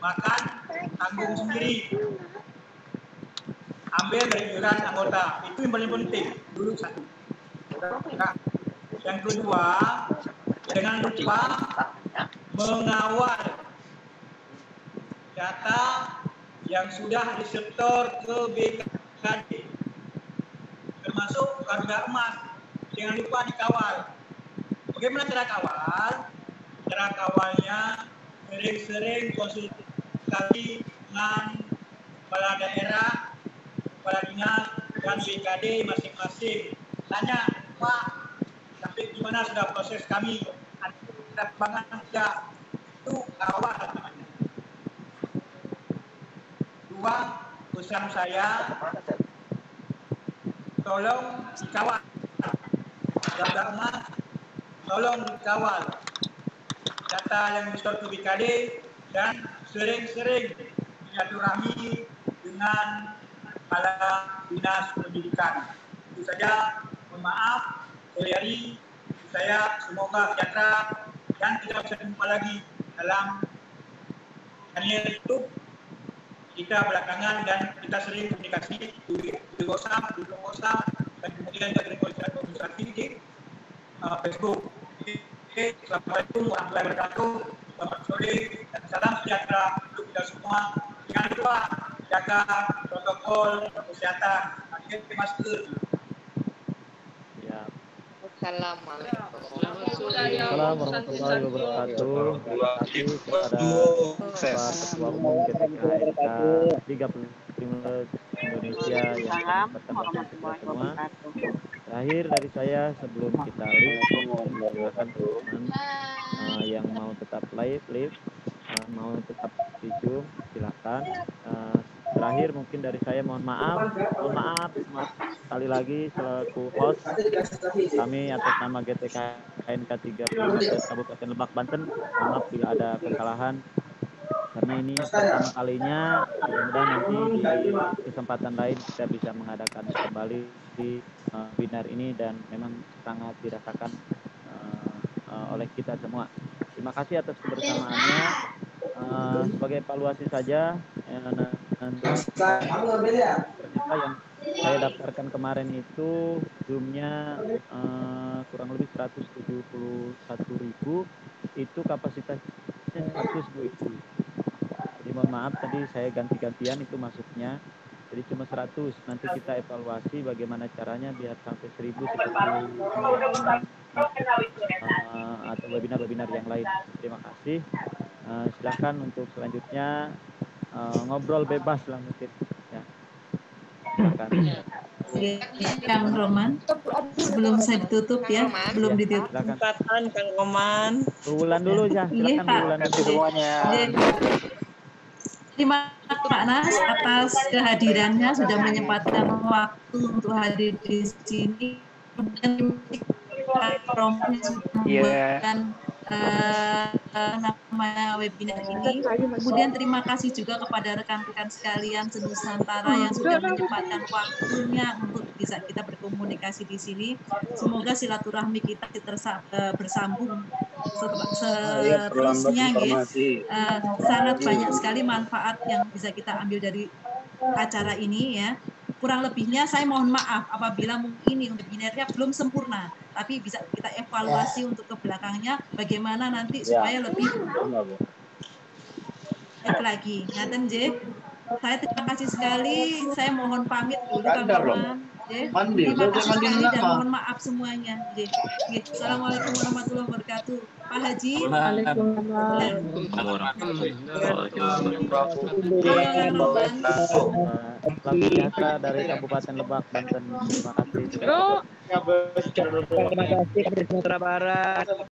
Makan tanggung sendiri. Ambil dari iuran anggota. Itu yang paling penting. Dulu satu. Nah, yang kedua, jangan lupa mengawal data yang sudah disetor ke BKD termasuk Garuda Emas. Jangan lupa dikawal. Bagaimana cara kawal? Cara kawalnya sering-sering konsultasi dengan kepala daerah kepala dinas dan BKD masing-masing. Tanya Pak tapi gimana sudah proses kami? Ada banget tidak? Itu kawal namanya dua pesan saya tolong dikawal. Data emas tolong dikawal. Data yang disetor BKD dan sering-sering silaturahmi dengan kepala dinas pendidikan. Itu saja. Mohon maaf. Dari saya semoga sejahtera dan kita bisa jumpa lagi dalam channel YouTube kita belakangan dan kita sering komunikasi di, WhatsApp, di WhatsApp, dan kemudian juga komunikasi komunikasi di uh, Facebook. Oke, Assalamualaikum warahmatullahi wabarakatuh. Selamat sore dan salam sejahtera untuk kita semua. Jangan lupa jaga protokol kesehatan, pakai masker. Assalamualaikum. Assalamualaikum warahmatullahi wabarakatuh. Terima kasih kepada Pak Ketua Umum GTK HMK 35 Indonesia yang bertemu. Terakhir dari saya sebelum kita live, yang mau tetap live, live, mau tetap Zoom, silakan. Terakhir mungkin dari saya mohon maaf, mohon maaf, sekali lagi selaku host kami atas nama GTK KNK 3 Kabupaten Lebak Banten, maaf bila ada kesalahan karena ini pertama kalinya mudah-mudahan nanti di kesempatan lain kita bisa mengadakan kembali di uh, webinar ini dan memang sangat dirasakan uh, uh, oleh kita semua. Terima kasih atas kebersamaannya. Sebagai evaluasi saja uh, nanti ternyata yang saya daftarkan kemarin itu zoomnya uh, kurang lebih 171 ribu. Itu kapasitasnya 100 bu itu jadi mohon maaf tadi saya ganti-gantian itu masuknya jadi cuma 100 nanti kita evaluasi bagaimana caranya biar sampai 1000 seperti uh, atau webinar-webinar yang lain. Terima kasih. Uh, silakan untuk selanjutnya uh, ngobrol bebas lah mungkin ya silakan Kang Roman, sebelum saya ditutup ya, belum ditutup. Kesempatan Kang Roman. Bulan dulu ya, Iya, silakan bulan dulu. semuanya. Iya. Terima kasih Pak Nas atas kehadirannya sudah menyempatkan waktu untuk hadir di sini. Pak Roman sudah Iya. Eh, eh, nama webinar ini. Kemudian terima kasih juga kepada rekan-rekan sekalian senusantara yang sudah menyempatkan waktunya untuk bisa kita berkomunikasi di sini. Semoga silaturahmi kita tersa- eh, bersambung Iya, seterusnya, gitu. Eh, sangat banyak sekali manfaat yang bisa kita ambil dari acara ini ya. Kurang lebihnya saya mohon maaf apabila mungkin ini webinarnya belum sempurna, tapi bisa kita evaluasi untuk ke belakangnya bagaimana nanti Ya. supaya lebih baik lagi. Ngaten J. Saya terima kasih sekali. Saya mohon pamit dulu Kang J. Mandi, Terima kasih mandi sekali dan mohon maaf semuanya. Assalamualaikum warahmatullahi wabarakatuh. Pak Haji. Salam sejahtera dari Kabupaten Lebak, Banten. Terima kasih. Terima kasih kepada Sumatera Barat.